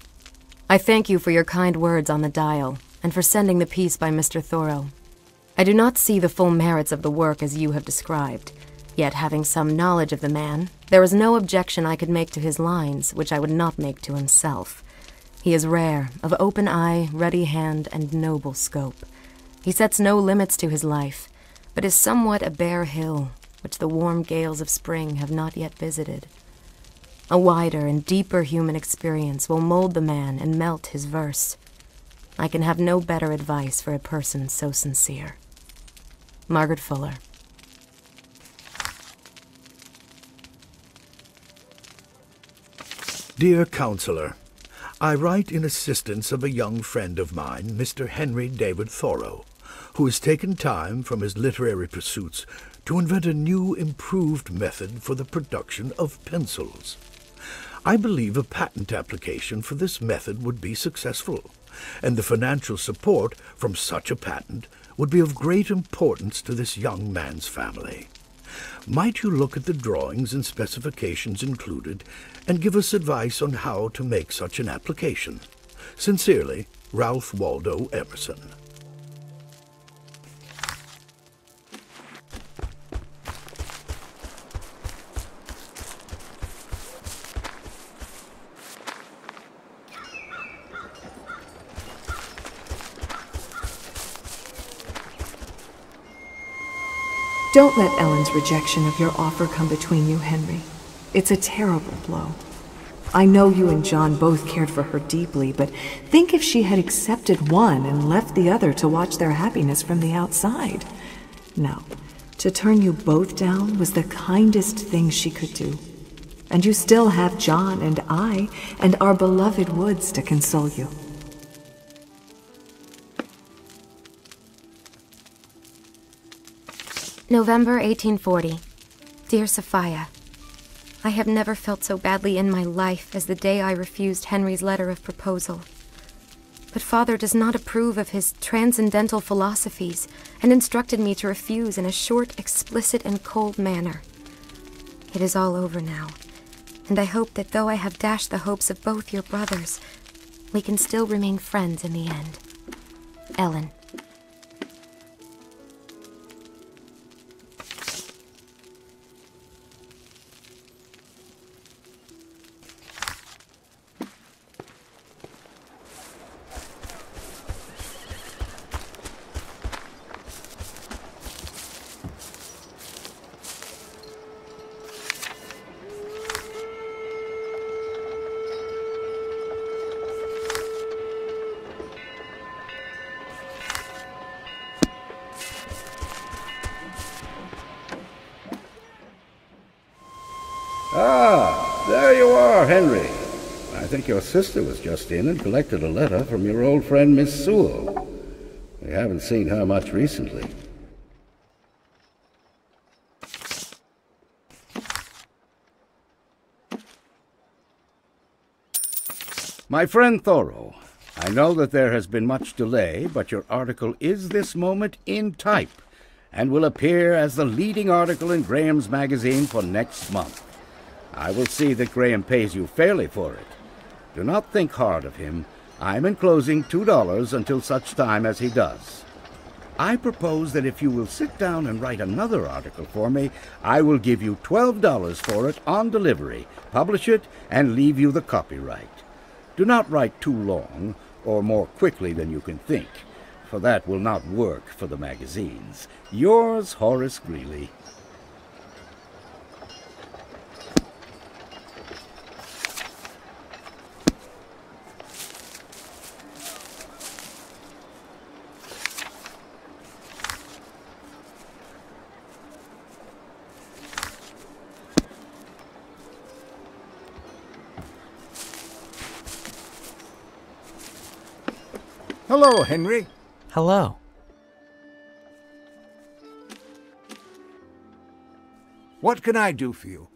I thank you for your kind words on the dial and for sending the piece by Mr. Thoreau. I do not see the full merits of the work as you have described, yet having some knowledge of the man, there is no objection I could make to his lines which I would not make to himself. He is rare, of open eye, ready hand, and noble scope. He sets no limits to his life, but is somewhat a bare hill, which the warm gales of spring have not yet visited. A wider and deeper human experience will mold the man and melt his verse. I can have no better advice for a person so sincere. Margaret Fuller. Dear Counselor, I write in assistance of a young friend of mine, Mr. Henry David Thoreau, who has taken time from his literary pursuits to invent a new, improved method for the production of pencils. I believe a patent application for this method would be successful, and the financial support from such a patent would be of great importance to this young man's family. Might you look at the drawings and specifications included and give us advice on how to make such an application? Sincerely, Ralph Waldo Emerson. Don't let Ellen's rejection of your offer come between you, Henry. It's a terrible blow. I know you and John both cared for her deeply, but think if she had accepted one and left the other to watch their happiness from the outside. No, to turn you both down was the kindest thing she could do. And you still have John and I and our beloved woods to console you. November 1840. Dear Sophia, I have never felt so badly in my life as the day I refused Henry's letter of proposal. But father does not approve of his transcendental philosophies and instructed me to refuse in a short, explicit, and cold manner. It is all over now, and I hope that though I have dashed the hopes of both your brothers, we can still remain friends in the end. Ellen. You are, Henry. I think your sister was just in and collected a letter from your old friend Miss Sewall. We haven't seen her much recently. My friend Thoreau, I know that there has been much delay, but your article is this moment in type and will appear as the leading article in Graham's magazine for next month. I will see that Graham pays you fairly for it. Do not think hard of him. I'm enclosing two dollars until such time as he does. I propose that if you will sit down and write another article for me, I will give you twelve dollars for it on delivery, publish it, and leave you the copyright. Do not write too long, or more quickly than you can think, for that will not work for the magazines. Yours, Horace Greeley. Hello, Henry. Hello. What can I do for you?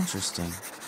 Interesting.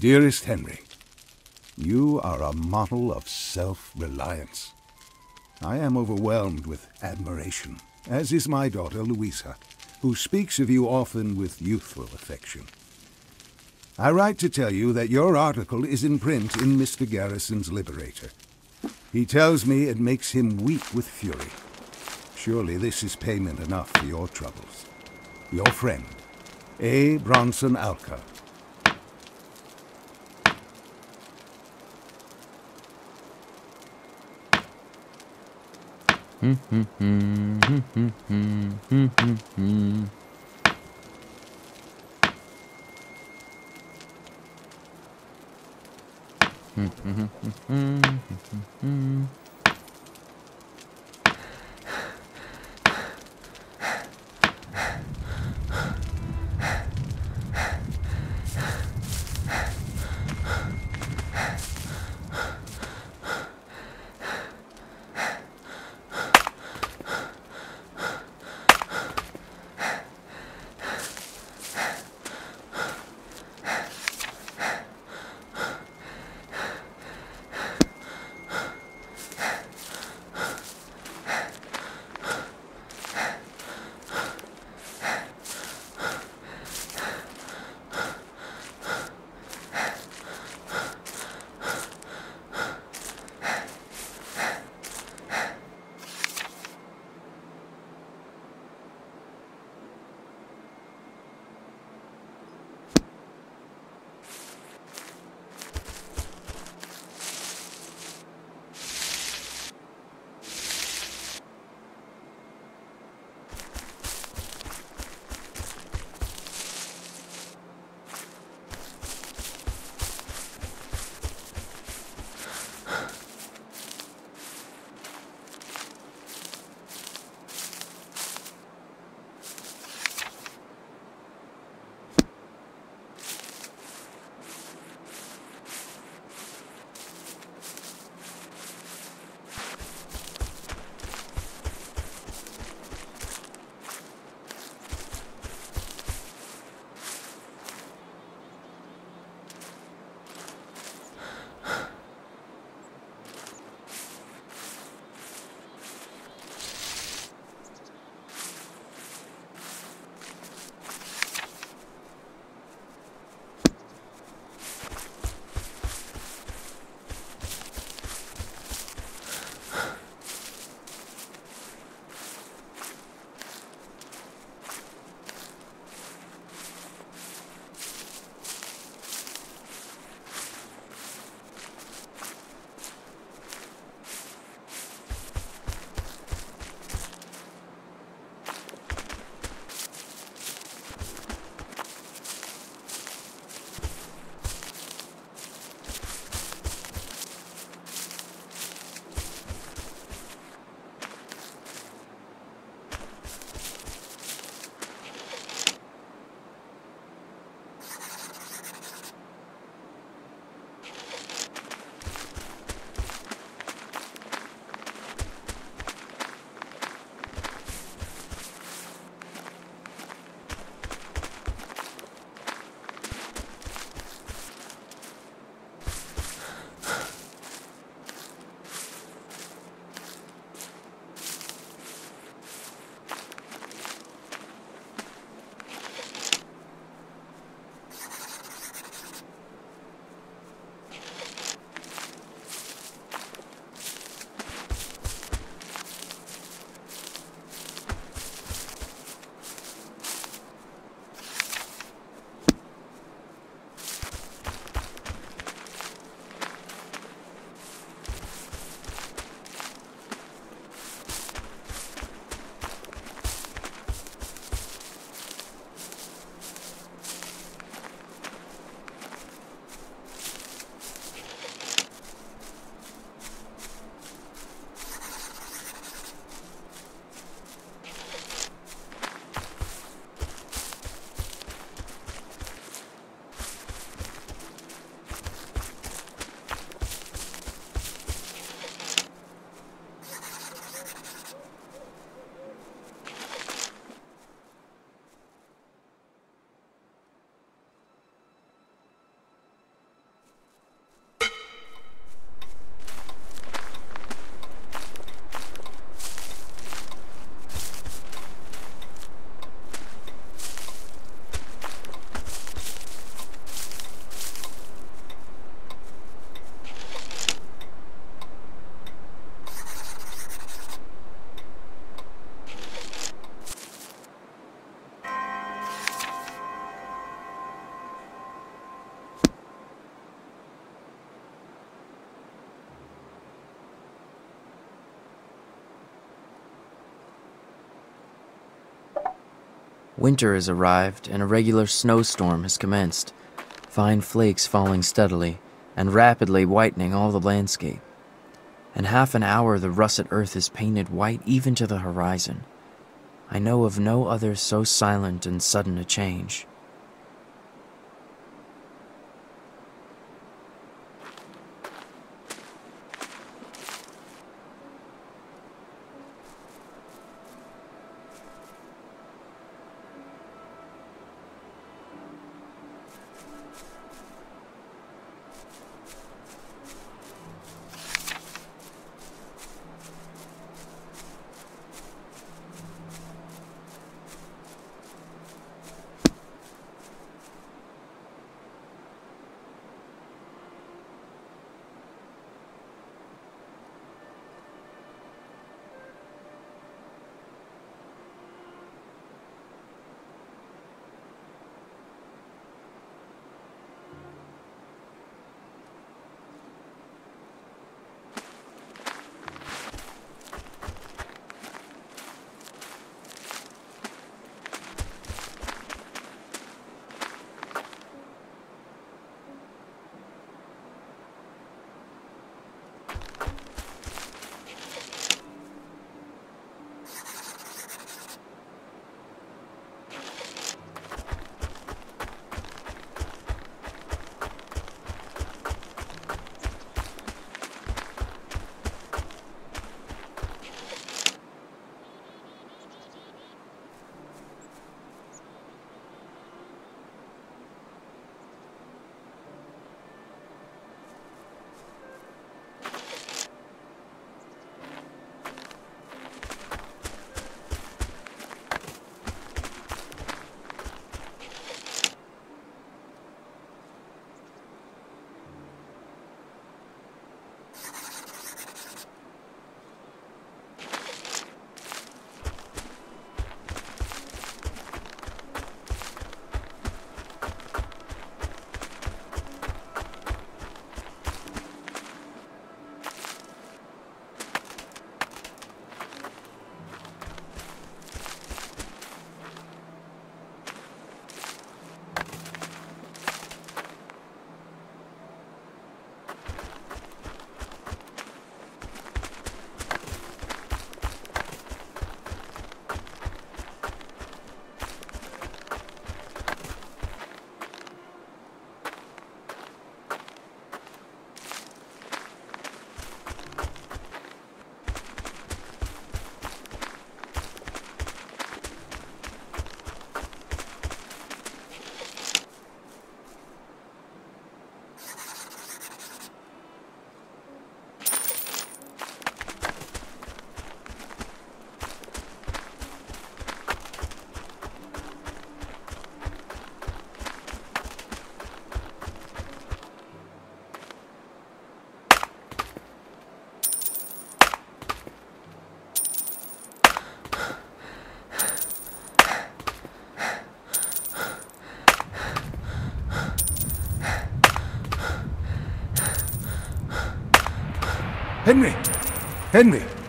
Dearest Henry, you are a model of self-reliance. I am overwhelmed with admiration, as is my daughter Louisa, who speaks of you often with youthful affection. I write to tell you that your article is in print in Mr. Garrison's Liberator. He tells me it makes him weep with fury. Surely this is payment enough for your troubles. Your friend, A. Bronson Alcott. Mm-hmm. Winter has arrived and a regular snowstorm has commenced, fine flakes falling steadily and rapidly whitening all the landscape. In half an hour, the russet earth is painted white even to the horizon. I know of no other so silent and sudden a change.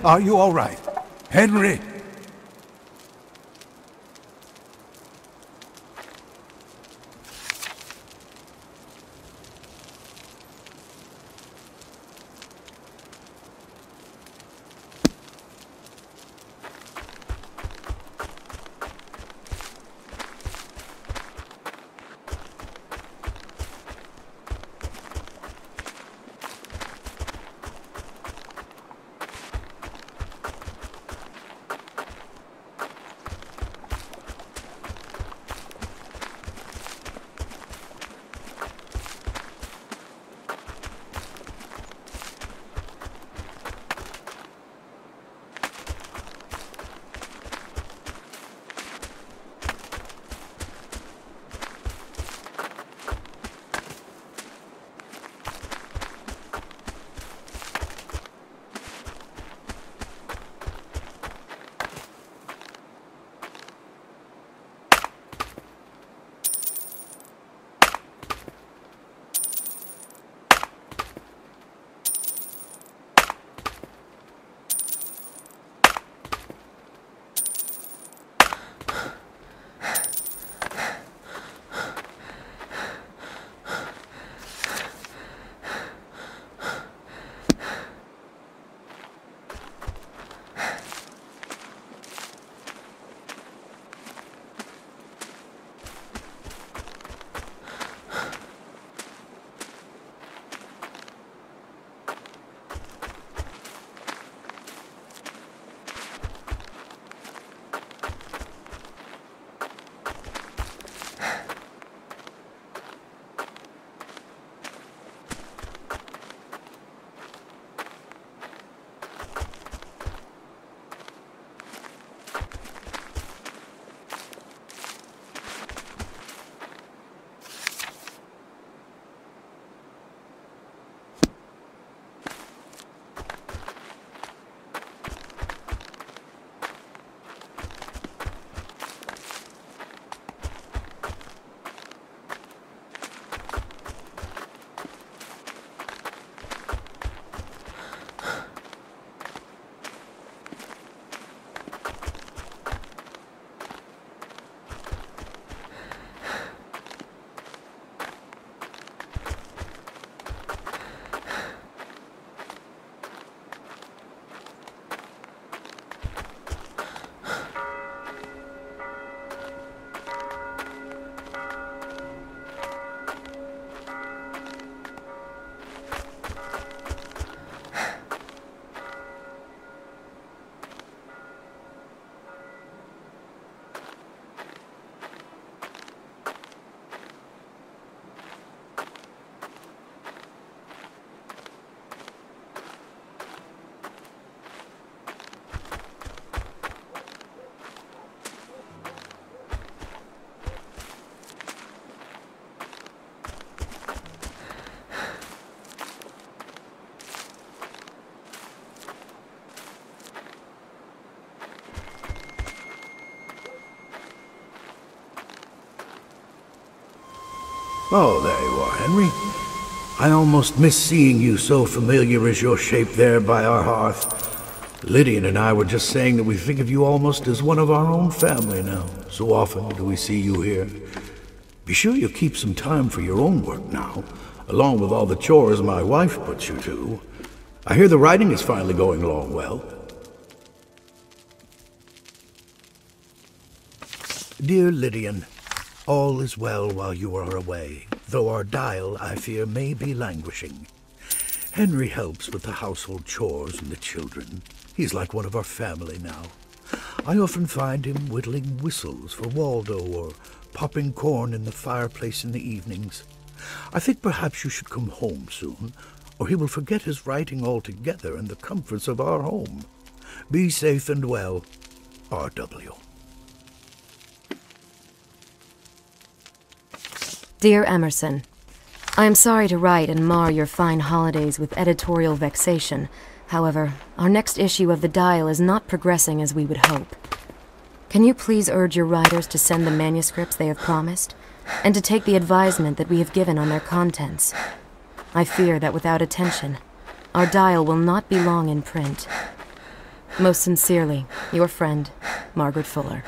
Are you all right? Henry! Oh, there you are, Henry. I almost miss seeing you so familiar as your shape there by our hearth. Lydian and I were just saying that we think of you almost as one of our own family now. So often do we see you here. Be sure you keep some time for your own work now, along with all the chores my wife puts you to. I hear the writing is finally going along well. Dear Lydian, is well while you are away, though our dial, I fear, may be languishing. Henry helps with the household chores and the children. He's like one of our family now. I often find him whittling whistles for Waldo or popping corn in the fireplace in the evenings. I think perhaps you should come home soon, or he will forget his writing altogether and the comforts of our home. Be safe and well, R.W. Dear Emerson, I am sorry to write and mar your fine holidays with editorial vexation. However, our next issue of The Dial is not progressing as we would hope. Can you please urge your writers to send the manuscripts they have promised, and to take the advisement that we have given on their contents? I fear that without attention, our dial will not be long in print. Most sincerely, your friend, Margaret Fuller.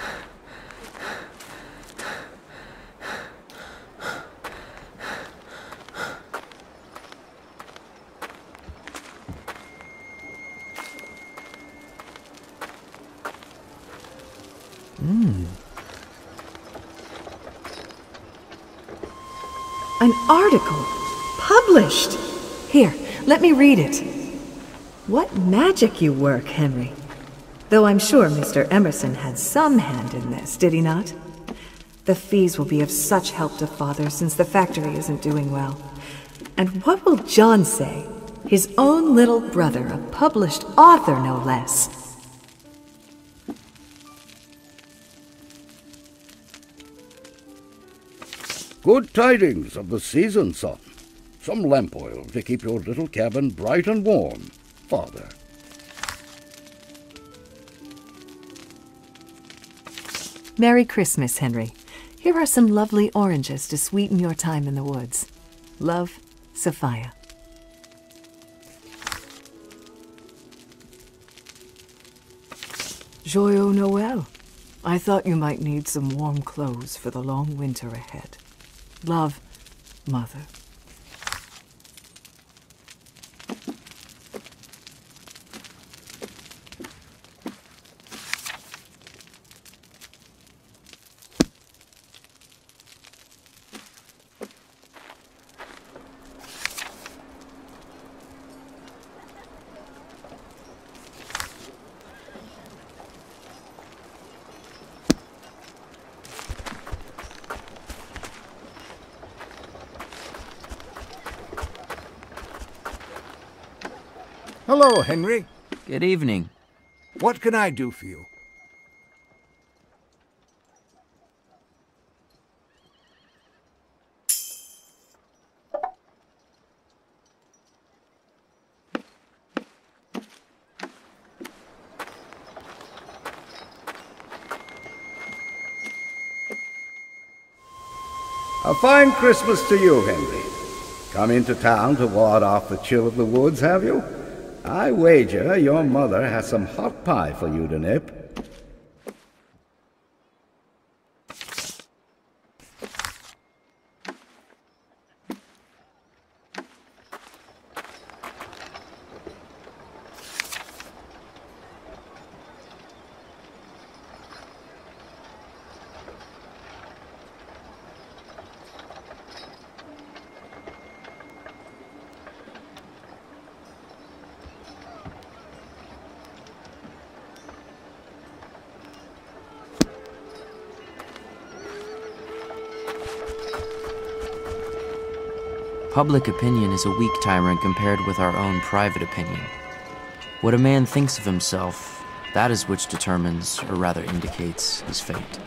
An article published. Here, let me read it. What magic you work, Henry. Though I'm sure Mr. Emerson had some hand in this, did he not? The fees will be of such help to Father since the factory isn't doing well. And what will John say? His own little brother, a published author, no less. Good tidings of the season, son. Some lamp oil to keep your little cabin bright and warm, father. Merry Christmas, Henry. Here are some lovely oranges to sweeten your time in the woods. Love, Sophia. Joyeux Noel. I thought you might need some warm clothes for the long winter ahead. Love, Mother. Hello, Henry. Good evening. What can I do for you? A fine Christmas to you, Henry. Come into town to ward off the chill of the woods, have you? I wager your mother has some hot pie for you to nip. Public opinion is a weak tyrant compared with our own private opinion. What a man thinks of himself, that is which determines, or rather indicates, his fate.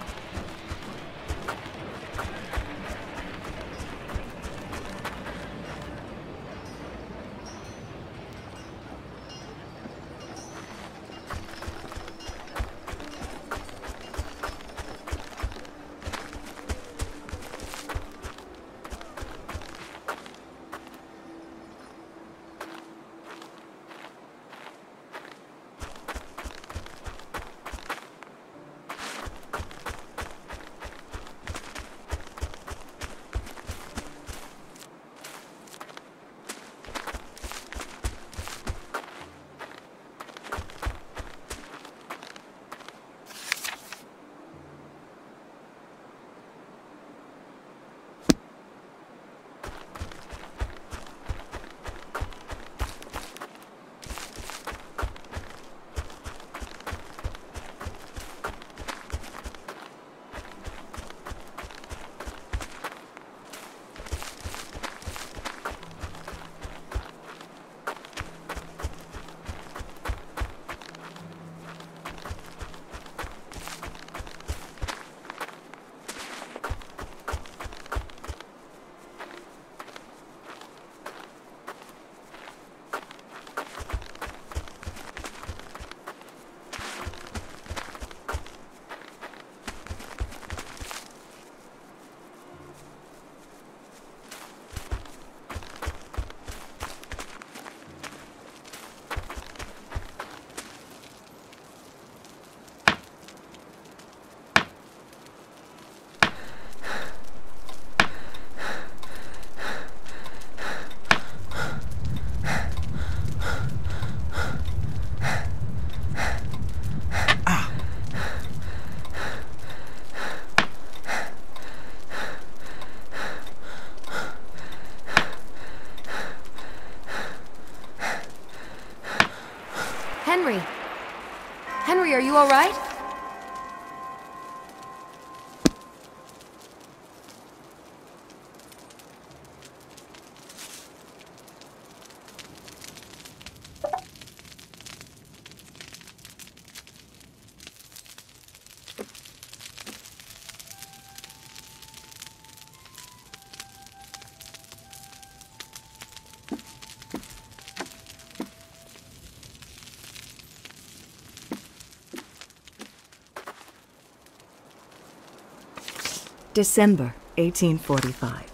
December 1845.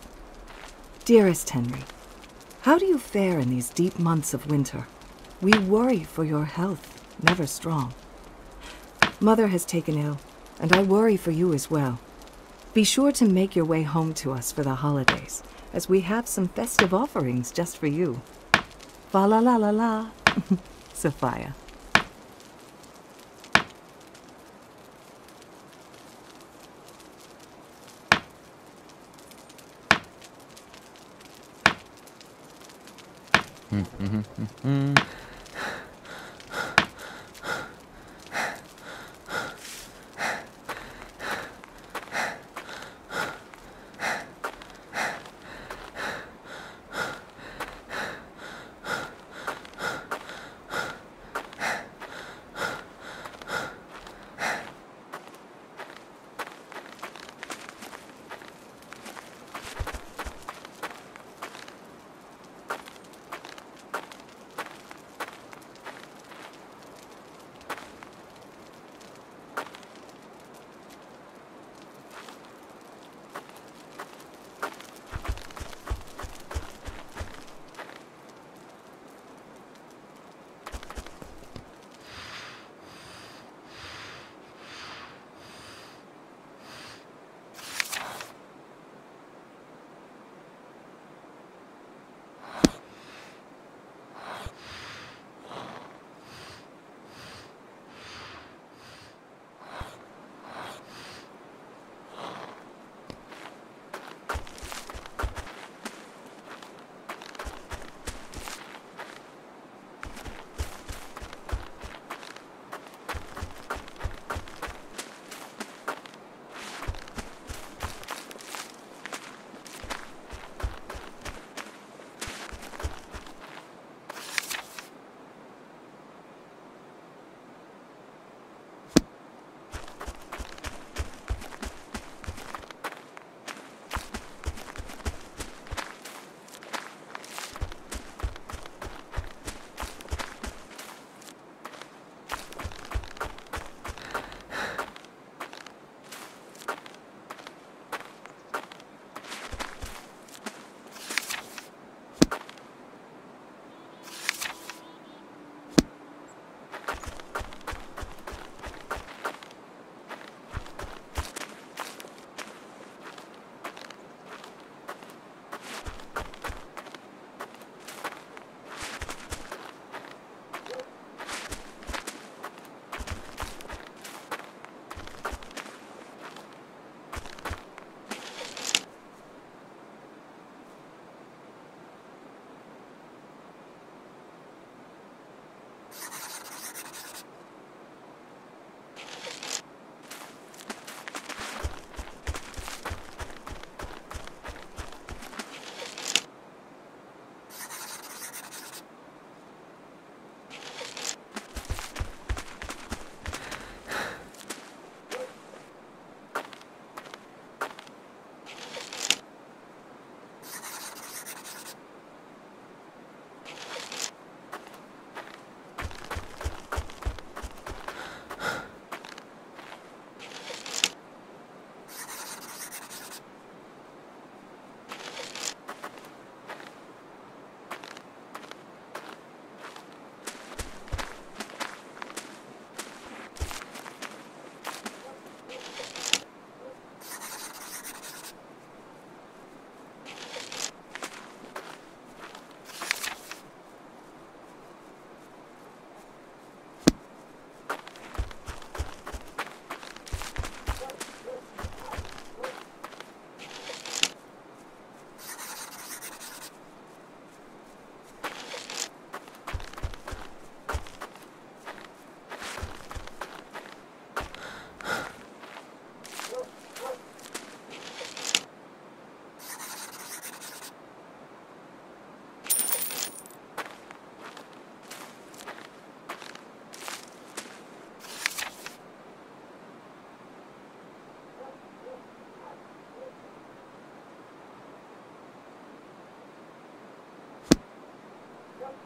Dearest Henry, how do you fare in these deep months of winter? We worry for your health, never strong. Mother has taken ill, and I worry for you as well. Be sure to make your way home to us for the holidays, as we have some festive offerings just for you. Fa la la la la, Sophia. ハ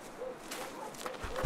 ハハハ!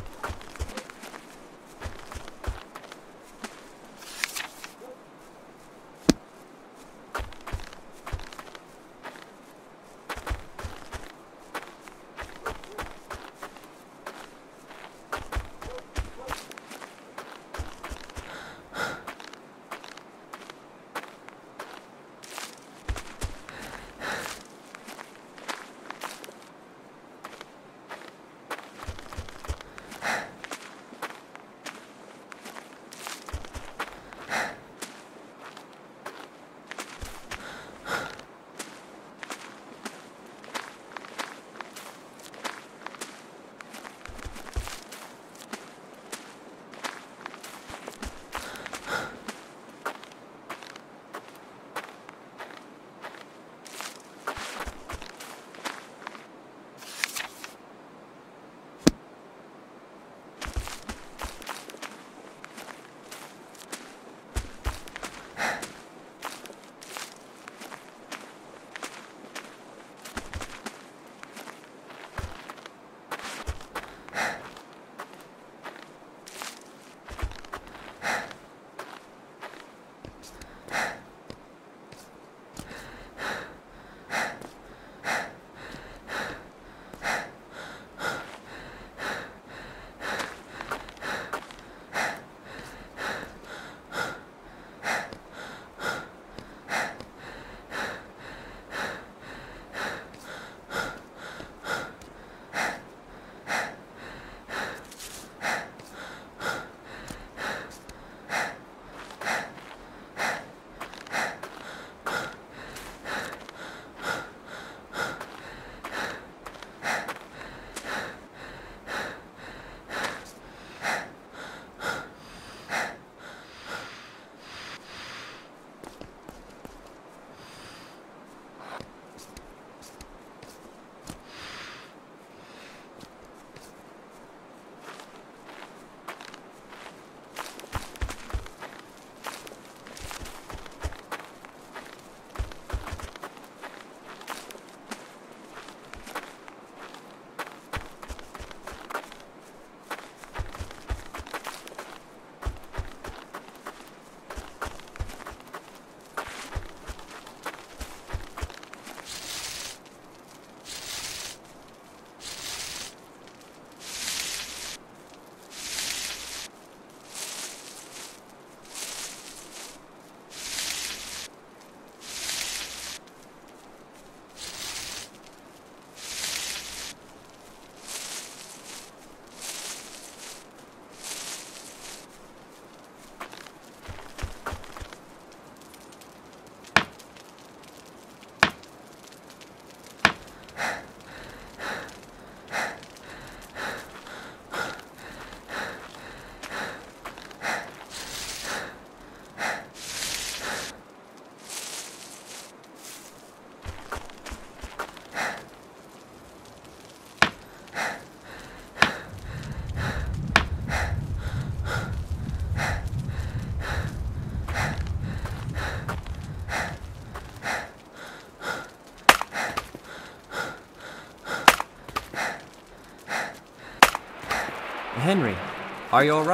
Are you all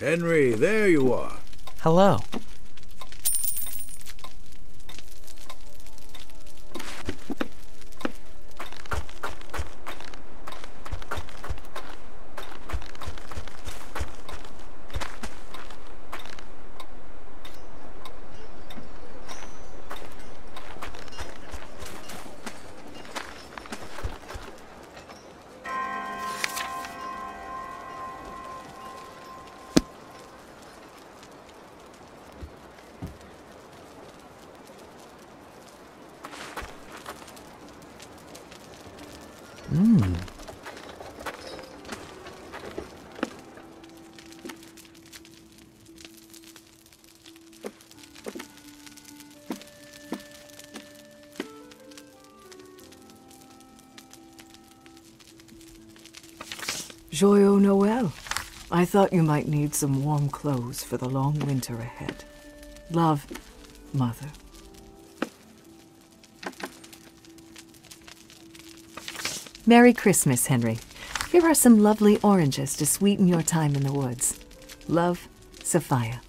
Henry, there you are. Hello. Joyeux Noel. I thought you might need some warm clothes for the long winter ahead. Love, Mother. Merry Christmas, Henry. Here are some lovely oranges to sweeten your time in the woods. Love, Sophia.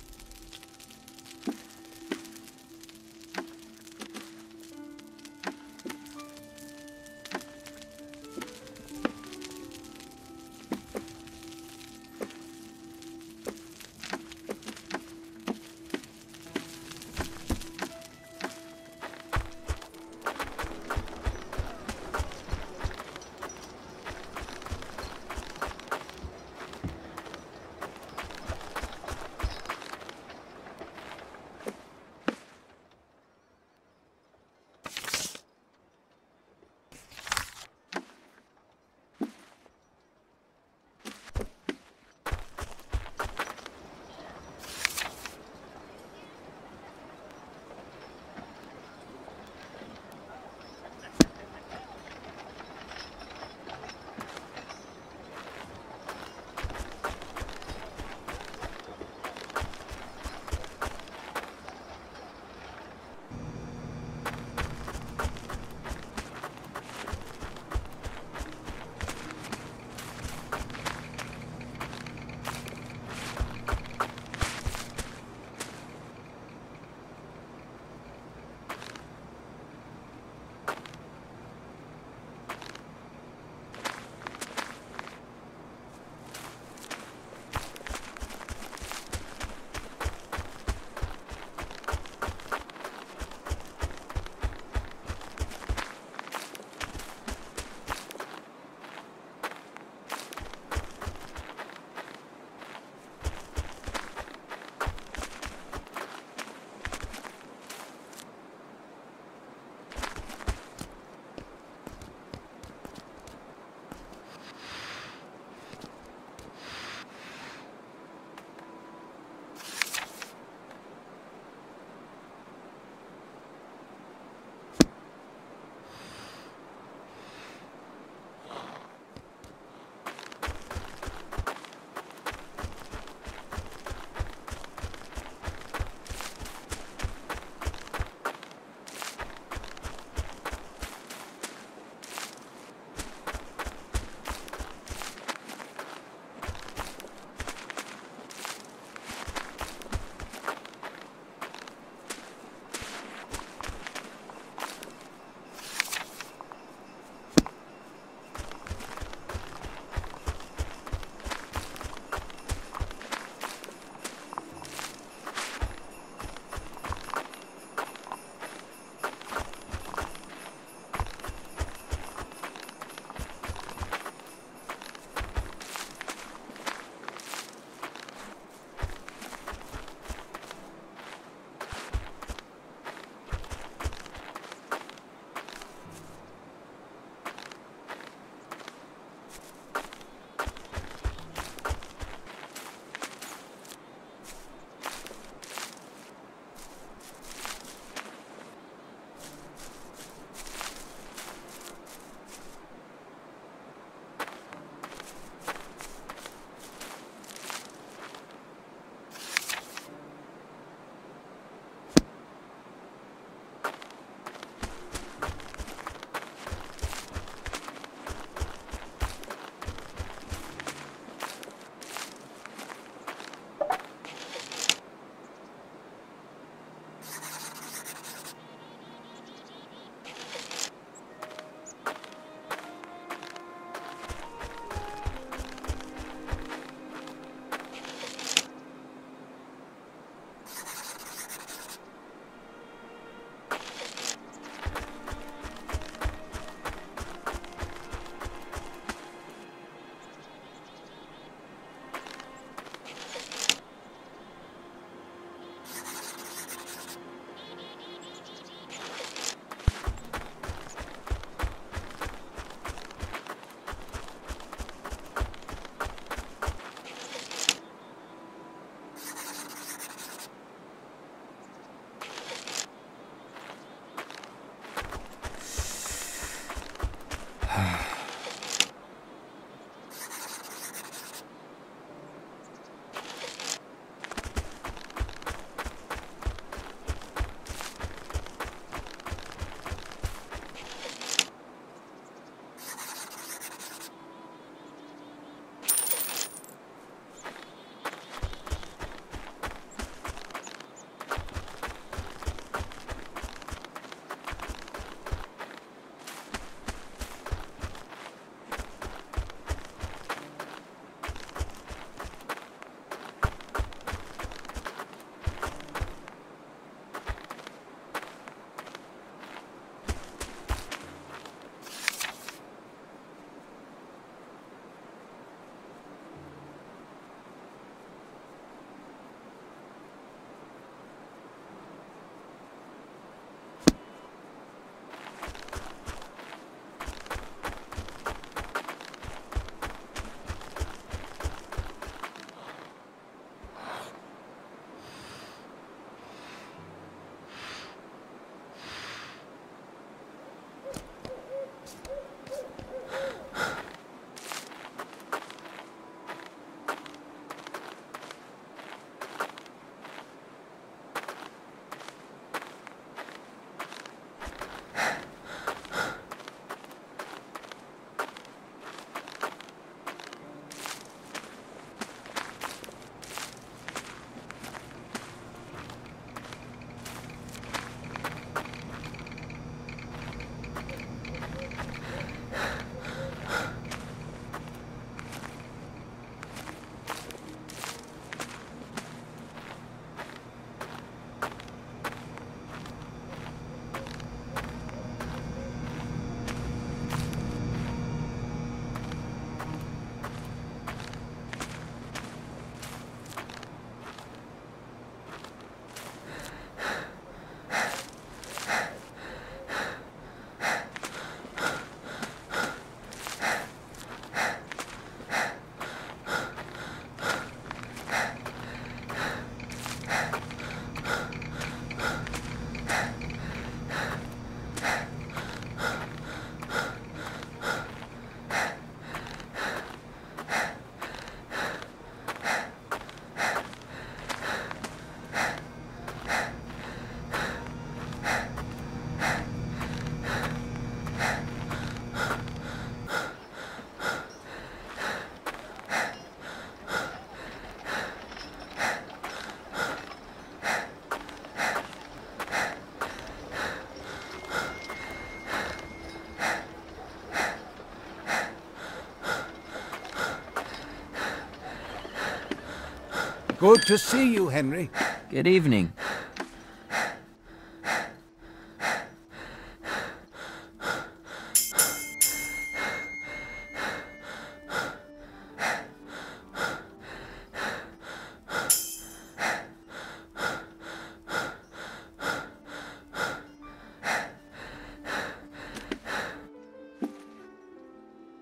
Good to see you, Henry. Good evening.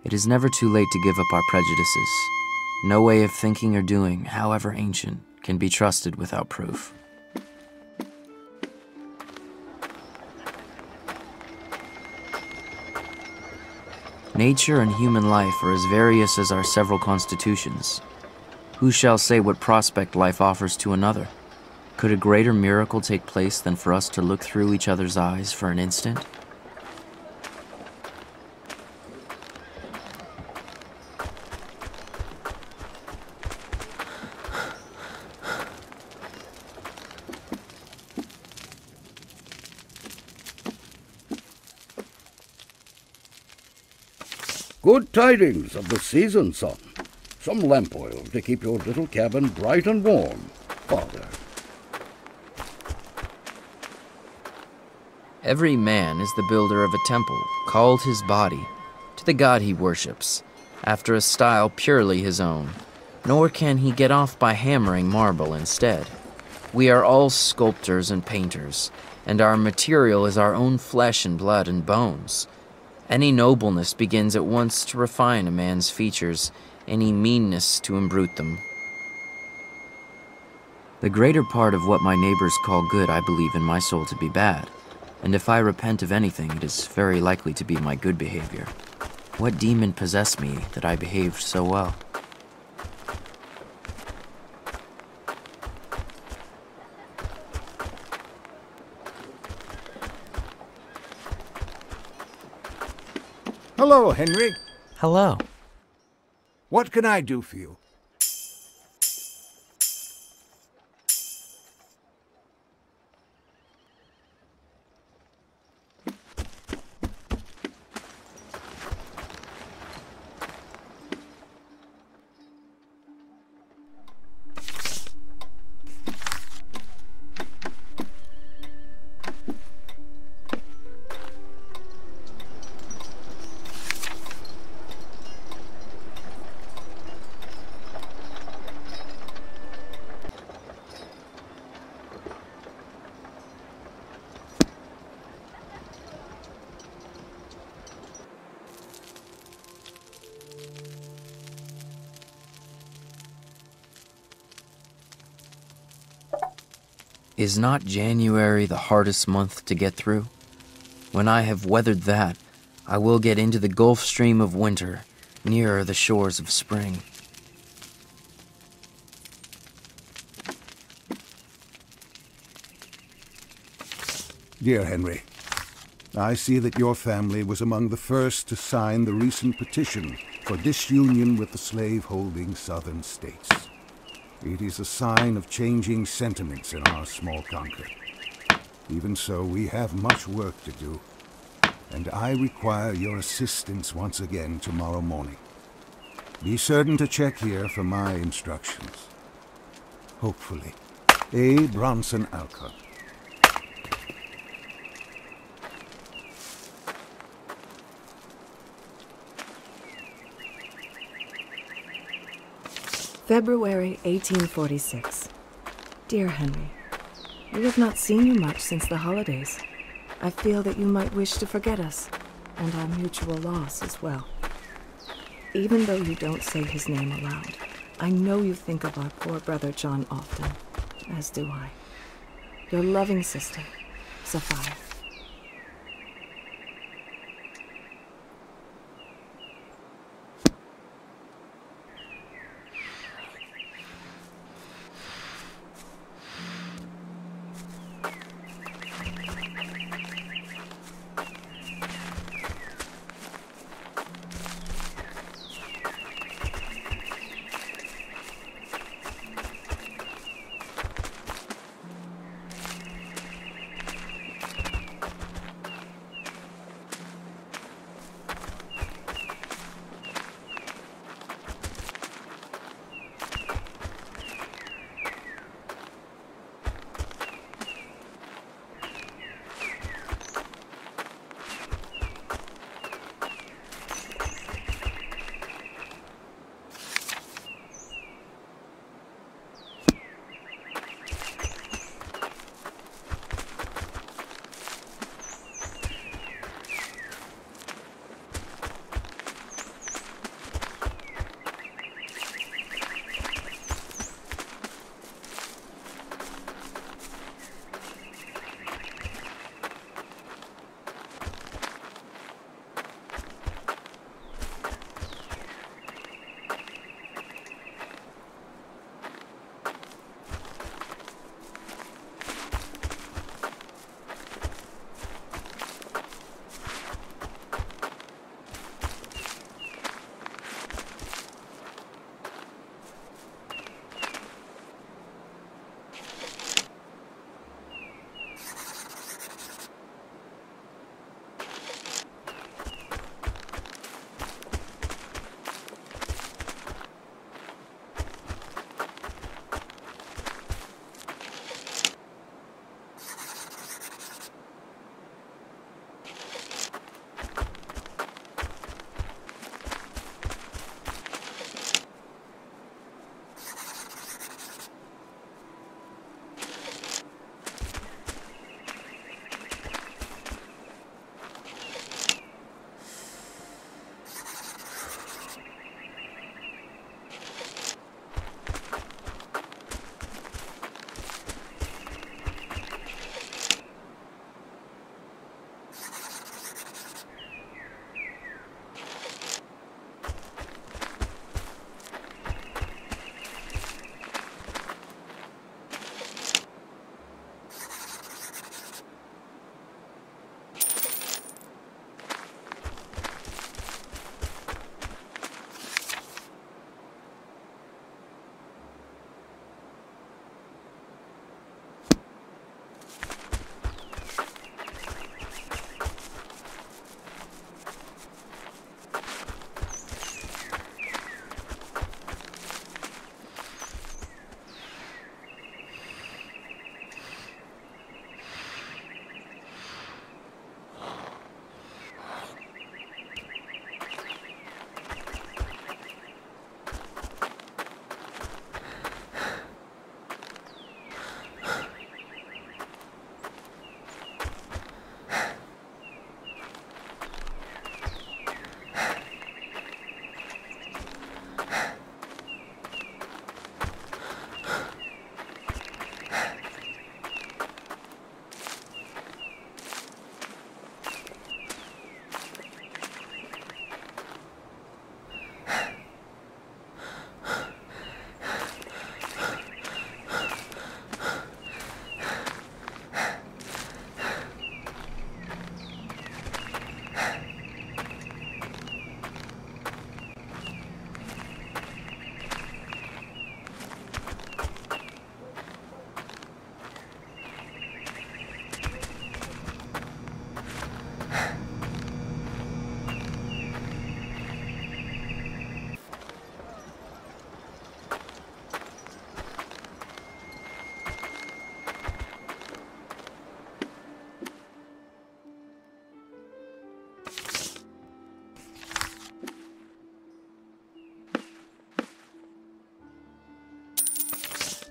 It is never too late to give up our prejudices. No way of thinking or doing, however ancient, can be trusted without proof. Nature and human life are as various as our several constitutions. Who shall say what prospect life offers to another? Could a greater miracle take place than for us to look through each other's eyes for an instant? Good tidings of the season, son. Some lamp oil to keep your little cabin bright and warm, father. Every man is the builder of a temple, called his body, to the god he worships, after a style purely his own, nor can he get off by hammering marble instead. We are all sculptors and painters, and our material is our own flesh and blood and bones. Any nobleness begins at once to refine a man's features, any meanness to imbrute them. The greater part of what my neighbors call good I believe in my soul to be bad, and if I repent of anything, it is very likely to be my good behavior. What demon possessed me that I behaved so well? Hello, Henry. Hello. What can I do for you? Is not January the hardest month to get through? When I have weathered that, I will get into the Gulf Stream of winter, nearer the shores of spring. Dear Henry, I see that your family was among the first to sign the recent petition for disunion with the slave-holding southern states. It is a sign of changing sentiments in our small country. Even so, we have much work to do, and I require your assistance once again tomorrow morning. Be certain to check here for my instructions. Hopefully. A. Bronson Alcott. February 1846. Dear Henry, we have not seen you much since the holidays. I feel that you might wish to forget us, and our mutual loss as well. Even though you don't say his name aloud, I know you think of our poor brother John often, as do I. Your loving sister, Sophia.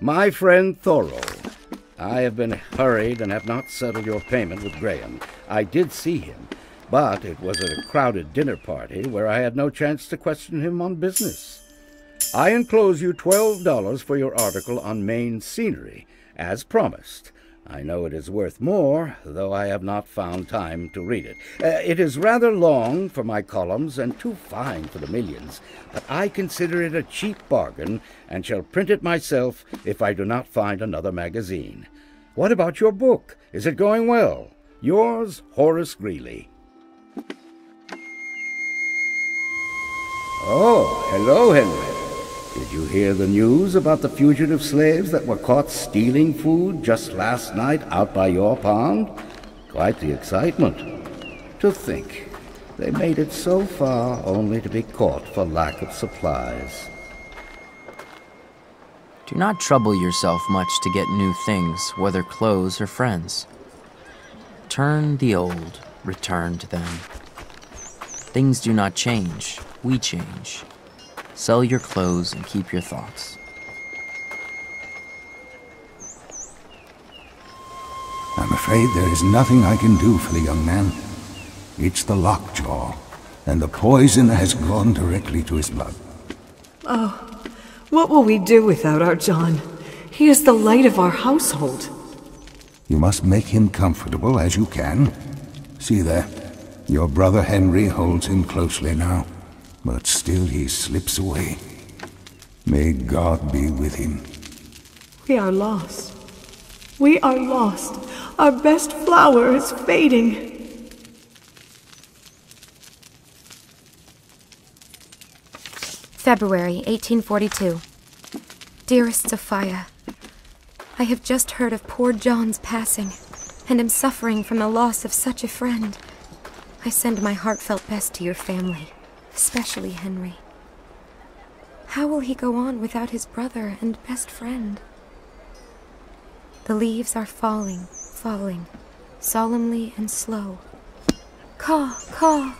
My friend Thoreau. I have been hurried and have not settled your payment with Graham. I did see him, but it was at a crowded dinner party where I had no chance to question him on business. I enclose you $12 for your article on Maine scenery, as promised. I know it is worth more, though I have not found time to read it. Uh, it is rather long for my columns and too fine for the millions, but I consider it a cheap bargain and shall print it myself if I do not find another magazine. What about your book? Is it going well? Yours, Horace Greeley. Oh, hello, Henry. Did you hear the news about the fugitive slaves that were caught stealing food just last night out by your pond? Quite the excitement. To think, they made it so far only to be caught for lack of supplies. Do not trouble yourself much to get new things, whether clothes or friends. Turn the old, return to them. Things do not change, we change. Sell your clothes and keep your thoughts. I'm afraid there is nothing I can do for the young man. It's the lockjaw, and the poison has gone directly to his blood. Oh, what will we do without our John? He is the light of our household. You must make him comfortable as you can. See there, your brother Henry holds him closely now but still he slips away. May God be with him. We are lost. We are lost. Our best flower is fading. February 1842. Dearest Sophia, I have just heard of poor John's passing, and am suffering from the loss of such a friend. I send my heartfelt best to your family especially Henry. How will he go on without his brother and best friend? The leaves are falling, falling, solemnly and slow. Caw, caw!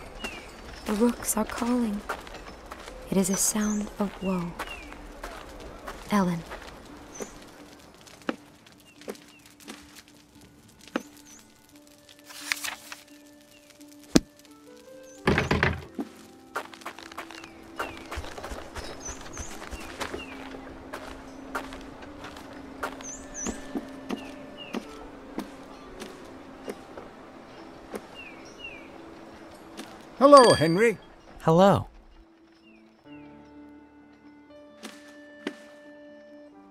The rooks are calling. It is a sound of woe. Ellen. Hello, Henry. Hello.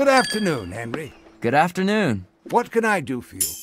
Good afternoon, Henry. Good afternoon. What can I do for you?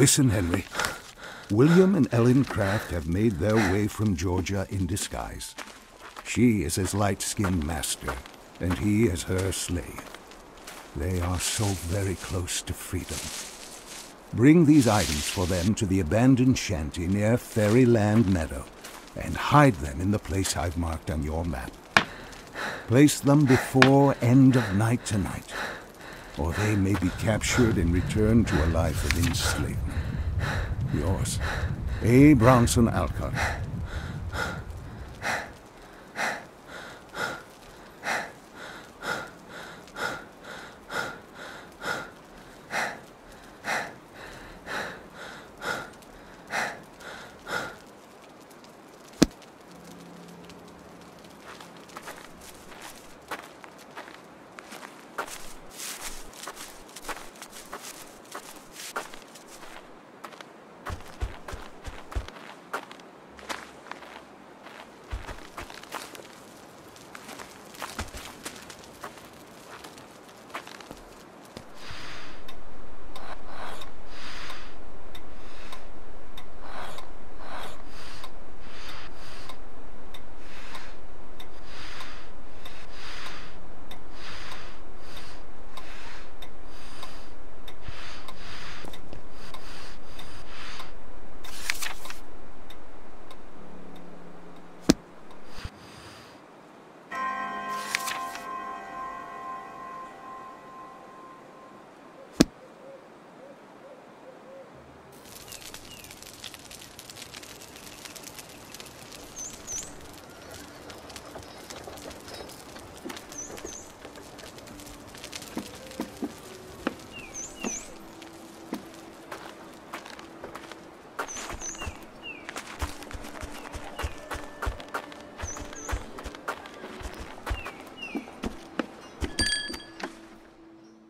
Listen, Henry. William and Ellen Craft have made their way from Georgia in disguise. She is his light-skinned master, and he is her slave. They are so very close to freedom. Bring these items for them to the abandoned shanty near Fairyland Meadow, and hide them in the place I've marked on your map. Place them before end of night tonight, or they may be captured and returned to a life of enslavement. Yours, A. Bronson Alcott.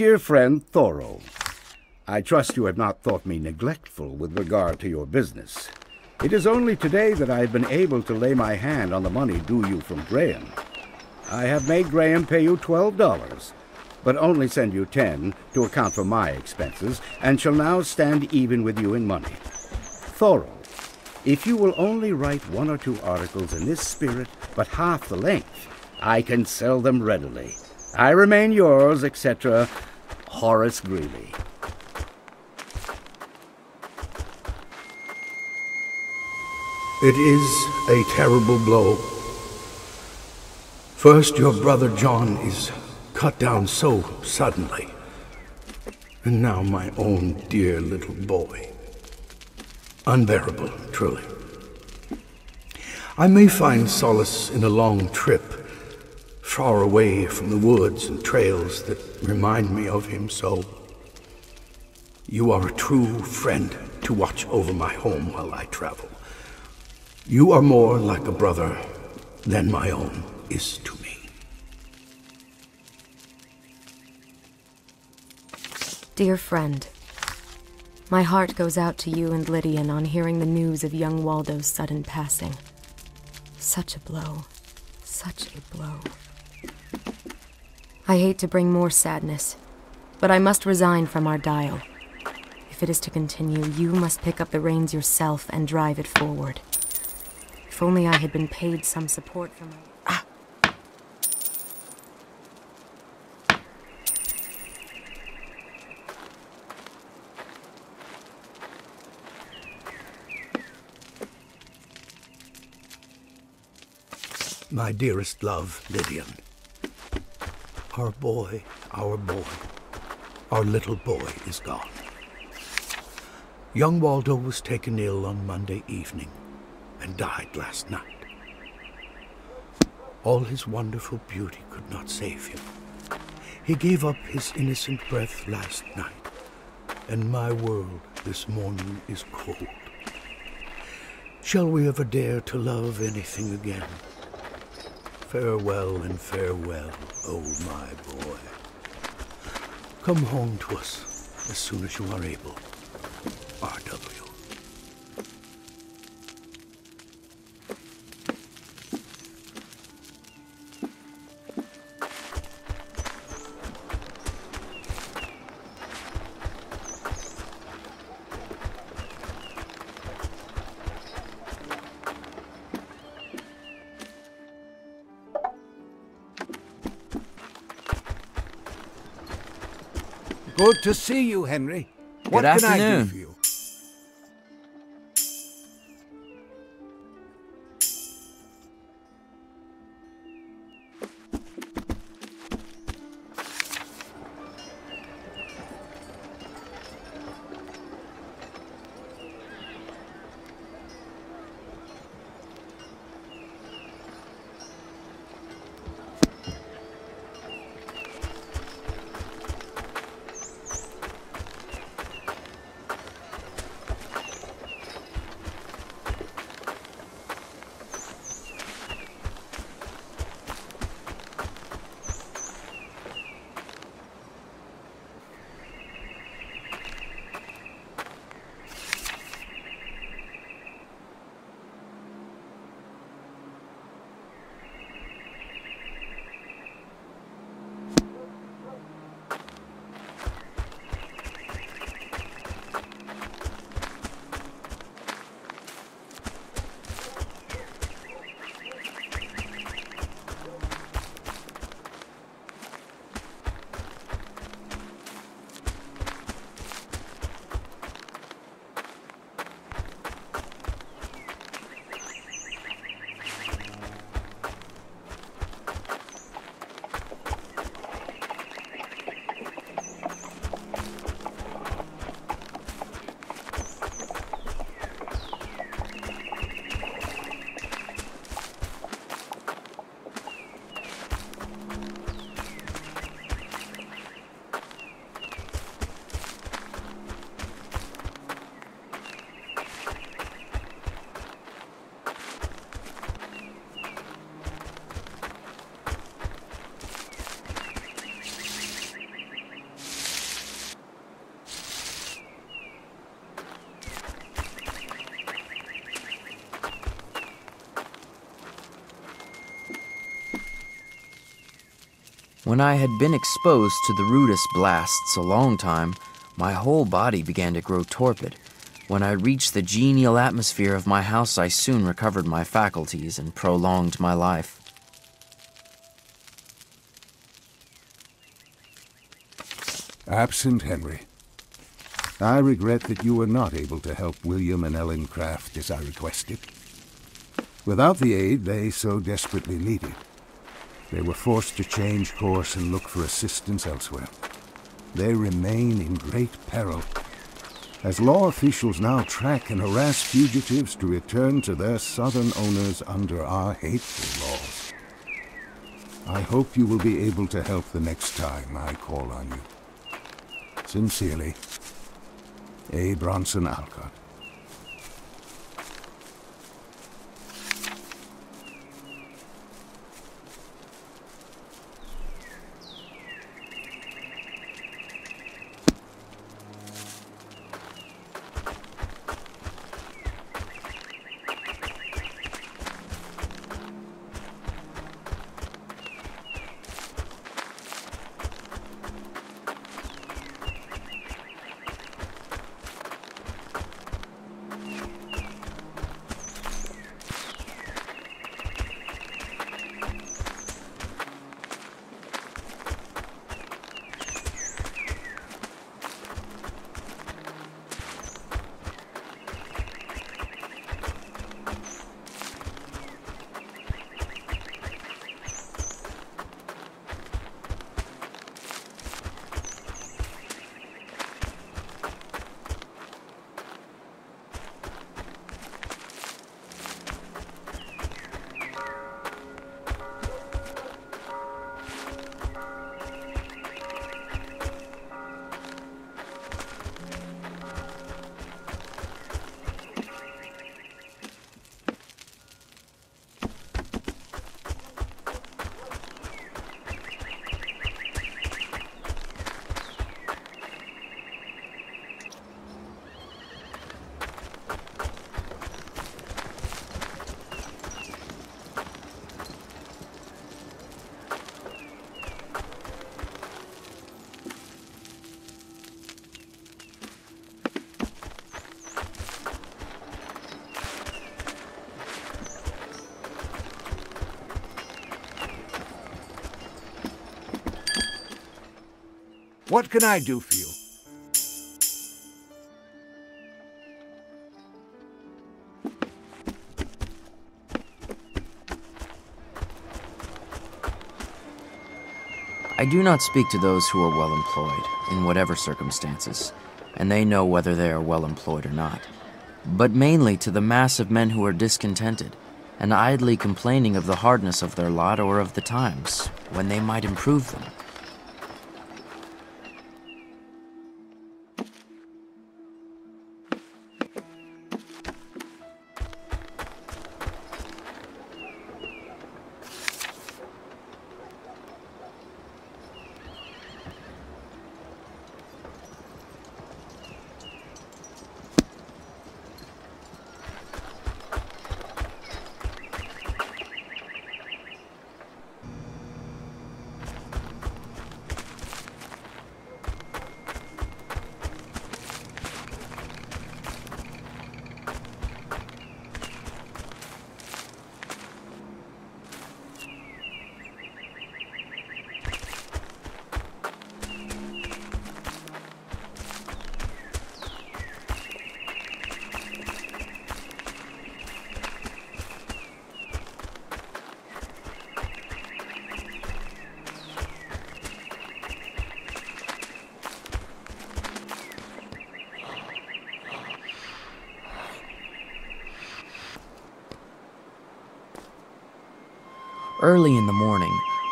Dear friend Thoreau, I trust you have not thought me neglectful with regard to your business. It is only today that I have been able to lay my hand on the money due you from Graham. I have made Graham pay you twelve dollars, but only send you ten to account for my expenses, and shall now stand even with you in money. Thoreau, if you will only write one or two articles in this spirit, but half the length, I can sell them readily. I remain yours, etc., Horace Greeley. It is a terrible blow. First, your brother John is cut down so suddenly. And now my own dear little boy. Unbearable, truly. I may find solace in a long trip, far away from the woods and trails that remind me of him so. You are a true friend to watch over my home while I travel. You are more like a brother than my own is to me. Dear friend, my heart goes out to you and Lidian on hearing the news of young Waldo's sudden passing. Such a blow. Such a blow. I hate to bring more sadness, but I must resign from our dial. If it is to continue, you must pick up the reins yourself and drive it forward. If only I had been paid some support from my... Ah! My dearest love, Lidian. Our boy, our boy, our little boy is gone. Young Waldo was taken ill on Monday evening and died last night. All his wonderful beauty could not save him. He gave up his innocent breath last night, and my world this morning is cold. Shall we ever dare to love anything again? Farewell and farewell, oh my boy. Come home to us as soon as you are able. Good to see you, Henry. Good what can I do afternoon. When I had been exposed to the rudest blasts a long time, my whole body began to grow torpid. When I reached the genial atmosphere of my house, I soon recovered my faculties and prolonged my life. Absent Henry. I regret that you were not able to help William and Ellen Craft as I requested. Without the aid they so desperately needed, they were forced to change course and look for assistance elsewhere. They remain in great peril, as law officials now track and harass fugitives to return to their southern owners under our hateful laws. I hope you will be able to help the next time I call on you. Sincerely, A. Bronson Alcott. What can I do for you? I do not speak to those who are well employed, in whatever circumstances, and they know whether they are well employed or not, but mainly to the mass of men who are discontented, and idly complaining of the hardness of their lot or of the times, when they might improve them.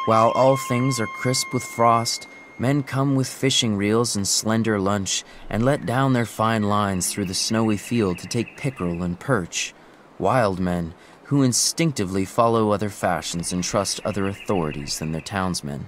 While all things are crisp with frost, men come with fishing reels and slender lunch and let down their fine lines through the snowy field to take pickerel and perch. Wild men who instinctively follow other fashions and trust other authorities than their townsmen.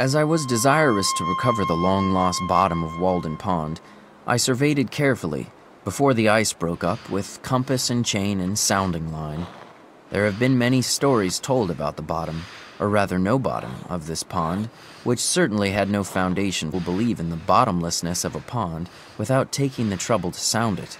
As I was desirous to recover the long lost bottom of Walden Pond, I surveyed it carefully before the ice broke up with compass and chain and sounding line. There have been many stories told about the bottom, or rather no bottom, of this pond, which certainly had no foundation will believe in the bottomlessness of a pond without taking the trouble to sound it.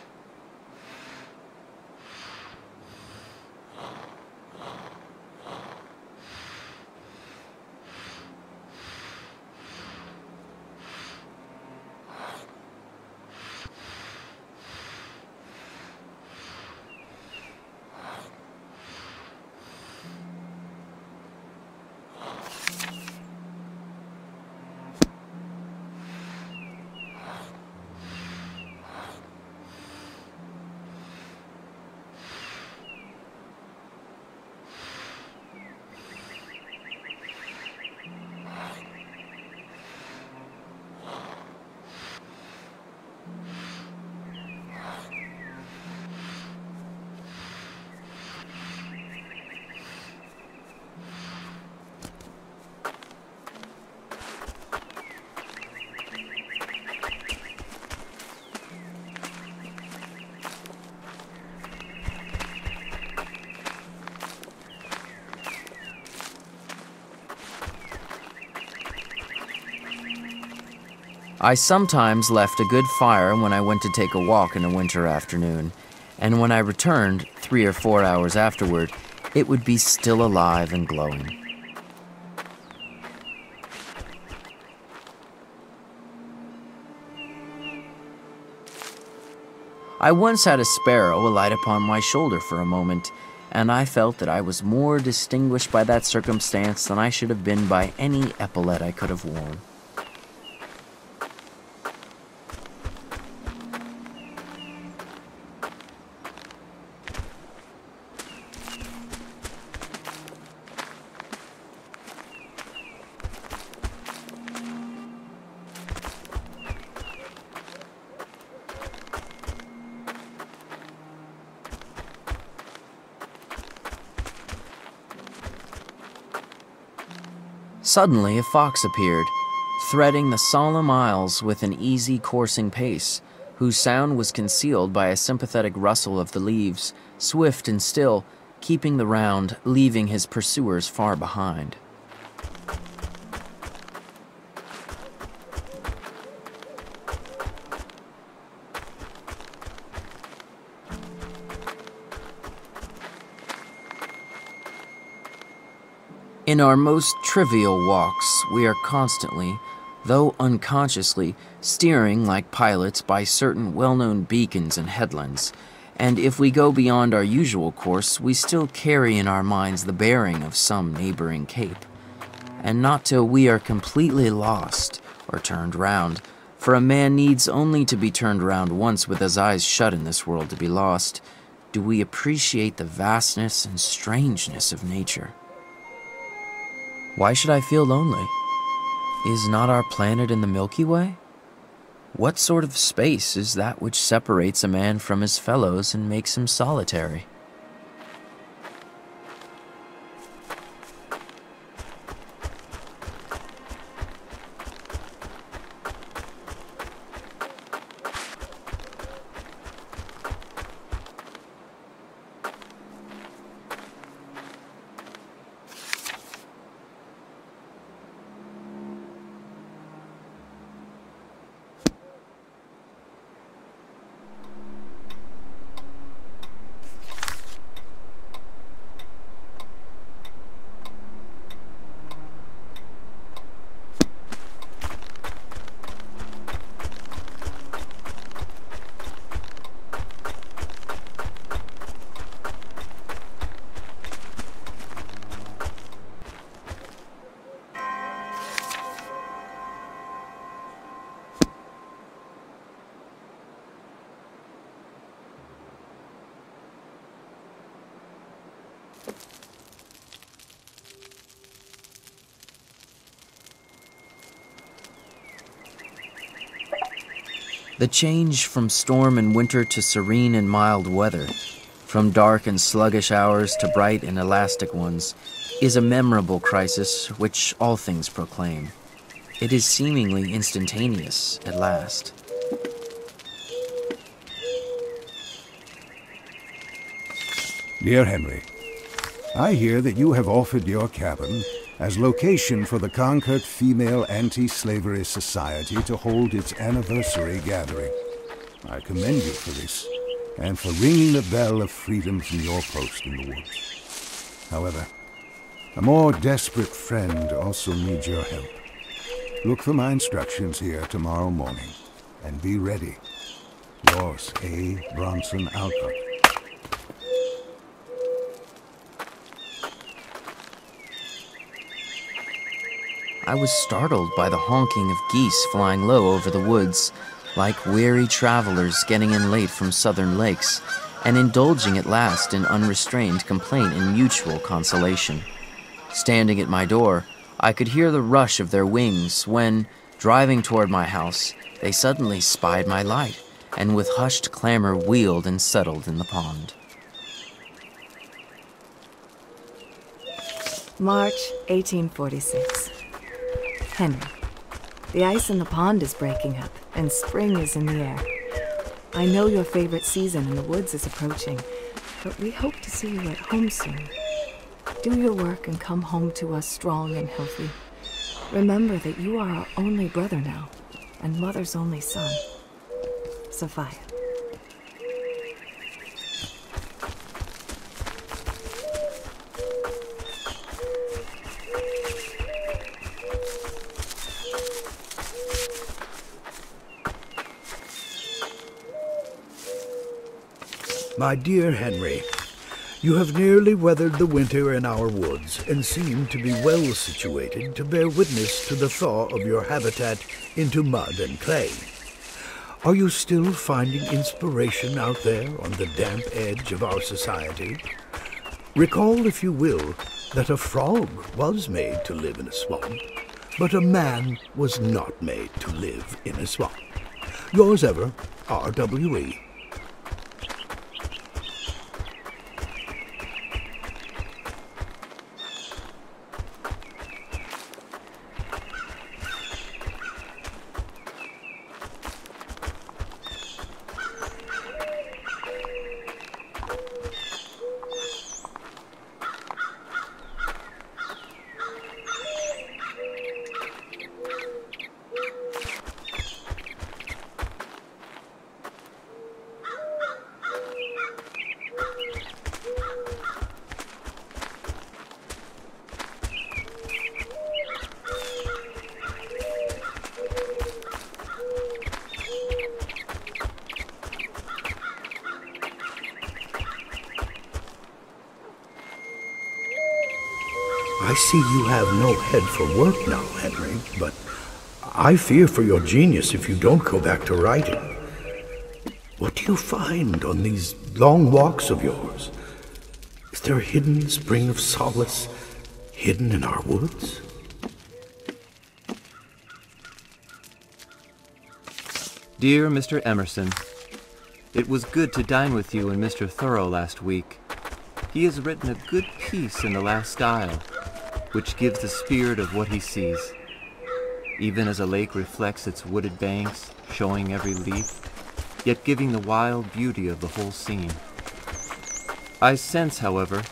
I sometimes left a good fire when I went to take a walk in a winter afternoon, and when I returned, three or four hours afterward, it would be still alive and glowing. I once had a sparrow alight upon my shoulder for a moment, and I felt that I was more distinguished by that circumstance than I should have been by any epaulette I could have worn. Suddenly, a fox appeared, threading the solemn aisles with an easy coursing pace, whose sound was concealed by a sympathetic rustle of the leaves, swift and still, keeping the round, leaving his pursuers far behind. In our most trivial walks, we are constantly, though unconsciously, steering like pilots by certain well known beacons and headlands. And if we go beyond our usual course, we still carry in our minds the bearing of some neighboring cape. And not till we are completely lost or turned round, for a man needs only to be turned round once with his eyes shut in this world to be lost, do we appreciate the vastness and strangeness of nature. Why should I feel lonely? Is not our planet in the Milky Way? What sort of space is that which separates a man from his fellows and makes him solitary? The change from storm and winter to serene and mild weather, from dark and sluggish hours to bright and elastic ones, is a memorable crisis which all things proclaim. It is seemingly instantaneous at last. Dear Henry, I hear that you have offered your cabin as location for the Concord Female Anti-Slavery Society to hold its anniversary gathering. I commend you for this, and for ringing the bell of freedom from your post in the woods. However, a more desperate friend also needs your help. Look for my instructions here tomorrow morning, and be ready. Yours, A. Bronson Alcott. I was startled by the honking of geese flying low over the woods, like weary travelers getting in late from southern lakes, and indulging at last in unrestrained complaint and mutual consolation. Standing at my door, I could hear the rush of their wings when, driving toward my house, they suddenly spied my light, and with hushed clamor wheeled and settled in the pond. March 1846. Henry, the ice in the pond is breaking up, and spring is in the air. I know your favorite season in the woods is approaching, but we hope to see you at home soon. Do your work and come home to us strong and healthy. Remember that you are our only brother now, and Mother's only son. Sophia. My dear Henry, you have nearly weathered the winter in our woods and seem to be well situated to bear witness to the thaw of your habitat into mud and clay. Are you still finding inspiration out there on the damp edge of our society? Recall, if you will, that a frog was made to live in a swamp, but a man was not made to live in a swamp. Yours ever, R.W.E. I see you have no head for work now, Henry, but I fear for your genius if you don't go back to writing. What do you find on these long walks of yours? Is there a hidden spring of solace hidden in our woods? Dear Mr. Emerson, it was good to dine with you and Mr. Thoreau last week. He has written a good piece in the last style, which gives the spirit of what he sees. Even as a lake reflects its wooded banks, showing every leaf, yet giving the wild beauty of the whole scene. I sense, however,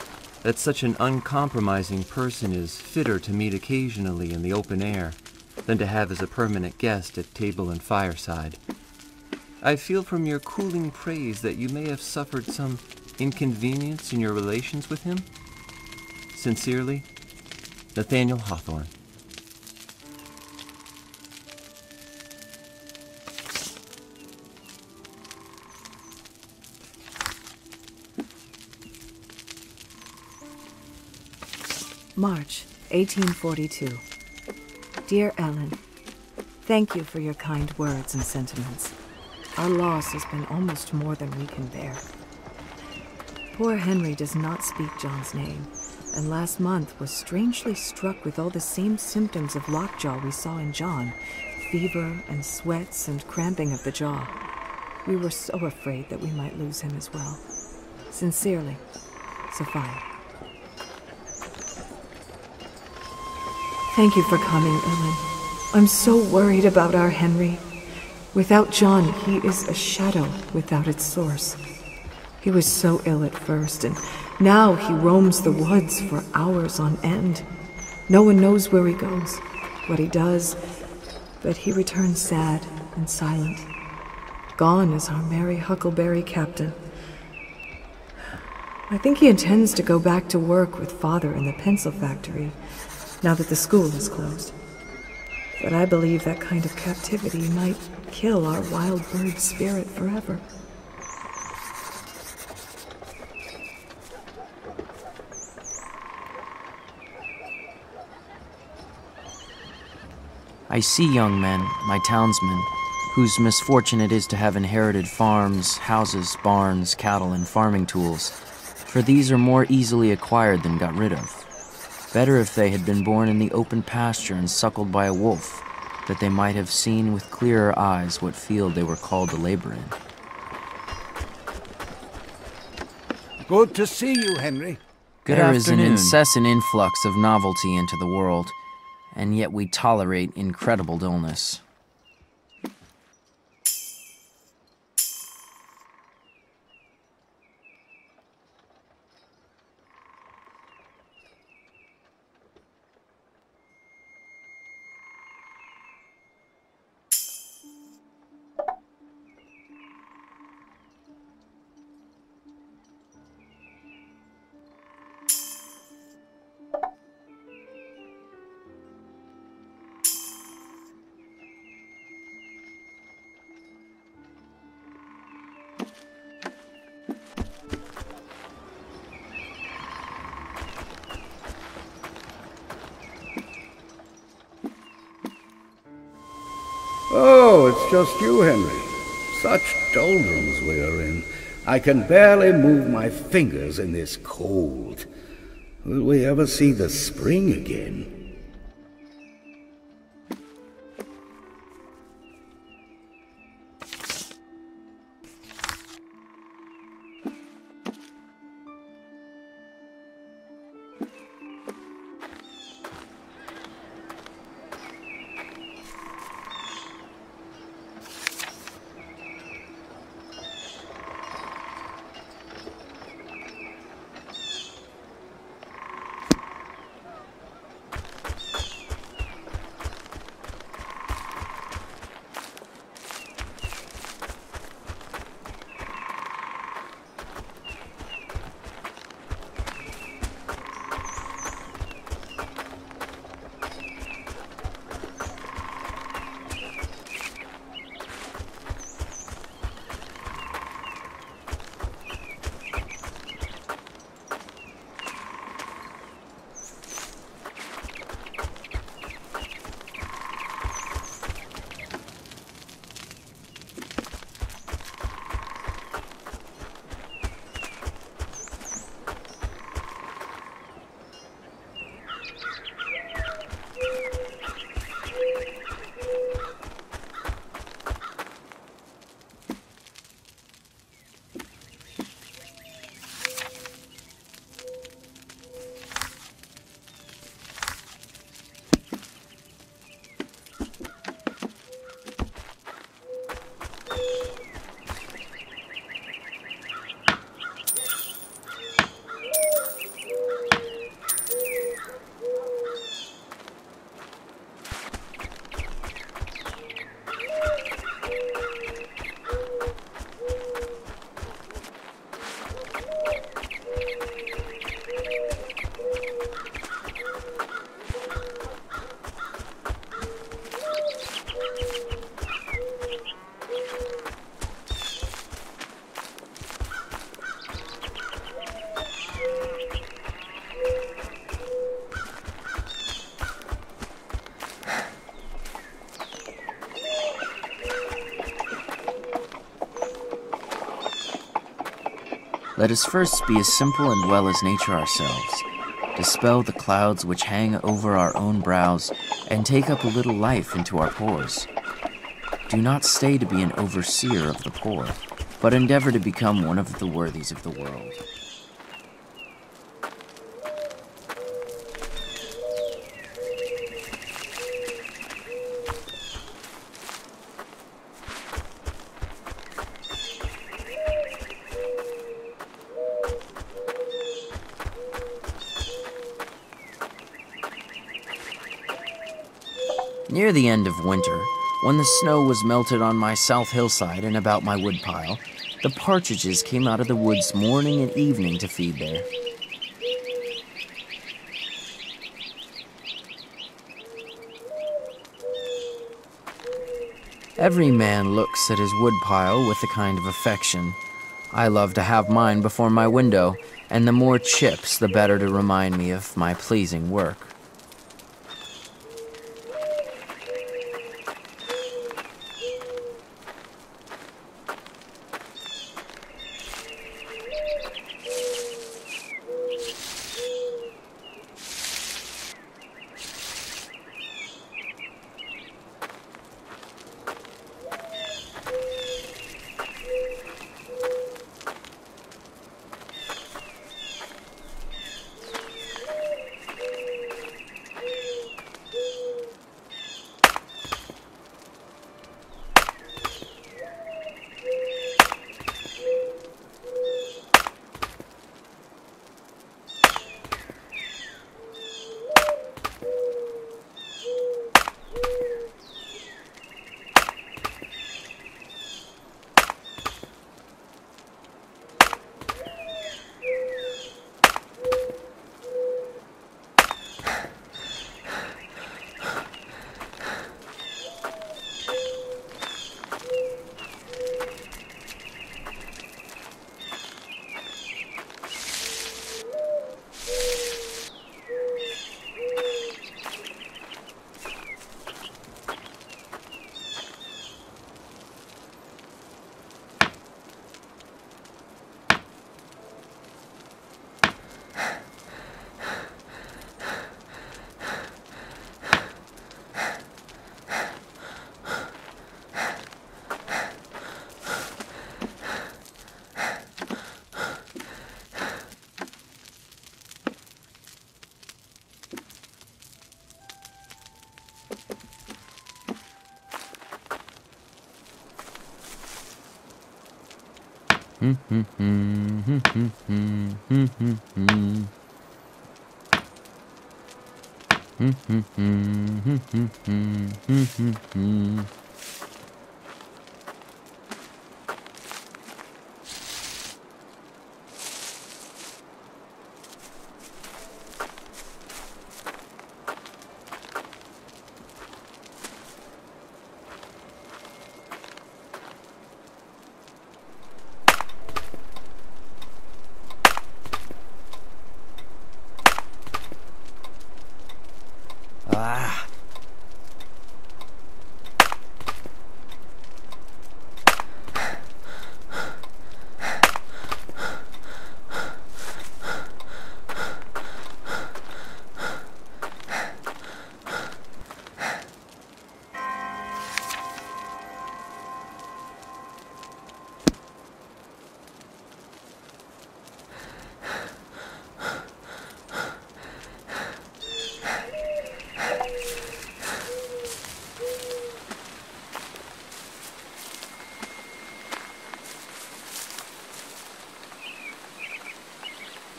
that such an uncompromising person is fitter to meet occasionally in the open air than to have as a permanent guest at table and fireside. I feel from your cooling praise that you may have suffered some inconvenience in your relations with him? Sincerely, Nathaniel Hawthorne. March 1842. Dear Ellen, thank you for your kind words and sentiments. Our loss has been almost more than we can bear. Poor Henry does not speak John's name, and last month was strangely struck with all the same symptoms of lockjaw we saw in John fever and sweats and cramping of the jaw. We were so afraid that we might lose him as well. Sincerely, Sophia. Thank you for coming, Ellen. I'm so worried about our Henry. Without John, he is a shadow without its source. He was so ill at first, and now he roams the woods for hours on end. No one knows where he goes, what he does, but he returns sad and silent. Gone is our merry huckleberry captain. I think he intends to go back to work with father in the pencil factory now that the school is closed. But I believe that kind of captivity might kill our wild bird spirit forever. I see young men, my townsmen, whose misfortune it is to have inherited farms, houses, barns, cattle, and farming tools, for these are more easily acquired than got rid of. Better if they had been born in the open pasture and suckled by a wolf, that they might have seen with clearer eyes what field they were called to labor in. Good to see you, Henry. Good afternoon. there is an incessant influx of novelty into the world, and yet we tolerate incredible dullness. Just you, Henry. Such doldrums we are in. I can barely move my fingers in this cold. Will we ever see the spring again? Let us first be as simple and well as nature ourselves, dispel the clouds which hang over our own brows, and take up a little life into our pores. Do not stay to be an overseer of the poor, but endeavor to become one of the worthies of the world. Near the end of winter, when the snow was melted on my south hillside and about my woodpile, the partridges came out of the woods morning and evening to feed there. Every man looks at his woodpile with a kind of affection. I love to have mine before my window, and the more chips, the better to remind me of my pleasing work.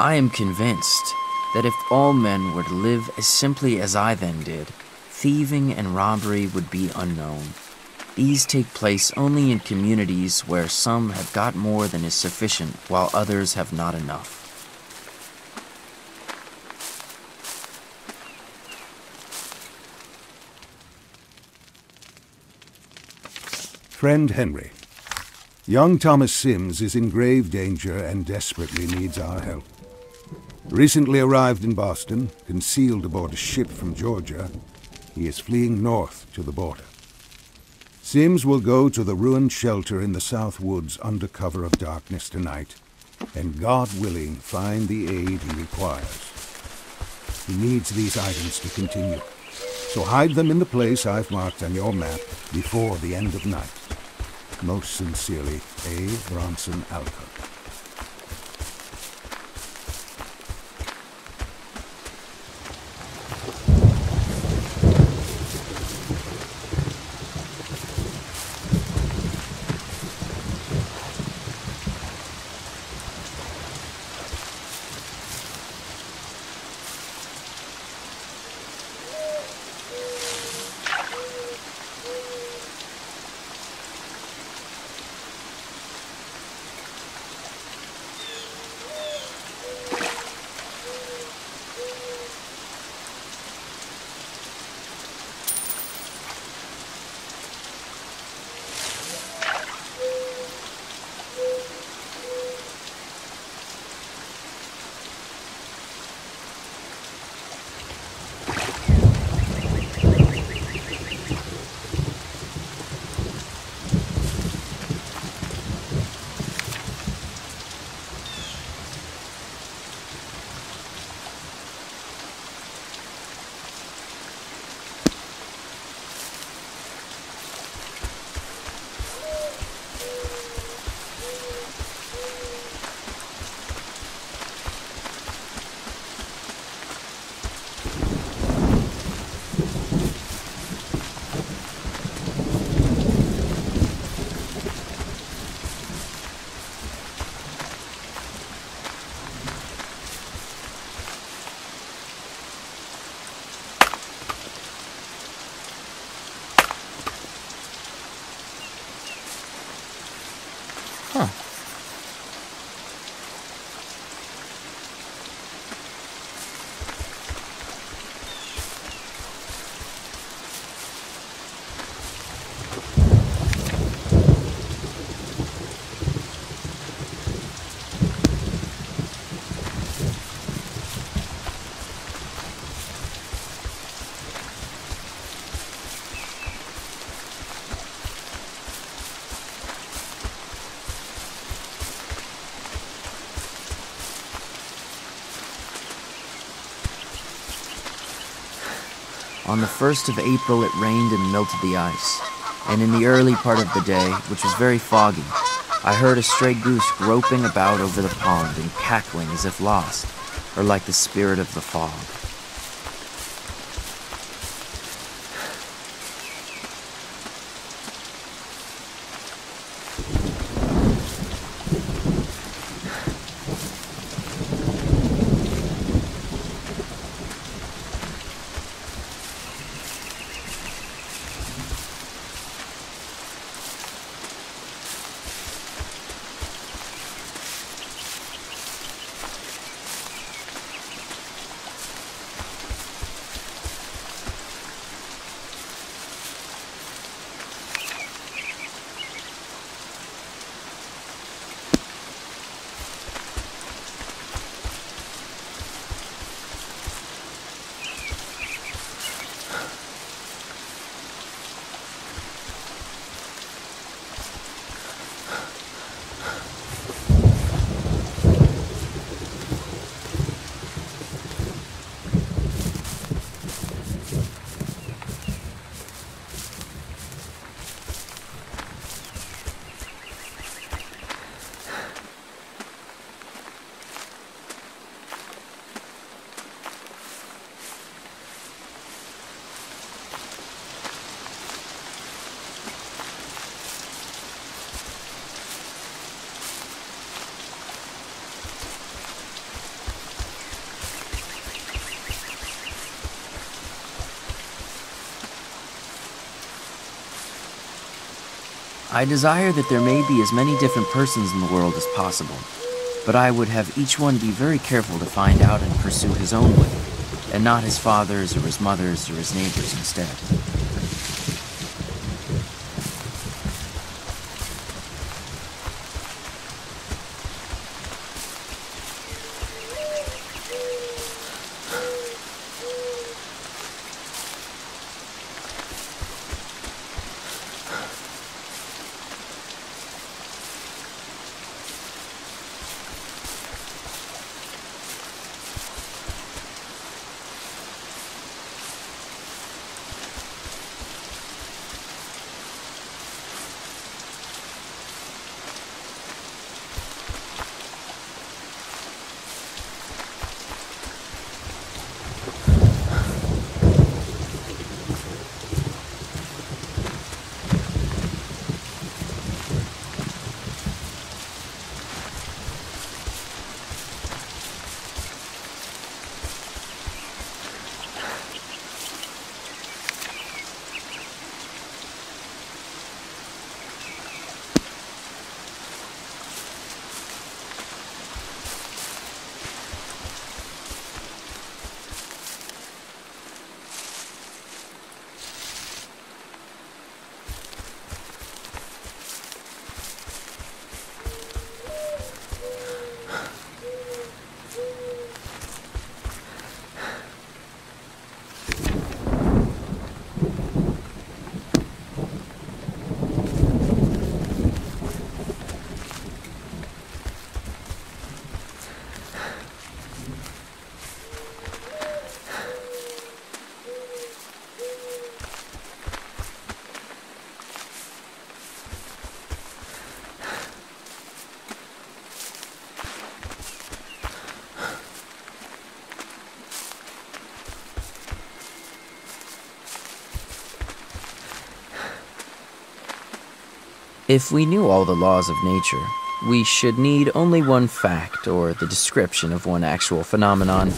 I am convinced that if all men were to live as simply as I then did, thieving and robbery would be unknown. These take place only in communities where some have got more than is sufficient while others have not enough. Friend Henry, young Thomas Sims is in grave danger and desperately needs our help. Recently arrived in Boston, concealed aboard a ship from Georgia, he is fleeing north to the border. Sims will go to the ruined shelter in the South Woods under cover of darkness tonight and God willing, find the aid he requires. He needs these items to continue, so hide them in the place I've marked on your map before the end of night. Most sincerely, A. Bronson Alcott. On the 1st of April, it rained and melted the ice. And in the early part of the day, which was very foggy, I heard a stray goose groping about over the pond and cackling as if lost, or like the spirit of the fog. I desire that there may be as many different persons in the world as possible, but I would have each one be very careful to find out and pursue his own way, and not his father's or his mother's or his neighbor's instead. If we knew all the laws of nature, we should need only one fact or the description of one actual phenomenon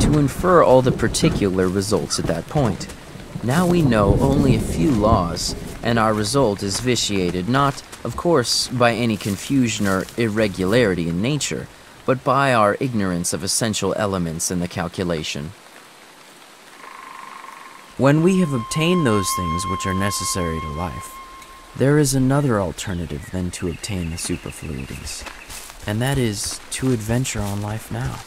to infer all the particular results at that point. Now we know only a few laws, and our result is vitiated not, of course, by any confusion or irregularity in nature, but by our ignorance of essential elements in the calculation. When we have obtained those things which are necessary to life, there is another alternative than to obtain the superfluities, and that is to adventure on life now.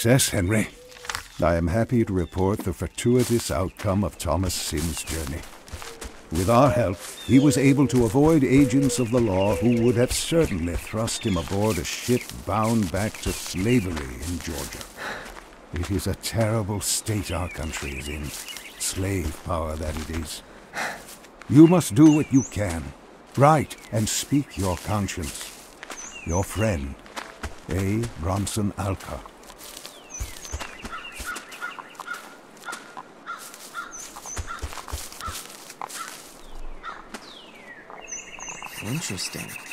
Success, Henry. I am happy to report the fortuitous outcome of Thomas Sim's journey. With our help, he was able to avoid agents of the law who would have certainly thrust him aboard a ship bound back to slavery in Georgia. It is a terrible state our country is in, slave power that it is. You must do what you can. Write and speak your conscience. Your friend, A. Bronson Alcott. Interesting.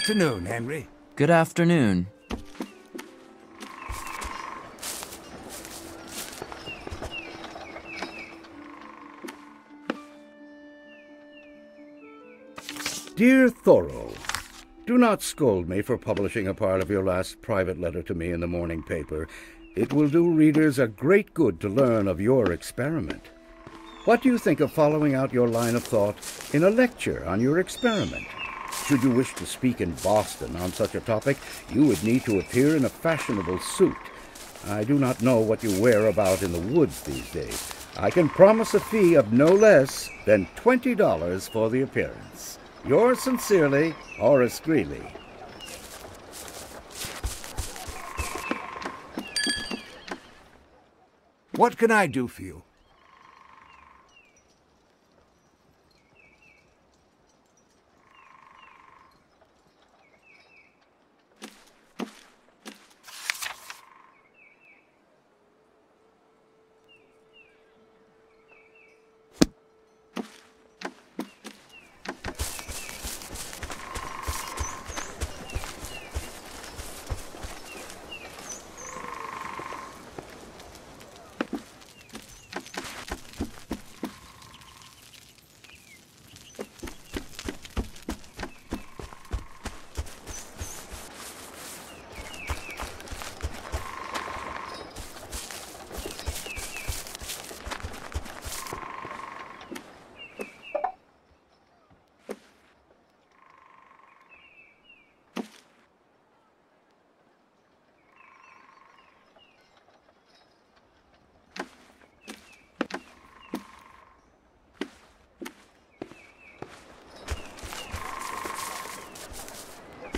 Afternoon, Henry. Good afternoon. Dear Thoreau, do not scold me for publishing a part of your last private letter to me in the morning paper. It will do readers a great good to learn of your experiment. What do you think of following out your line of thought in a lecture on your experiment? Should you wish to speak in Boston on such a topic, you would need to appear in a fashionable suit. I do not know what you wear about in the woods these days. I can promise a fee of no less than $20 for the appearance. Yours sincerely, Horace Greeley. What can I do for you?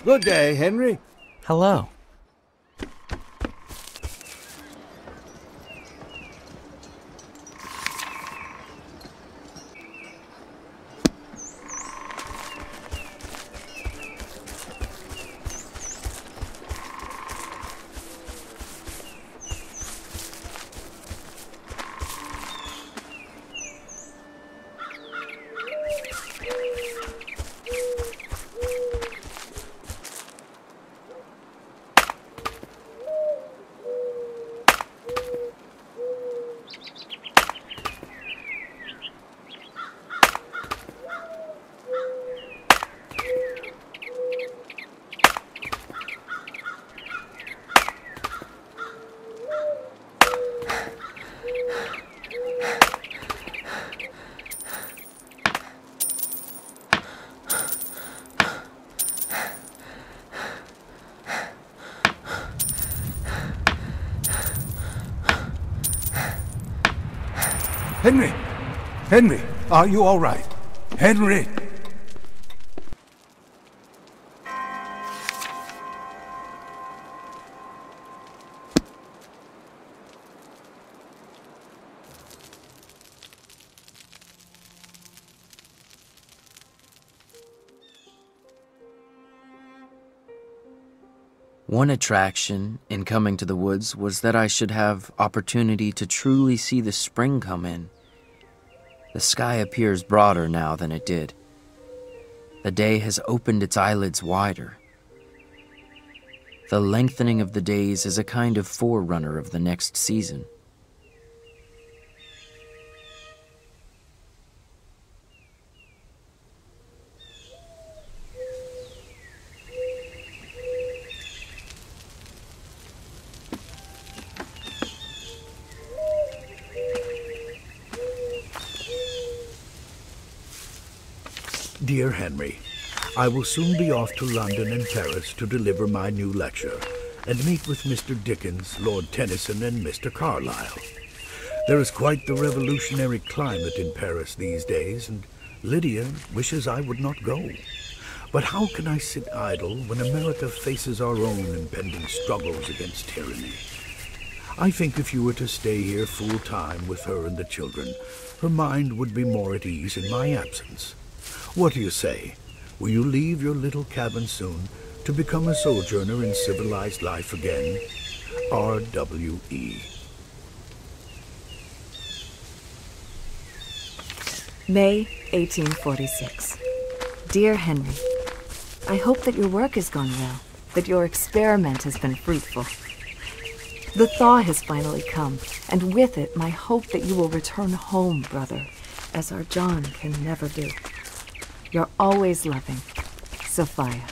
Good day, Henry. Hello. Henry! Henry, are you all right? Henry! One attraction in coming to the woods was that I should have opportunity to truly see the spring come in. The sky appears broader now than it did. The day has opened its eyelids wider. The lengthening of the days is a kind of forerunner of the next season. Dear Henry, I will soon be off to London and Paris to deliver my new lecture and meet with Mr. Dickens, Lord Tennyson, and Mr. Carlyle. There is quite the revolutionary climate in Paris these days, and Lidian wishes I would not go. But how can I sit idle when America faces our own impending struggles against tyranny? I think if you were to stay here full time with her and the children, her mind would be more at ease in my absence. What do you say? Will you leave your little cabin soon to become a sojourner in civilized life again? R.W.E. May 1846. Dear Henry, I hope that your work has gone well, that your experiment has been fruitful. The thaw has finally come, and with it my hope that you will return home, brother, as our John can never do. Your always loving, Sophia.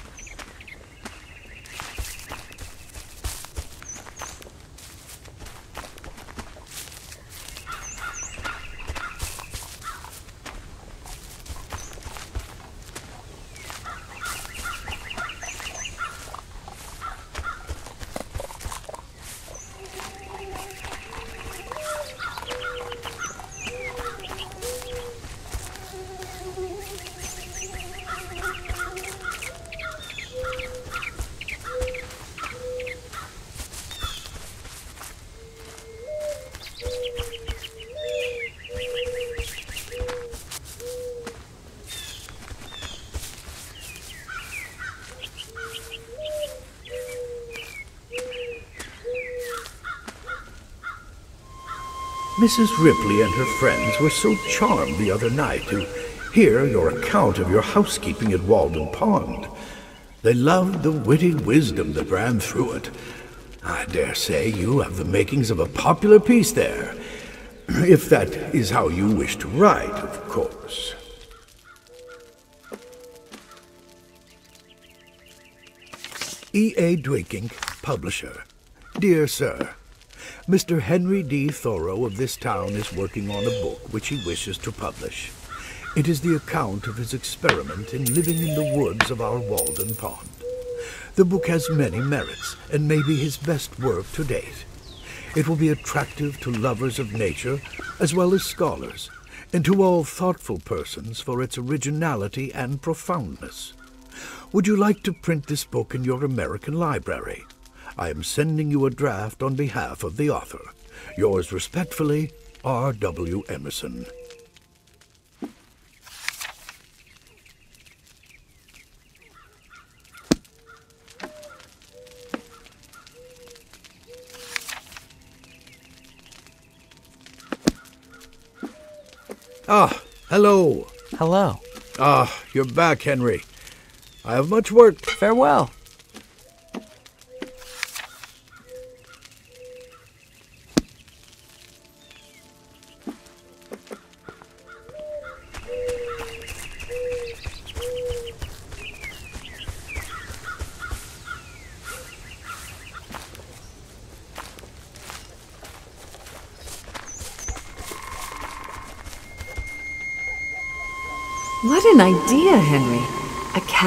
Mrs. Ripley and her friends were so charmed the other night to hear your account of your housekeeping at Walden Pond. They loved the witty wisdom that ran through it. I dare say you have the makings of a popular piece there. If that is how you wish to write, of course. E. A. Duyckinck, Publisher. Dear Sir, Mr. Henry D. Thoreau of this town is working on a book which he wishes to publish. It is the account of his experiment in living in the woods of our Walden Pond. The book has many merits and may be his best work to date. It will be attractive to lovers of nature as well as scholars, and to all thoughtful persons for its originality and profoundness. Would you like to print this book in your American library? I am sending you a draft on behalf of the author. Yours respectfully, R. W. Emerson. Ah, hello. Hello. Ah, you're back, Henry. I have much work. Farewell.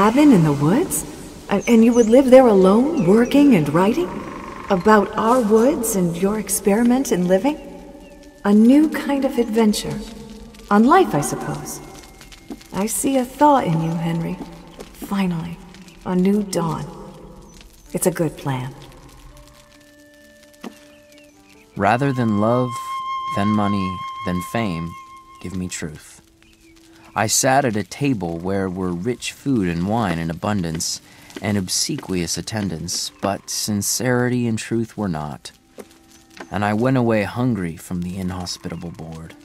Cabin in the woods? And you would live there alone, working and writing? About our woods and your experiment in living? A new kind of adventure. On life, I suppose. I see a thaw in you, Henry. Finally, a new dawn. It's a good plan. Rather than love, than money, than fame, give me truth. I sat at a table where were rich food and wine in abundance, and obsequious attendance, but sincerity and truth were not. And I went away hungry from the inhospitable board.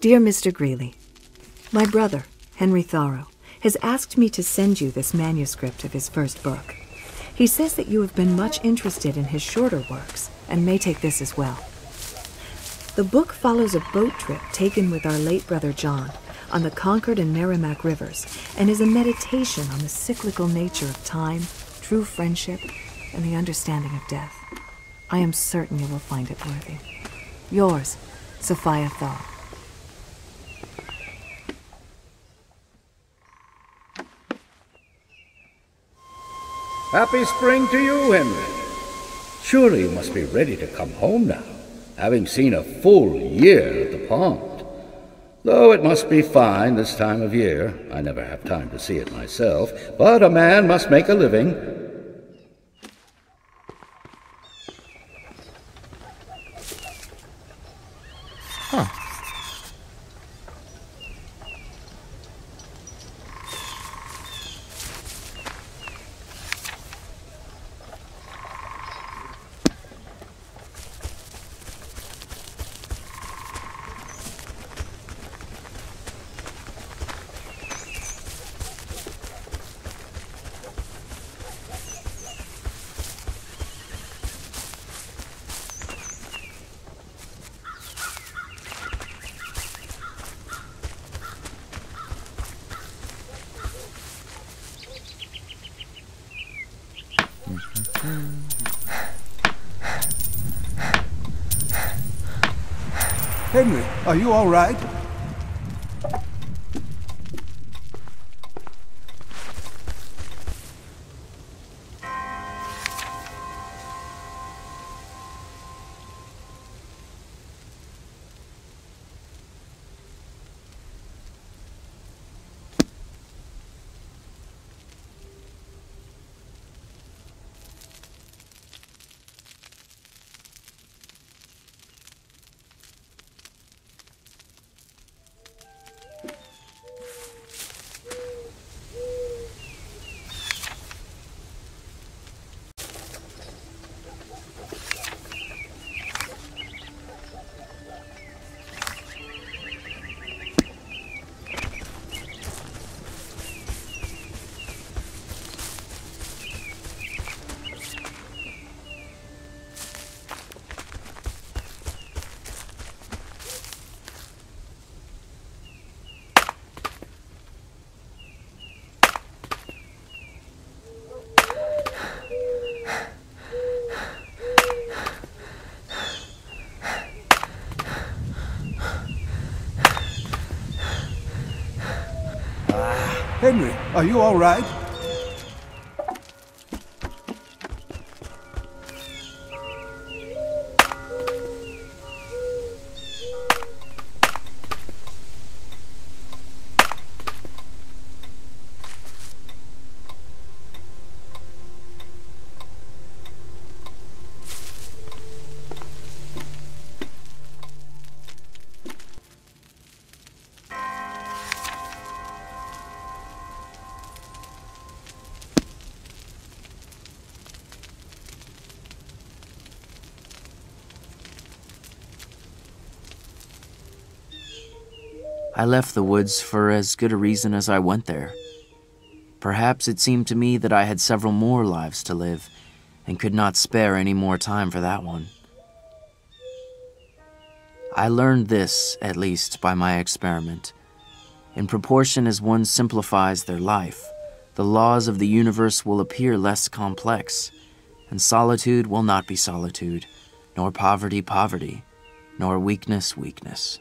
Dear Mr. Greeley, my brother, Henry Thoreau, has asked me to send you this manuscript of his first book. He says that you have been much interested in his shorter works and may take this as well. The book follows a boat trip taken with our late brother John on the Concord and Merrimack rivers and is a meditation on the cyclical nature of time, true friendship, and the understanding of death. I am certain you will find it worthy. Yours, Sophia Thoreau. Happy spring to you, Henry. Surely you must be ready to come home now, having seen a full year at the pond. Though it must be fine this time of year. I never have time to see it myself, but a man must make a living. Henry, are you all right? Henry, are you all right? I left the woods for as good a reason as I went there. Perhaps it seemed to me that I had several more lives to live, and could not spare any more time for that one. I learned this, at least, by my experiment. In proportion as one simplifies their life, the laws of the universe will appear less complex, and solitude will not be solitude, nor poverty poverty, nor weakness weakness.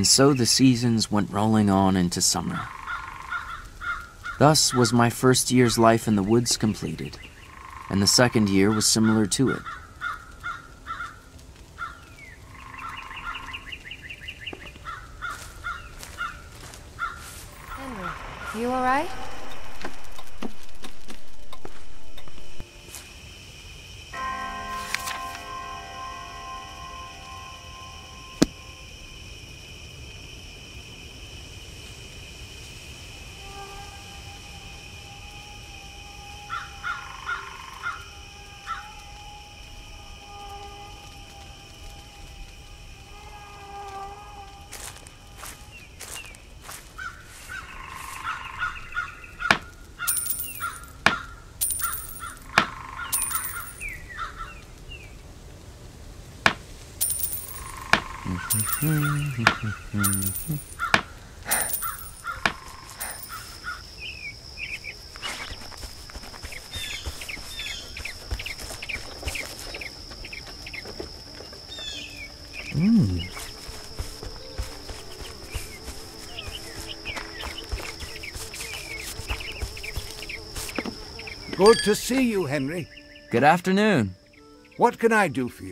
And so the seasons went rolling on into summer. Thus was my first year's life in the woods completed, and the second year was similar to it. Henry, you alright? Good to see you, Henry. Good afternoon. What can I do for you?